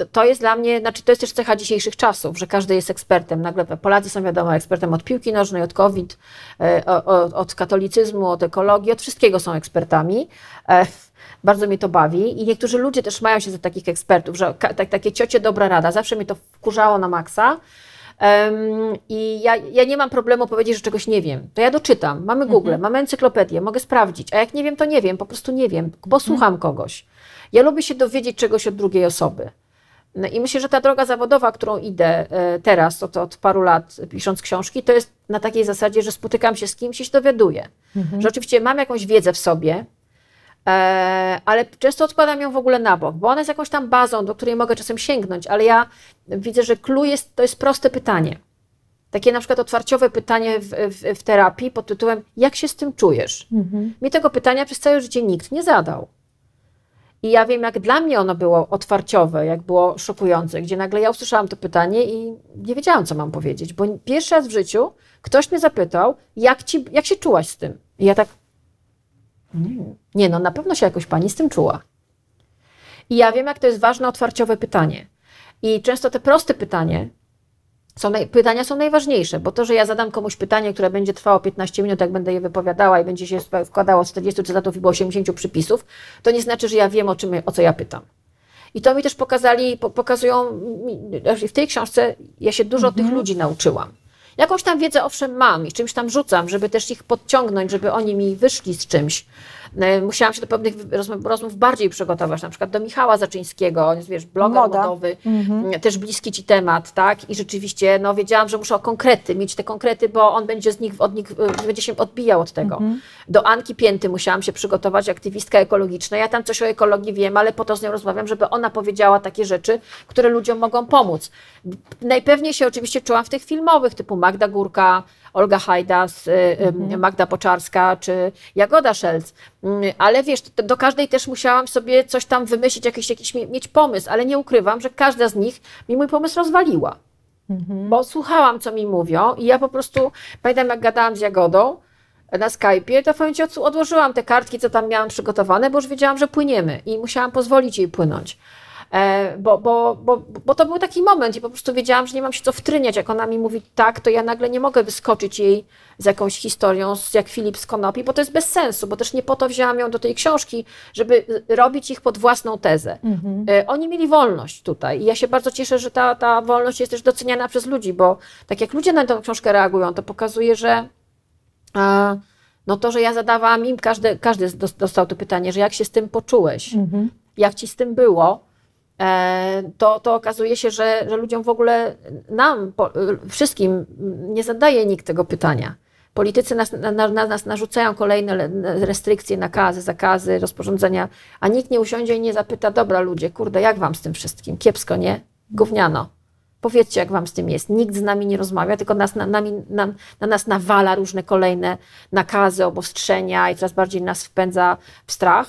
B: to, to jest dla mnie, znaczy to jest też cecha dzisiejszych czasów, że każdy jest ekspertem. Nagle Polacy są wiadomo ekspertem od piłki nożnej, od COVID, e, o- o- od katolicyzmu, od ekologii, od wszystkiego są ekspertami. E, Bardzo mnie to bawi i niektórzy ludzie też mają się za takich ekspertów, że tak, takie ciocie dobra rada, zawsze mnie to wkurzało na maksa. Em, I ja, ja nie mam problemu powiedzieć, że czegoś nie wiem. To ja doczytam. Mamy Google, mamy encyklopedię, mogę sprawdzić. A jak nie wiem, to nie wiem, po prostu nie wiem, bo słucham kogoś. Ja lubię się dowiedzieć czegoś od drugiej osoby. No i myślę, że ta droga zawodowa, którą idę e, teraz, od, od paru lat pisząc książki, to jest na takiej zasadzie, że spotykam się z kimś i się dowiaduję. Że oczywiście mam jakąś wiedzę w sobie, E, ale często odkładam ją w ogóle na bok, bo ona jest jakąś tam bazą, do której mogę czasem sięgnąć, ale ja widzę, że clue jest, to jest proste pytanie. Takie na przykład otwarciowe pytanie w, w, w terapii pod tytułem jak się z tym czujesz? Mhm. Mi tego pytania przez całe życie nikt nie zadał. I ja wiem, jak dla mnie ono było otwarciowe, jak było szokujące, gdzie nagle ja usłyszałam to pytanie i nie wiedziałam, co mam powiedzieć, bo pierwszy raz w życiu ktoś mnie zapytał, jak, ci, jak się czułaś z tym? I ja tak, nie, no na pewno się jakoś pani z tym czuła. I ja wiem, jak to jest ważne, otwarciowe pytanie. I często te proste pytanie są naj, pytania są najważniejsze, bo to, że ja zadam komuś pytanie, które będzie trwało 15 minut, jak będę je wypowiadała i będzie się wkładało 40 cytatów i było 80 przypisów, to nie znaczy, że ja wiem, o, czym, o co ja pytam. I to mi też pokazali, pokazują, w tej książce ja się dużo mhm. tych ludzi nauczyłam. Jakąś tam wiedzę owszem mam i czymś tam rzucam, żeby też ich podciągnąć, żeby oni mi wyszli z czymś. E, musiałam się do pewnych rozmów, bardziej przygotować, na przykład do Michała Zaczyńskiego, on jest, wiesz, bloger Moda. modowy, mhm. też bliski ci temat, tak? I rzeczywiście, no, wiedziałam, że muszę o konkrety, mieć te konkrety, bo on będzie z nich, od nich, e, będzie się odbijał od tego. Mhm. Do Anki Pięty musiałam się przygotować, aktywistka ekologiczna. Ja tam coś o ekologii wiem, ale po to z nią rozmawiam, żeby ona powiedziała takie rzeczy, które ludziom mogą pomóc. Najpewniej się oczywiście czułam w tych filmowych, typu Magda Górka, Olga Hajdas, y, mhm. Magda Poczarska czy Jagoda Szelc. Mm, ale wiesz, do każdej też musiałam sobie coś tam wymyślić, jakiś, jakiś mieć pomysł, ale nie ukrywam, że każda z nich mi mój pomysł rozwaliła. Mhm. Bo słuchałam, co mi mówią i ja po prostu, pamiętam jak gadałam z Jagodą, na Skype'ie, to w momencie odłożyłam te kartki, co tam miałam przygotowane, bo już wiedziałam, że płyniemy i musiałam pozwolić jej płynąć. E, bo, bo, bo, bo to był taki moment i po prostu wiedziałam, że nie mam się co wtryniać. Jak ona mi mówi tak, to ja nagle nie mogę wyskoczyć jej z jakąś historią, jak Filip z Konopi, bo to jest bez sensu, bo też nie po to wzięłam ją do tej książki, żeby robić ich pod własną tezę. Mhm. E, oni mieli wolność tutaj i ja się bardzo cieszę, że ta, ta wolność jest też doceniana przez ludzi, bo tak jak ludzie na tę książkę reagują, to pokazuje, że a, no to, że ja zadawałam im, każdy, każdy dostał to pytanie, że jak się z tym poczułeś, mhm. jak ci z tym było, to, to okazuje się, że, że ludziom w ogóle, nam, po, wszystkim nie zadaje nikt tego pytania. Politycy nas, na, na, nas narzucają kolejne restrykcje, nakazy, zakazy, rozporządzenia, a nikt nie usiądzie i nie zapyta, dobra ludzie, kurde, jak wam z tym wszystkim? Kiepsko, nie? Gówniano. Powiedzcie, jak wam z tym jest. Nikt z nami nie rozmawia, tylko nas, na, nami, na, na nas nawala różne kolejne nakazy, obostrzenia i coraz bardziej nas wpędza w strach.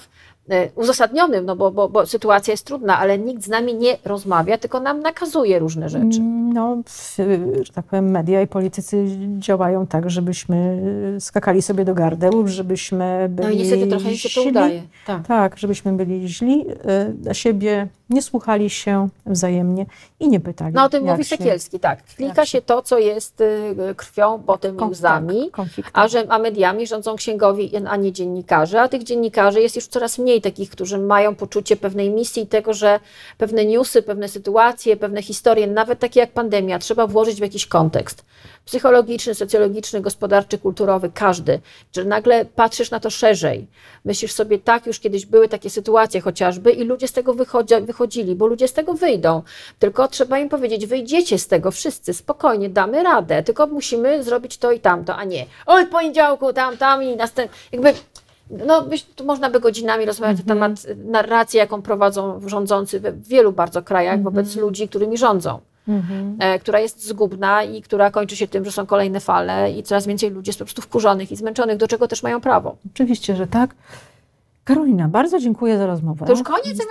B: E, uzasadnionym, no bo, bo, bo, sytuacja jest trudna, ale nikt z nami nie rozmawia, tylko nam nakazuje różne rzeczy.
A: Mm, no, że tak powiem, media i politycy działają tak, żebyśmy skakali sobie do gardeł, żebyśmy byli
B: No i niestety trochę im się to udaje.
A: Tak. tak, żebyśmy byli źli dla siebie, nie słuchali się wzajemnie i nie pytali.
B: No o tym mówi Sekielski, tak. Klika się to, co jest y, krwią, potem i łzami, tak, a, że, a mediami rządzą księgowi, a nie dziennikarze, a tych dziennikarzy jest już coraz mniej takich, którzy mają poczucie pewnej misji i tego, że pewne newsy, pewne sytuacje, pewne historie, nawet takie jak pandemia, trzeba włożyć w jakiś kontekst psychologiczny, socjologiczny, gospodarczy, kulturowy, każdy, że nagle patrzysz na to szerzej. Myślisz sobie, tak, już kiedyś były takie sytuacje chociażby i ludzie z tego wychodzi, wychodzili, bo ludzie z tego wyjdą. Tylko trzeba im powiedzieć, wyjdziecie z tego wszyscy, spokojnie, damy radę, tylko musimy zrobić to i tamto, a nie oj, poniedziałku, tam, tam i następny, jakby no, tu można by godzinami rozmawiać mm -hmm. na temat narracji, jaką prowadzą rządzący w wielu bardzo krajach mm -hmm. wobec ludzi, którymi rządzą. Mhm. E, która jest zgubna i która kończy się tym, że są kolejne fale i coraz więcej ludzi jest po prostu wkurzonych i zmęczonych, do czego też mają prawo.
A: Oczywiście, że tak. Karolina, bardzo dziękuję za rozmowę.
B: To już koniec, jak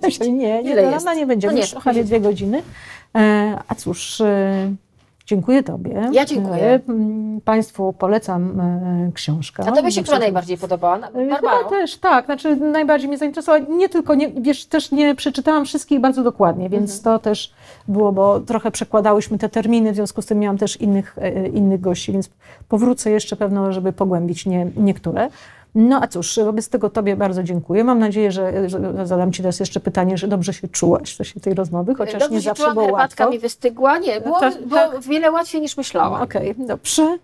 B: tak.
A: Nie, nie, nie, nie będziemy, no nie, prawie dwie godziny. E, a cóż, e, Dziękuję Tobie.
B: Ja dziękuję.
A: Mm, państwu polecam e, książkę.
B: A Tobie się która najbardziej podobała?
A: E, Barbaro? Też, tak. Znaczy najbardziej mnie zainteresowała. Nie tylko, nie, wiesz, też nie przeczytałam wszystkich bardzo dokładnie, więc mhm. to też było, bo trochę przekładałyśmy te terminy, w związku z tym miałam też innych, e, innych gości, więc powrócę jeszcze pewno, żeby pogłębić nie, niektóre. No a cóż, wobec tego Tobie bardzo dziękuję. Mam nadzieję, że, że zadam Ci teraz jeszcze pytanie, że dobrze się czułaś w czasie tej rozmowy, chociaż
B: dobrze
A: nie zawsze było
B: herbatka mi wystygła. Nie, było, tak, było tak. wiele łatwiej niż myślałam.
A: Okej, okay, dobrze.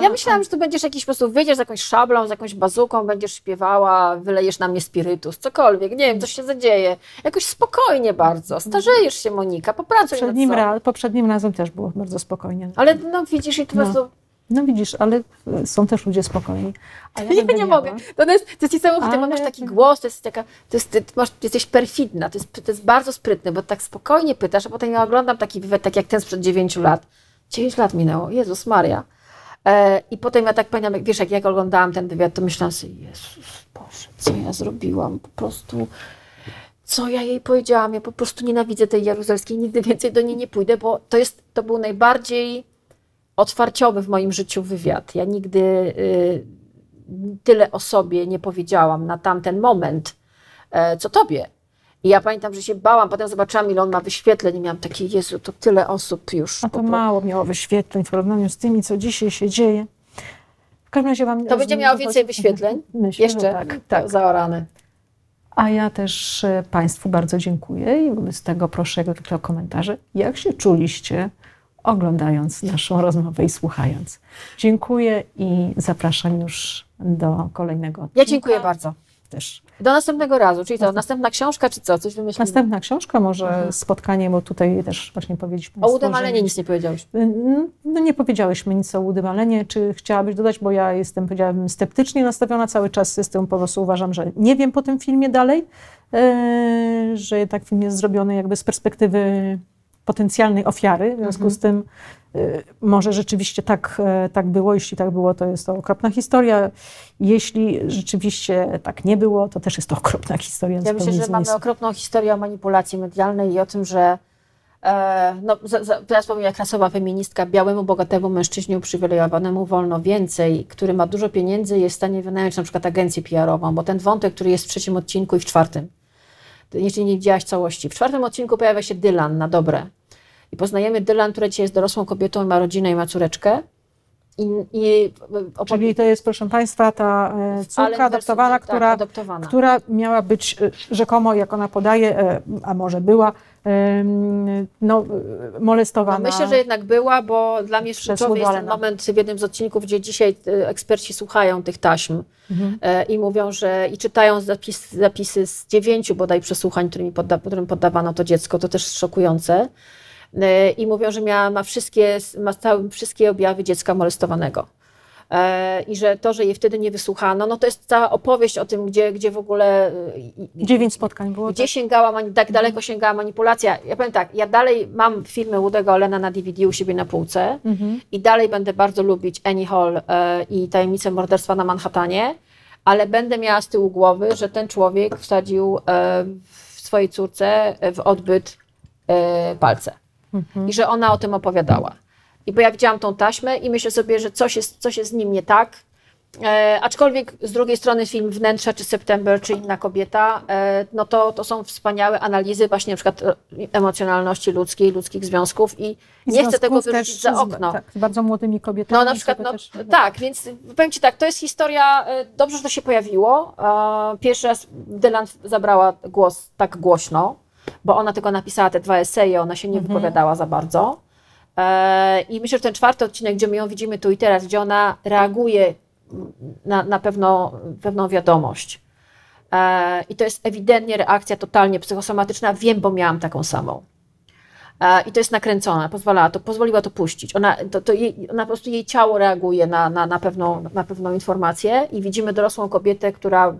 B: Ja myślałam, że tu będziesz jakiś po prostu, wyjdziesz z jakąś szablą, z jakąś bazuką, będziesz śpiewała, wylejesz na mnie spirytus, cokolwiek, nie wiem, coś się zadzieje. Jakoś spokojnie bardzo. Starzejesz się, Monika, popracuj
A: poprzednim, ra, poprzednim razem też było bardzo spokojnie.
B: Ale no widzisz, i po prostu
A: No widzisz, ale są też ludzie spokojni.
B: A ja, nie miała. mogę. To jest, to jest niesamowite, ale... masz taki głos, to jest taka, to jest, ty masz, jesteś perfidna, to jest, to jest bardzo sprytne, bo tak spokojnie pytasz, a potem ja oglądam taki wywiad, tak jak ten sprzed 9 lat. 9 lat minęło, Jezus Maria. E, I potem ja tak pamiętam, wiesz, jak ja oglądałam ten wywiad, to myślałam sobie, Jezus Boże, co ja zrobiłam? Po prostu, co ja jej powiedziałam? Ja po prostu nienawidzę tej Jaruzelskiej, nigdy więcej do niej nie pójdę, bo to jest, to był najbardziej otwarciowy w moim życiu wywiad. Ja nigdy y, tyle o sobie nie powiedziałam na tamten moment, e, co tobie. I ja pamiętam, że się bałam, potem zobaczyłam, ile on ma wyświetleń i miałam takie, Jezu, to tyle osób już.
A: A to mało miało wyświetleń w porównaniu z tymi, co dzisiaj się dzieje. W każdym razie wam...
B: To będzie miało więcej wyświetleń? Myślę, Jeszcze tak, tak. zaorane.
A: A ja też e, Państwu bardzo dziękuję i wobec tego proszę jak o komentarze. Jak się czuliście oglądając naszą rozmowę i słuchając? Dziękuję i zapraszam już do kolejnego odcinka.
B: Ja dziękuję bardzo też. Do następnego razu, czyli to następna książka, czy co? Coś wymyślimy?
A: Następna książka, może mhm. spotkanie, bo tutaj też właśnie powiedzieliśmy.
B: O Udymalenie nic nie powiedziałyśmy.
A: No nie powiedziałyśmy nic o Udymalenie. Czy chciałabyś dodać, bo ja jestem, powiedziałabym, sceptycznie nastawiona cały czas, jestem po prostu uważam, że nie wiem po tym filmie dalej, yy, że tak film jest zrobiony jakby z perspektywy potencjalnej ofiary, w związku mhm. z tym y, może rzeczywiście tak, e, tak było. Jeśli tak było, to jest to okropna historia. Jeśli rzeczywiście tak nie było, to też jest to okropna historia.
B: Ja myślę, że mamy okropną historię o manipulacji medialnej i o tym, że e, no, teraz powiem jak rasowa feministka, białemu, bogatemu mężczyźnie uprzywilejowanemu wolno więcej, który ma dużo pieniędzy jest w stanie wynająć na przykład agencję PR-ową, bo ten wątek, który jest w trzecim odcinku i w czwartym, jeśli nie widziałaś całości. W czwartym odcinku pojawia się Dylan na dobre. I poznajemy Dylan, która dzisiaj jest dorosłą kobietą i ma rodzinę i ma córeczkę.
A: I, i Czyli to jest, proszę Państwa, ta e, córka adoptowana, tak, która, adoptowana. która miała być e, rzekomo, jak ona podaje, e, a może była, no, molestowana.
B: No myślę, że jednak była, bo dla mnie kluczowy jest ten moment w jednym z odcinków, gdzie dzisiaj eksperci słuchają tych taśm mhm. i mówią, że i czytają zapis, zapisy z dziewięciu bodaj przesłuchań, którymi podda, którym poddawano to dziecko, to też szokujące E, i mówią, że miała, ma, wszystkie, ma całe, wszystkie objawy dziecka molestowanego. E, I że to, że jej wtedy nie wysłuchano, no to jest cała opowieść o tym, gdzie, gdzie w ogóle.
A: Dziewięć spotkań było.
B: Gdzie tak? sięgała, tak daleko sięgała manipulacja. Ja powiem tak, ja dalej mam filmy Łudego Olena na DVD u siebie na półce mhm. i dalej będę bardzo lubić Annie Hall e, i tajemnicę morderstwa na Manhattanie, ale będę miała z tyłu głowy, że ten człowiek wsadził e, w swojej córce w odbyt e, palce mhm. i że ona o tym opowiadała. I bo ja widziałam tą taśmę i myślę sobie, że coś jest, coś jest z nim nie tak. E, aczkolwiek z drugiej strony film Wnętrza, czy September, czy Inna Kobieta, e, no to, to są wspaniałe analizy właśnie na przykład e, emocjonalności ludzkiej, ludzkich związków i nie chcę tego wyrzucić za okno.
A: Z, tak, z bardzo młodymi kobietami.
B: No na przykład, no, też... tak, więc powiem Ci tak, to jest historia, e, dobrze, że to się pojawiło. E, pierwszy raz Dylan zabrała głos tak głośno, bo ona tylko napisała te dwa eseje, ona się nie mhm. wypowiadała za bardzo. E, I myślę, że ten czwarty odcinek, gdzie my ją widzimy tu i teraz, gdzie ona reaguje na, na pewno, pewną wiadomość. E, I to jest ewidentnie reakcja totalnie psychosomatyczna. Wiem, bo miałam taką samą. E, I to jest nakręcone, pozwala to, pozwoliła to puścić. Ona, to, to jej, ona po prostu jej ciało reaguje na, na, na, pewną, na pewną informację i widzimy dorosłą kobietę, która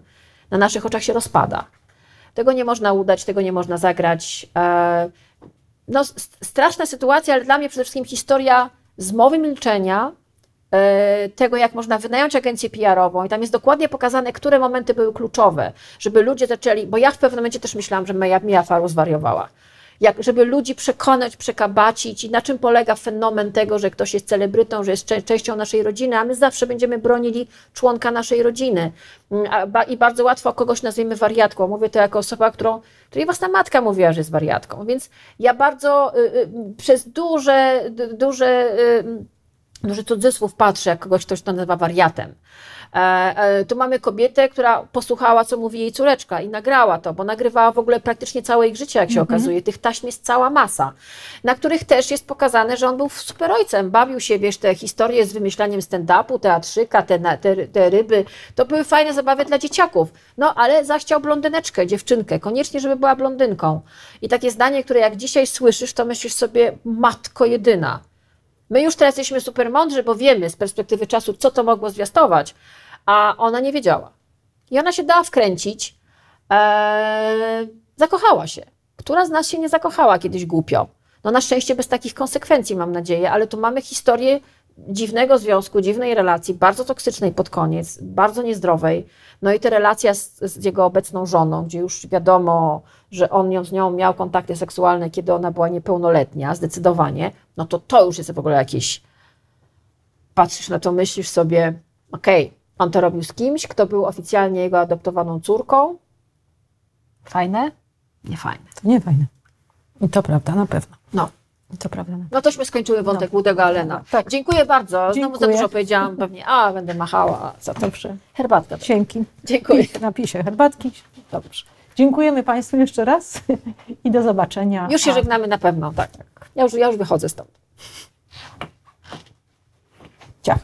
B: na naszych oczach się rozpada. Tego nie można udać, tego nie można zagrać. E, no, straszna sytuacja, ale dla mnie przede wszystkim historia zmowy milczenia, e, tego, jak można wynająć agencję PR-ową i tam jest dokładnie pokazane, które momenty były kluczowe, żeby ludzie zaczęli, bo ja w pewnym momencie też myślałam, że Mia, Mia Farrow zwariowała jak, żeby ludzi przekonać, przekabacić i na czym polega fenomen tego, że ktoś jest celebrytą, że jest częścią naszej rodziny, a my zawsze będziemy bronili członka naszej rodziny. Mm, I bardzo łatwo kogoś nazwiemy wariatką. Mówię to jako osoba, którą, której własna matka mówiła, że jest wariatką. Więc ja bardzo y, y, przez duże, duże, y, duży cudzysłów patrzę, jak kogoś ktoś to nazywa wariatem. E, e, tu mamy kobietę, która posłuchała, co mówi jej córeczka i nagrała to, bo nagrywała w ogóle praktycznie całe ich życie, jak się mhm. okazuje. Tych taśm jest cała masa, na których też jest pokazane, że on był super ojcem. Bawił się, wiesz, te historie z wymyślaniem stand-upu, teatrzyka, te, te, te ryby. To były fajne zabawy dla dzieciaków. No, ale zachciał blondyneczkę, dziewczynkę, koniecznie, żeby była blondynką. I takie zdanie, które jak dzisiaj słyszysz, to myślisz sobie, matko jedyna My już teraz jesteśmy super mądrzy, bo wiemy z perspektywy czasu, co to mogło zwiastować, a ona nie wiedziała. I ona się dała wkręcić, eee, zakochała się. Która z nas się nie zakochała kiedyś głupio? No na szczęście bez takich konsekwencji, mam nadzieję, ale tu mamy historię dziwnego związku, dziwnej relacji, bardzo toksycznej pod koniec, bardzo niezdrowej. No i ta relacja z, z, jego obecną żoną, gdzie już wiadomo, że on z nią miał kontakty seksualne, kiedy ona była niepełnoletnia, zdecydowanie, no to to już jest w ogóle jakieś. Patrzysz na to, myślisz sobie, okej, okay, on to robił z kimś, kto był oficjalnie jego adoptowaną córką. Fajne? Nie fajne.
A: To nie fajne. I to prawda, na pewno.
B: No.
A: To prawda.
B: No tośmy skończyły wątek no. Łudego Alena. Tak. Dziękuję bardzo. Znowu za dużo powiedziałam. Pewnie, a będę machała. Za to.
A: Dobrze.
B: Herbatka.
A: Dzięki.
B: Dziękuję.
A: Napiszę herbatki. Dobrze. Dziękujemy Państwu jeszcze raz i do zobaczenia.
B: Już się a... żegnamy na pewno. Tak. Ja już, ja już wychodzę stąd.
A: Ciach.